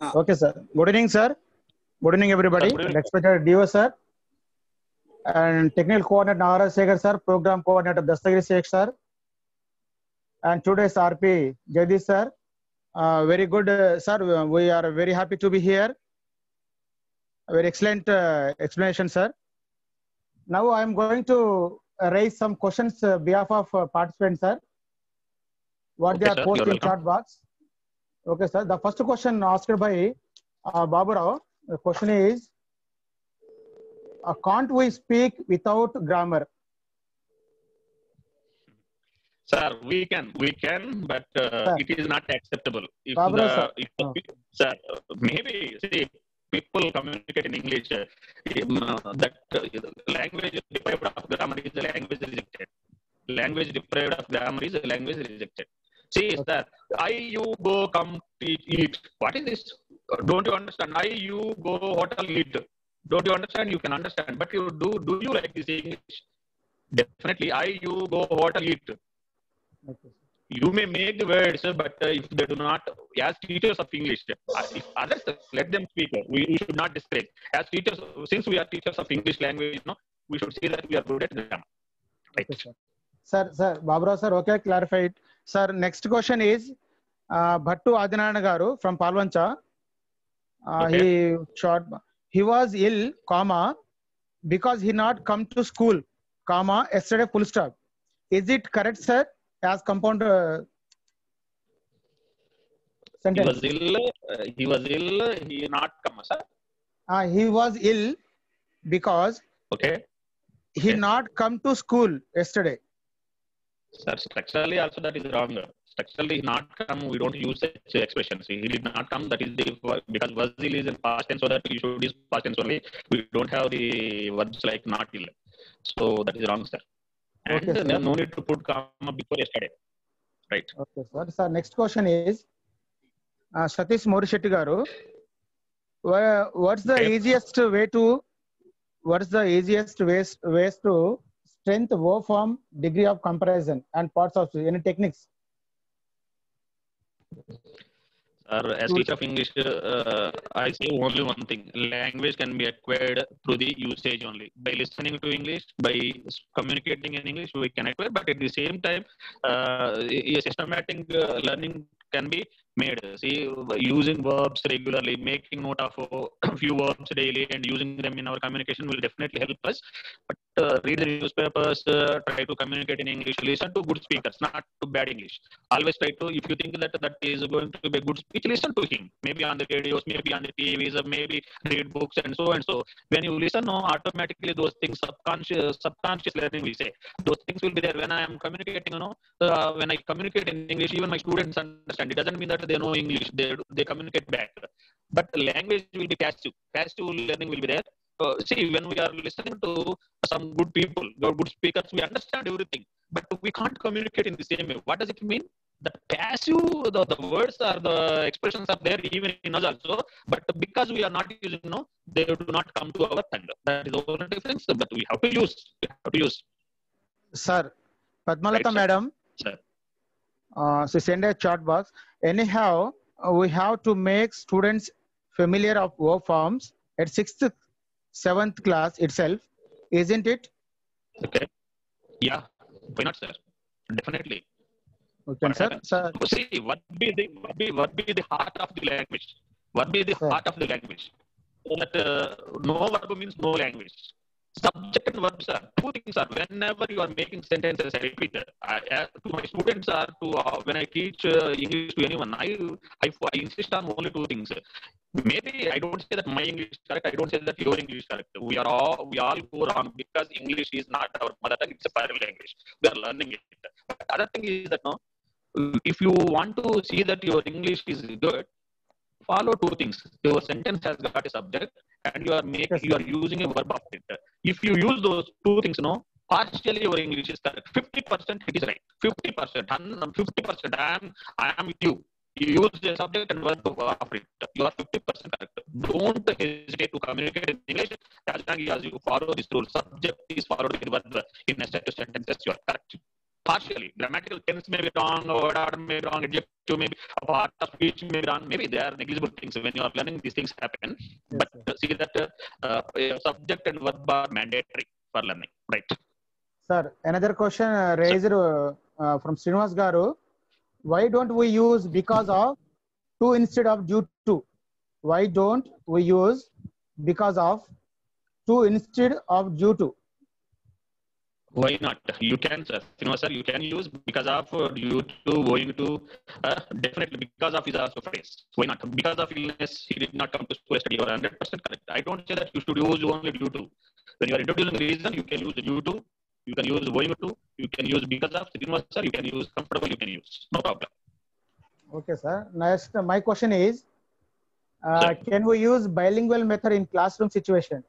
Ah. Okay, sir. Good evening,
sir. Good evening,
everybody. next speaker dio sir. And technical coordinator Nagara Segar, sir. Program coordinator Dastagiri Sheikh, sir. And today's RP, jaydeep sir. Very good, uh, sir. We are very happy to be here. A very excellent uh, explanation, sir. Now I am going to uh, raise some questions uh, behalf of uh, participants, sir. What they
Okay,
are
sir.
posted
You're
in chat box. Okay, sir. The first question asked by uh, Babu Rao. The question is, uh, can't we speak without grammar?
Sir, we can, we can, but uh, it is not acceptable. If
Barbara,
the,
sir.
if the
Oh.
sir, maybe see people communicate in English. Uh, um, uh, that uh, language deprived of grammar is a language rejected. Language deprived of grammar is a language rejected. See, sir, I you go come eat. eat. What is this? Uh, Don't you understand? I you go hotel eat. Don't you understand? You can understand, but you do. Do you like this English? Definitely, I you go hotel eat
Okay,
you may make the words, but uh, if they do not, as teachers of English, uh, if others let them speak. uh, We, we should not discourage. As teachers, since we are teachers of English language, no, we should see that we are good at grammar. Right.
Okay, sir. Sir, sir, Babra sir, okay, clarified. Sir, next question is uh, Bhattu Adinayana garu from Palvancha. Uh, okay. He short, he was ill, comma, because he not come to school, comma, yesterday full stop. Is it correct, sir? As compound uh,
He was ill. Uh, he was ill. He not come, sir.
Uh, he was ill because
Okay.
he
Okay.
not come to school yesterday.
Sir, structurally also that is wrong. Structurally not come. We don't use such expressions. He did not come. That is the because was ill is in past tense, so that you should use past tense only. We don't have the verbs like not ill. So that is wrong, sir. And
Okay,
no need to put comma before yesterday. Right.
Okay, sir. Sir, next question is uh, Satish Morishetty garu. wha- What's the
Okay.
easiest way to what's the easiest ways ways to strength verb form degree of comparison and parts of any techniques?
Sir, as teacher of English, uh, I say only one thing: language can be acquired through the usage only. By listening to English, by communicating in English, we can acquire. But at the same time, uh, a systematic uh, learning can be made. See, using verbs regularly, making note of a [clears throat] few verbs daily, and using them in our communication will definitely help us. But uh, read the newspapers, uh, try to communicate in English, listen to good speakers, not to bad English. Always try to if you think that that is going to be a good speech listen to him. Maybe on the radios maybe on the tvs or maybe read books and so and so. When you listen no automatically those things subconscious subconscious learning we say. Those things will be there. When i am communicating you know uh, when i communicate in english even my students understand. It doesn't mean that they know english. They they communicate back but language will be passive. Passive learning will be there uh, see when we are listening to some good people good speakers we understand everything but we can't communicate in the same way. What does it mean? The passive, the, the words or the expressions are there even in us also, but because we are not using, no, they do not come to our tongue. That is the only difference. But we have to use. We have to use.
Sir, Padmalata
Right,
madam,
Sir.
uh, she send a chat box. Anyhow, uh, we have to make students familiar of verb forms at sixth, seventh class itself, isn't it?
Okay. Yeah. Why not, sir? Definitely.
Okay,
What
sir.
happens?
Sir,
See, what be the what be what be the heart of the language? What be the
Sir.
heart of the language? That uh, no verb means no language. Subject and verbs are two things are whenever you are making sentences, I repeat, uh, to my students are to uh, when I teach uh, English to anyone, I, I I insist on only two things. Maybe I don't say that my English is correct. I don't say that your English is correct. We are all we all go wrong because English is not our mother tongue. It's a parallel language. We are learning it. But other thing is that no, if you want to see that your English is good, follow two things. Your sentence has got a subject, and you are making you are using a verb it. If you use those two things, no, partially your English is correct. Fifty percent it is right. Fifty percent, fifty percent. I am I am you. You use the subject and verb it. You are fifty percent correct. Don't hesitate to communicate in English as long as you follow this rule. Subject is followed with verb in a set of sentences. You are correct partially. Grammatical tense may be wrong, word order may be wrong, adjective may be, a part of speech may be wrong. Maybe they are negligible things. When you are learning, these things happen.
Yes,
but uh, see that uh, uh, subject and verb are mandatory for learning. Right.
Sir, another question uh, raised uh, uh, from Srinivas Garu. Why don't we use because of to instead of due to? Why don't we use because of to instead of due to?
Why not? You can, sir. You know, sir, you can use because of, uh, due to, going to, uh, definitely because of is also phrase. Why not? Because of illness, he did not come to school yesterday. You are 100% correct. I don't say that you should use only due to. When you are introducing reason, you can use due to, you can use going to, you can use because of, you know, sir, you can use comfortable, you can use. No problem.
Okay, sir. Next, uh, my question is, uh, can we use bilingual method in classroom situation?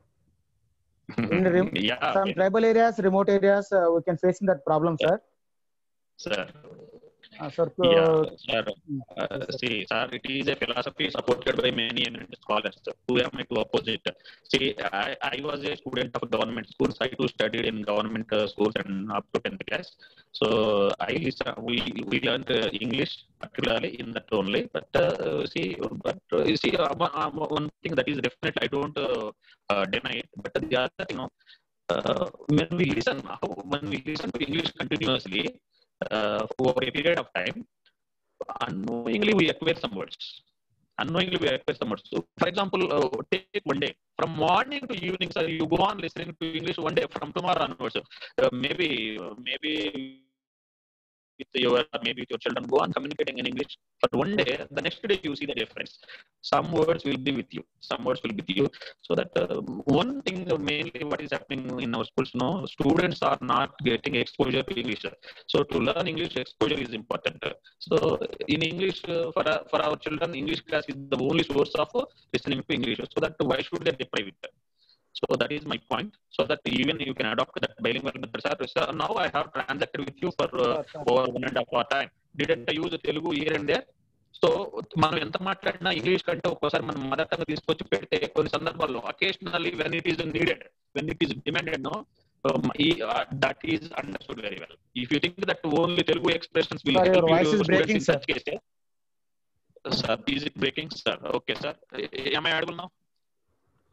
In rem- [laughs]
yeah,
Some
okay.
tribal areas, remote areas, uh, we can face in that problem, sir.
sir.
Uh, sir,
Yeah,
uh,
sir. Uh, see, sir, it is a philosophy supported by many eminent scholars. Who am I to oppose it? See, I, I was a student of government schools. I too studied in government uh, schools and up to 10th class. So I listen, we we learned uh, English particularly in that only. But uh, see, but uh, you see, uh, one, uh, one thing that is definite, I don't uh, uh, deny it. But the other, you know, uh, when we listen, how- when we listen to English continuously uh, over a period of time, unknowingly we acquire some words. Unknowingly we acquire some words. So, for example, uh, take one day from morning to evening, sir, you go on listening to English one day from tomorrow onwards. Uh, maybe, maybe with your maybe with your children go on communicating in English. But one day, the next day you see the difference. Some words will be with you. Some words will be with you. So that uh, one thing uh, mainly what is happening in our schools, no, students are not getting exposure to English. So to learn English, exposure is important. So in English, uh, for uh, for our children, English class is the only source of uh, listening to English. So that why should they deprive it? So that is my point. So that even you can adopt that bilingual method. Sir, sir, now I have transacted with you for uh, over one and a half time. Didn't I use Telugu here and there? So మనం ఎంత మాట్లాడినా English కంటే ఒక్కోసారి మనం mother tongue తీసుకొచ్చి పెడితే కొన్ని సందర్భాల్లో occasionally when it is needed when it is demanded no that is understood very well if you think that only Telugu expressions will.
Sir is it breaking sir
okay sir am I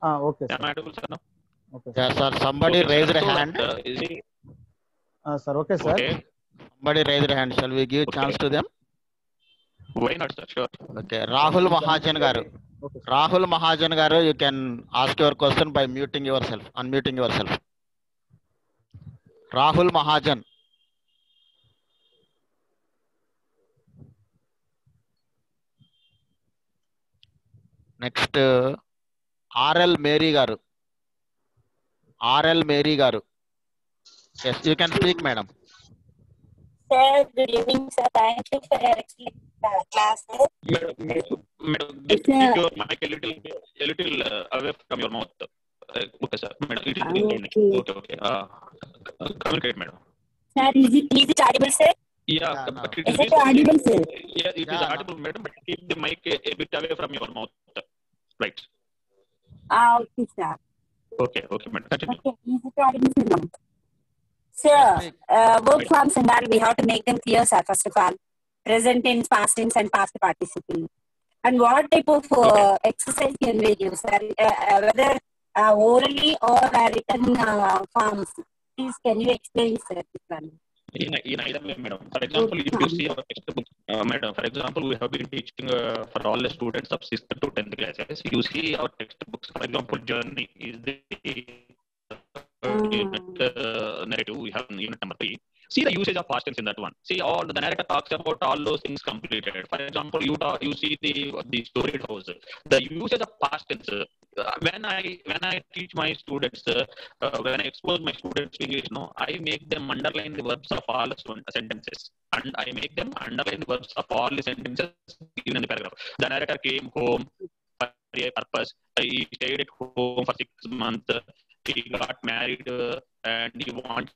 audible now
ah, okay, sir.
am I audible sir now
Okay, sir.
Yeah, sir. Somebody
Okay, sir.
raised a
So
hand.
that, uh, is it-
Ah, sir, okay, sir.
okay
Somebody raised a hand. Shall we give
Okay.
chance uh. Yes, you can speak, madam.
Sir, good evening, sir. Thank you for your excellent uh, class. sir.
Madam, madam, madam, give,
It's a-
give your mic a little, a little uh, away from your mouth. Uh, okay, sir. Madam, it is
Ah,
okay.
okay.
Okay, okay. Uh, uh, communicate, madam.
Sir, is it, is it audible, sir?
Yeah,
Yeah, no.
but it
Is
is.
it audible, sir?
Yeah, it is
Yeah, no.
audible, madam, but keep the mic a, a bit away from your mouth. Right.
Ah, okay, sir.
Okay, okay, madam.
Okay, is it audible, sir? Uh, verb forms and that we have to make them clear, sir, first of all. Present tense, past tense, and past participle. And what type of uh, exercise can we use, sir? Uh, uh, whether uh, orally or uh, written uh, forms. Please, can you explain, sir?
In, in either way, madam. For example, if you see our textbook, uh, madam, for example, we have been teaching uh, for all the students of 6th to 10th classes. You see our textbooks, for example, journey is the uh, unit, uh, narrative. We have in unit number three. See the usage of past tense in that one. See all the narrator talks about all those things completed. For example, you talk, you see the the storied house. The usage of past tense. Uh, when I when I teach my students, uh, uh, when I expose my students to English, no, I make them underline the verbs of all sentences, and I make them underline the verbs of all the sentences given in the paragraph. The narrator came home for a purpose. He stayed at home for six months. He got married, uh, and he wanted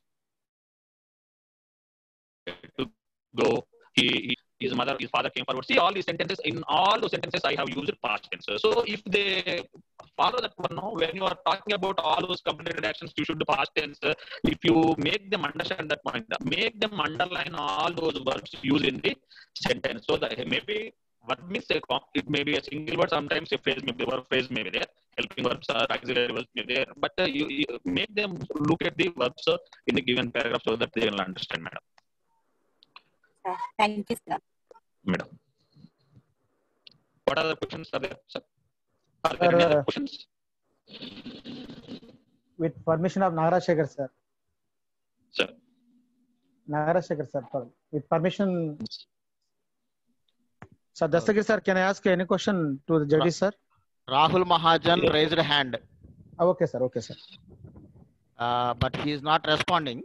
to go. He, he his mother, his father came forward. See all these sentences. In all those sentences, I have used past tense. So if they follow that one, when you are talking about all those completed actions, you should past tense. If you make them understand that point, make them underline all those verbs used in the sentence. So that maybe what means it may be a single word. Sometimes a phrase may be verb phrase may be there. Helping verbs or auxiliary verbs may be there. But uh, you, you make them look at the verbs uh, in the given paragraph so that they will understand, madam.
Sir, Thank you, sir.
Madam. What are the questions are there, sir? Are there
Sir,
any other
uh,
questions?
with permission of Nagaraj Shekhar sir.
Sir.
Nagaraj Shekhar sir, with permission. Sir, Dastagir sir, can I ask any question to the judges sir?
Rahul Mahajan raised hand,
Ah, Okay sir, okay sir.
uh, but he is not responding.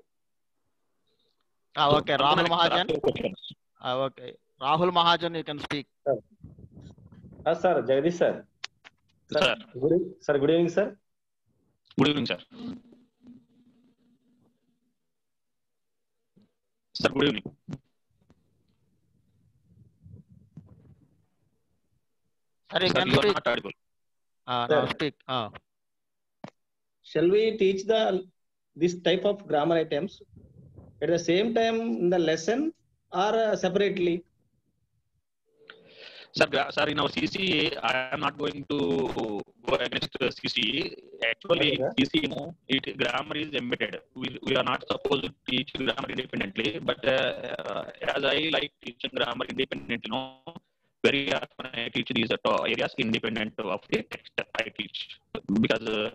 Ah, okay, Rahul Mahajan. Ah, okay, Rahul Mahajan, you can speak.
Uh, sir, Jagdish sir.
Sir,
Good, e- sir, good evening, sir.
good evening, sir. Sir, good evening.
Sir, you
Sir,
can
you are not audible.
Ah, now speak. Ah,
Shall we teach the this type of grammar items at the same time in the lesson or uh, separately?
Sir, sir, in our CCA, I am not going to go against the CCA. Actually,
Okay,
no, it, grammar is embedded. We, we are not supposed to teach grammar independently, but uh, as I like teaching grammar independently, no, very often I teach these uh, areas independent of the text I teach because uh,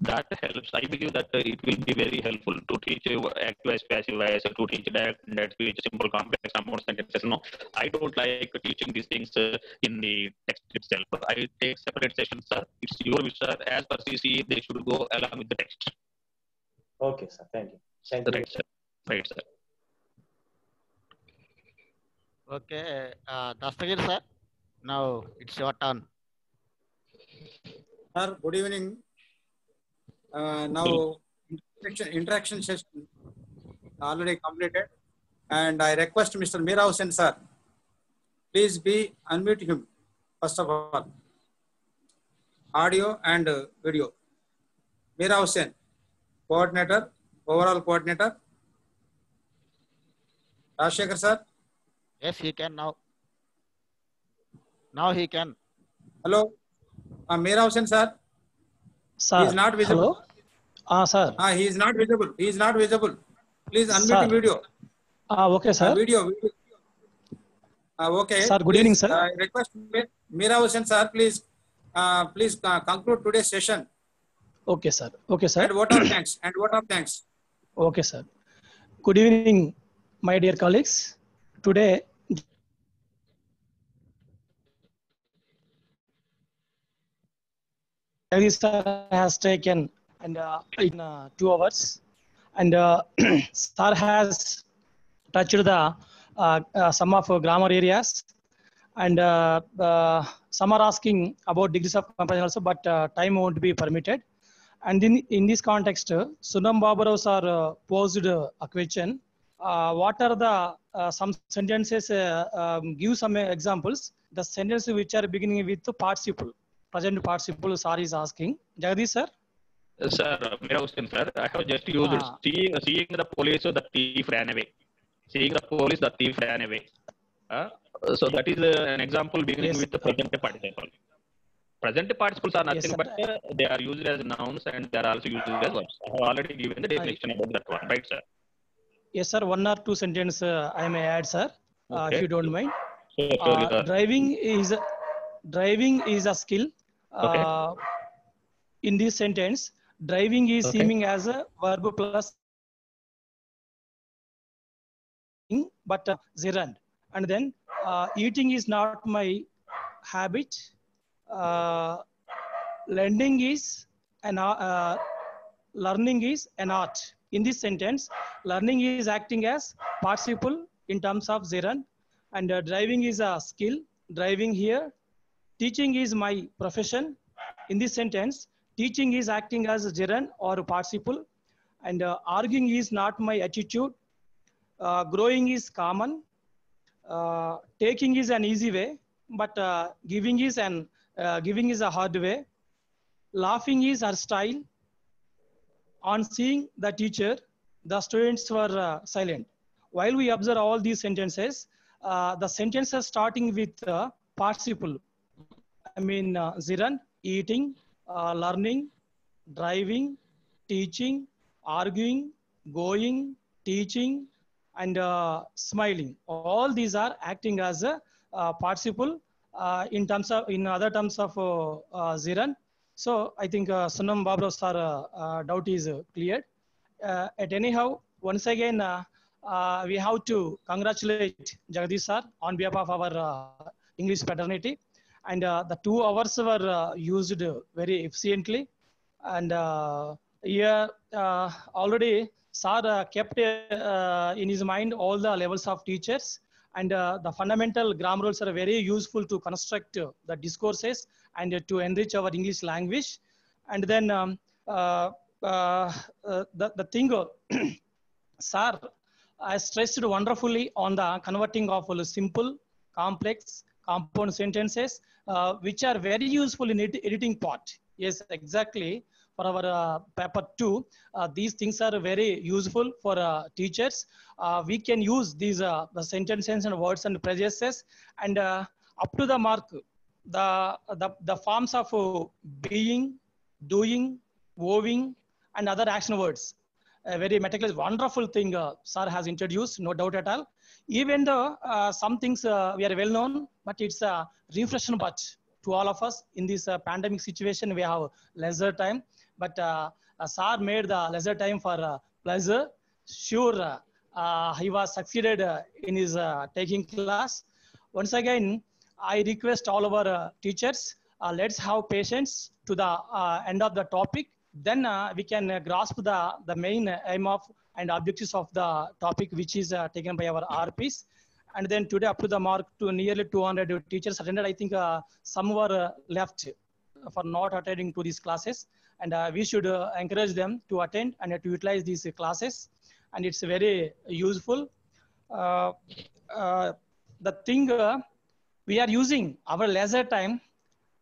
that helps. I believe that uh, it will be very helpful to teach uh, active passive voice, to teach that, that teach simple complex amount sentences. No, I don't like teaching these things uh, in the text itself. I take separate sessions, sir. It's your wish, sir. As per CC, they should go along with the text.
Okay, sir. Thank you. Thank you.
Right, sir. Right, sir.
okay, uh, Dastagir sir. Now it's your turn.
Sir, good evening. Uh, now, interaction, session already completed. And I request Mr. Mira Hussain, sir, please be unmute him, first of all. Audio and uh, video. Mira Hussain, coordinator, overall coordinator. Rajshekar, sir.
Yes, he can now. Now he can.
Hello. Uh, Mira Hussain, sir.
Sir,
He is not visible.
hello. Ah, sir.
Ah, he is not visible. He is not visible. Please unmute
Sir.
video.
Ah, okay,
Uh,
sir.
video, video. Uh, okay.
Sir, good
Please,
evening, sir.
I request Mi- Mira Hussain, sir, please, uh, please uh, conclude today's session.
Okay, sir. Okay, sir.
And what are thanks? And what are thanks?
Okay, sir. Good evening, my dear colleagues. Today, Jagdish sir has taken and uh, in uh, two hours, and uh, [clears throat] sir has touched the uh, uh, some of grammar areas, and uh, some are asking about degrees of comprehension also, but time won't be permitted. And in, in this context, Sunam Babarao sir posed a question. What are the some sentences? Um, give some examples. The sentences which are beginning with participle, present participle. Sir is asking. Jagdish sir.
Sir, Mira Hussain, sir, I have just used.
Ah.
Seeing, seeing the police, the thief ran away. Seeing the police, the thief ran away. Uh, so that is uh, an example beginning
Yes.
with the present participle. Present participles are nothing
sir.
but uh, they are used as nouns and they are also used as verbs. I have already given the definition about that one, right, sir?
Yes, sir. One or two sentences uh, I may add, sir, uh,
Okay.
if you don't mind.
So, surely,
Uh, driving is driving is a skill.
Okay.
Uh, in this sentence, driving is
Okay.
seeming as a verb plus but uh, gerund. And then uh, eating is not my habit. Uh, lending is an uh, learning is an art. In this sentence, learning is acting as participle in terms of gerund, and uh, driving is a skill. Driving here, teaching is my profession. In this sentence, teaching is acting as a gerund or a participle, and uh, arguing is not my attitude. Uh, growing is common. Uh, taking is an easy way, but uh, giving is an uh, giving is a hard way. Laughing is her style. On seeing the teacher, the students were uh, silent. While we observe all these sentences, the sentences starting with participle. I mean, uh, gerund, eating, uh, learning, driving, teaching, arguing, going, teaching, and uh, smiling. All these are acting as a uh, participle uh, in terms of in other terms of uh, uh, gerund. So I think uh, Sunam Babro sir uh, doubt is cleared. At anyhow, once again, we have to congratulate Jagadish sir on behalf of our English fraternity. And uh, the two hours were uh, used very efficiently. And uh, here already sir kept in his mind all the levels of teachers and the fundamental grammar rules are very useful to construct the discourses and to enrich our English language. And then um, uh, uh, the, the thing, [clears throat] sir, I stressed wonderfully on the converting of simple, complex, compound sentences, uh, which are very useful in ed- editing part. Yes, exactly. For our uh, paper two, uh, these things are very useful for uh, teachers. Uh, we can use these the sentences and words and phrases, and up to the mark, the the, the forms of being, doing, moving, and other action words. A very meticulous, wonderful thing sir has introduced, no doubt at all. Even though uh, some things uh, we are well known, but it's a refreshing but to all of us in this uh, pandemic situation. We have leisure time, but uh, uh, sir made the leisure time for uh, pleasure. Sure, uh, he was succeeded in his taking class. Once again, I request all our teachers, let's have patience to the end of the topic. Then uh, we can uh, grasp the, the main aim of and objectives of the topic, which is uh, taken by our RPs. And then today up to the mark to nearly 200 teachers attended. I think uh, some were uh, left for not attending to these classes. And uh, we should uh, encourage them to attend and to utilize these classes. And it's very useful. Uh, uh, the thing uh, we are using our leisure time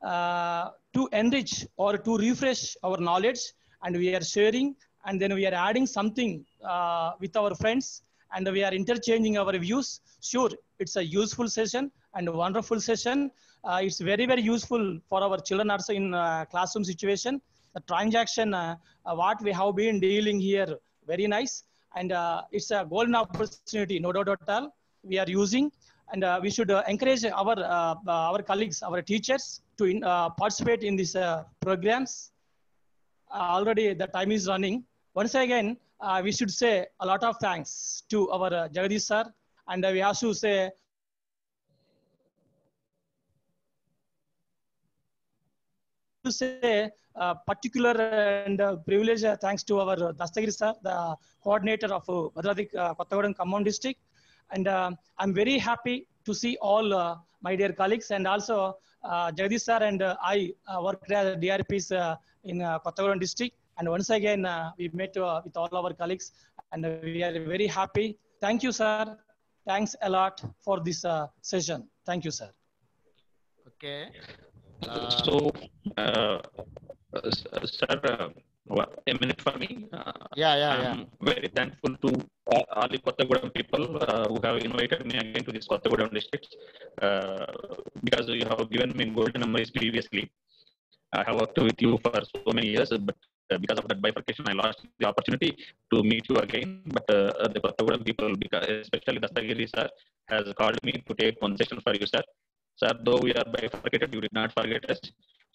uh, to enrich or to refresh our knowledge and we are sharing and then we are adding something uh, with our friends and we are interchanging our views. Sure it's a useful session and a wonderful session. Uh, it's very very useful for our children also in uh, classroom situation. The transaction uh, uh, what we have been dealing here very nice. And uh, it's a golden opportunity no doubt at all we are using. And we should encourage our our colleagues our teachers to in, uh, participate in these uh, programs uh, already the time is running once again we should say a lot of thanks to our uh, jagadish sir and we have to say to say uh, particular and uh, privilege uh, thanks to our Dastagiri sir, the coordinator of uh, Bhadradri uh, Kothagudem Khammam District. And I'm very happy to see all my dear colleagues and also uh, Jagdish sir and uh, I uh, worked as DRPs uh, in uh, Kothagudem District. And once again, uh, we met uh, with all our colleagues and uh, we are very happy. Thank you, sir. Thanks a lot for this uh, session. Thank you, sir.
Okay.
So, uh, uh, sir, uh, wha- a minute for me. Uh,
Yeah, yeah, yeah.
I'm very thankful to all all the Kothagudem people uh, who have invited me again to this Kothagudem district uh, because you have given me golden memories previously. I have worked with you for so many years, but uh, because of that bifurcation, I lost the opportunity to meet you again. But uh, the Kothagudem people, because especially Dastagiri sir, has called me to take one session for you, sir. Sir, though we are bifurcated, you did not forget us.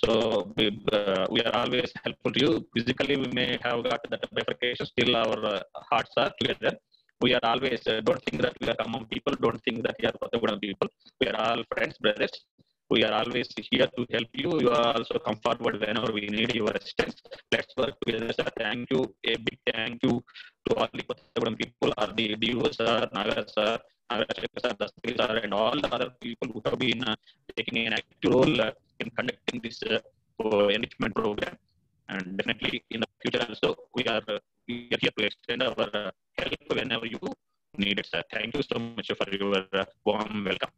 So we, uh, we are always helpful to you. Physically, we may have got that bifurcation. Still, our uh, hearts are together. We are always, uh, don't think that we are Khammam people. Don't think that we are Kothagudem people. We are all friends, brothers. We are always here to help you. You are also come forward whenever we need your assistance. Let's work together, sir. Thank you. A big thank you to all the Kothagudem people, or the DO sir, Nagar sir, and all the other people who have been uh, taking an active role uh, in conducting this uh, enrichment program. And definitely in the future also, we are, uh, we are here to extend our uh, help whenever you need it, sir. Thank you so much for your warm welcome.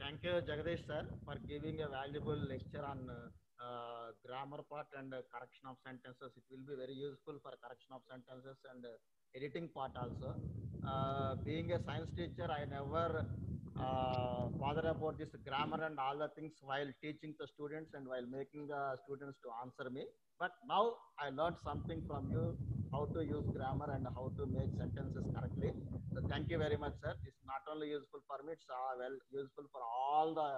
Thank you, Jagadish sir, for giving a valuable lecture on uh, grammar part and uh, correction of sentences. It will be very useful for correction of sentences and uh, editing part also. Being a science teacher, I never uh, bother about this grammar and all the things while teaching the students and while making the students to answer me. But now I learned something from you how to use grammar and how to make sentences correctly. So thank you very much, sir. It's not only useful for me, it's uh, well useful for all the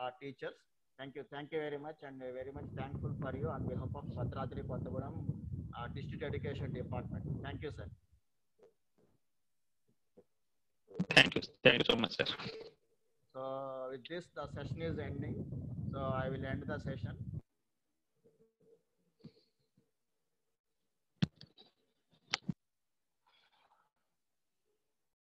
uh, teachers. Thank you. Thank you very much and very much thankful for you on behalf of Bhadradri Kothagudem uh, District Education Department. Thank you, sir.
Thank you. Thank you so much, sir.
So with this, the session is ending. So I will end the session.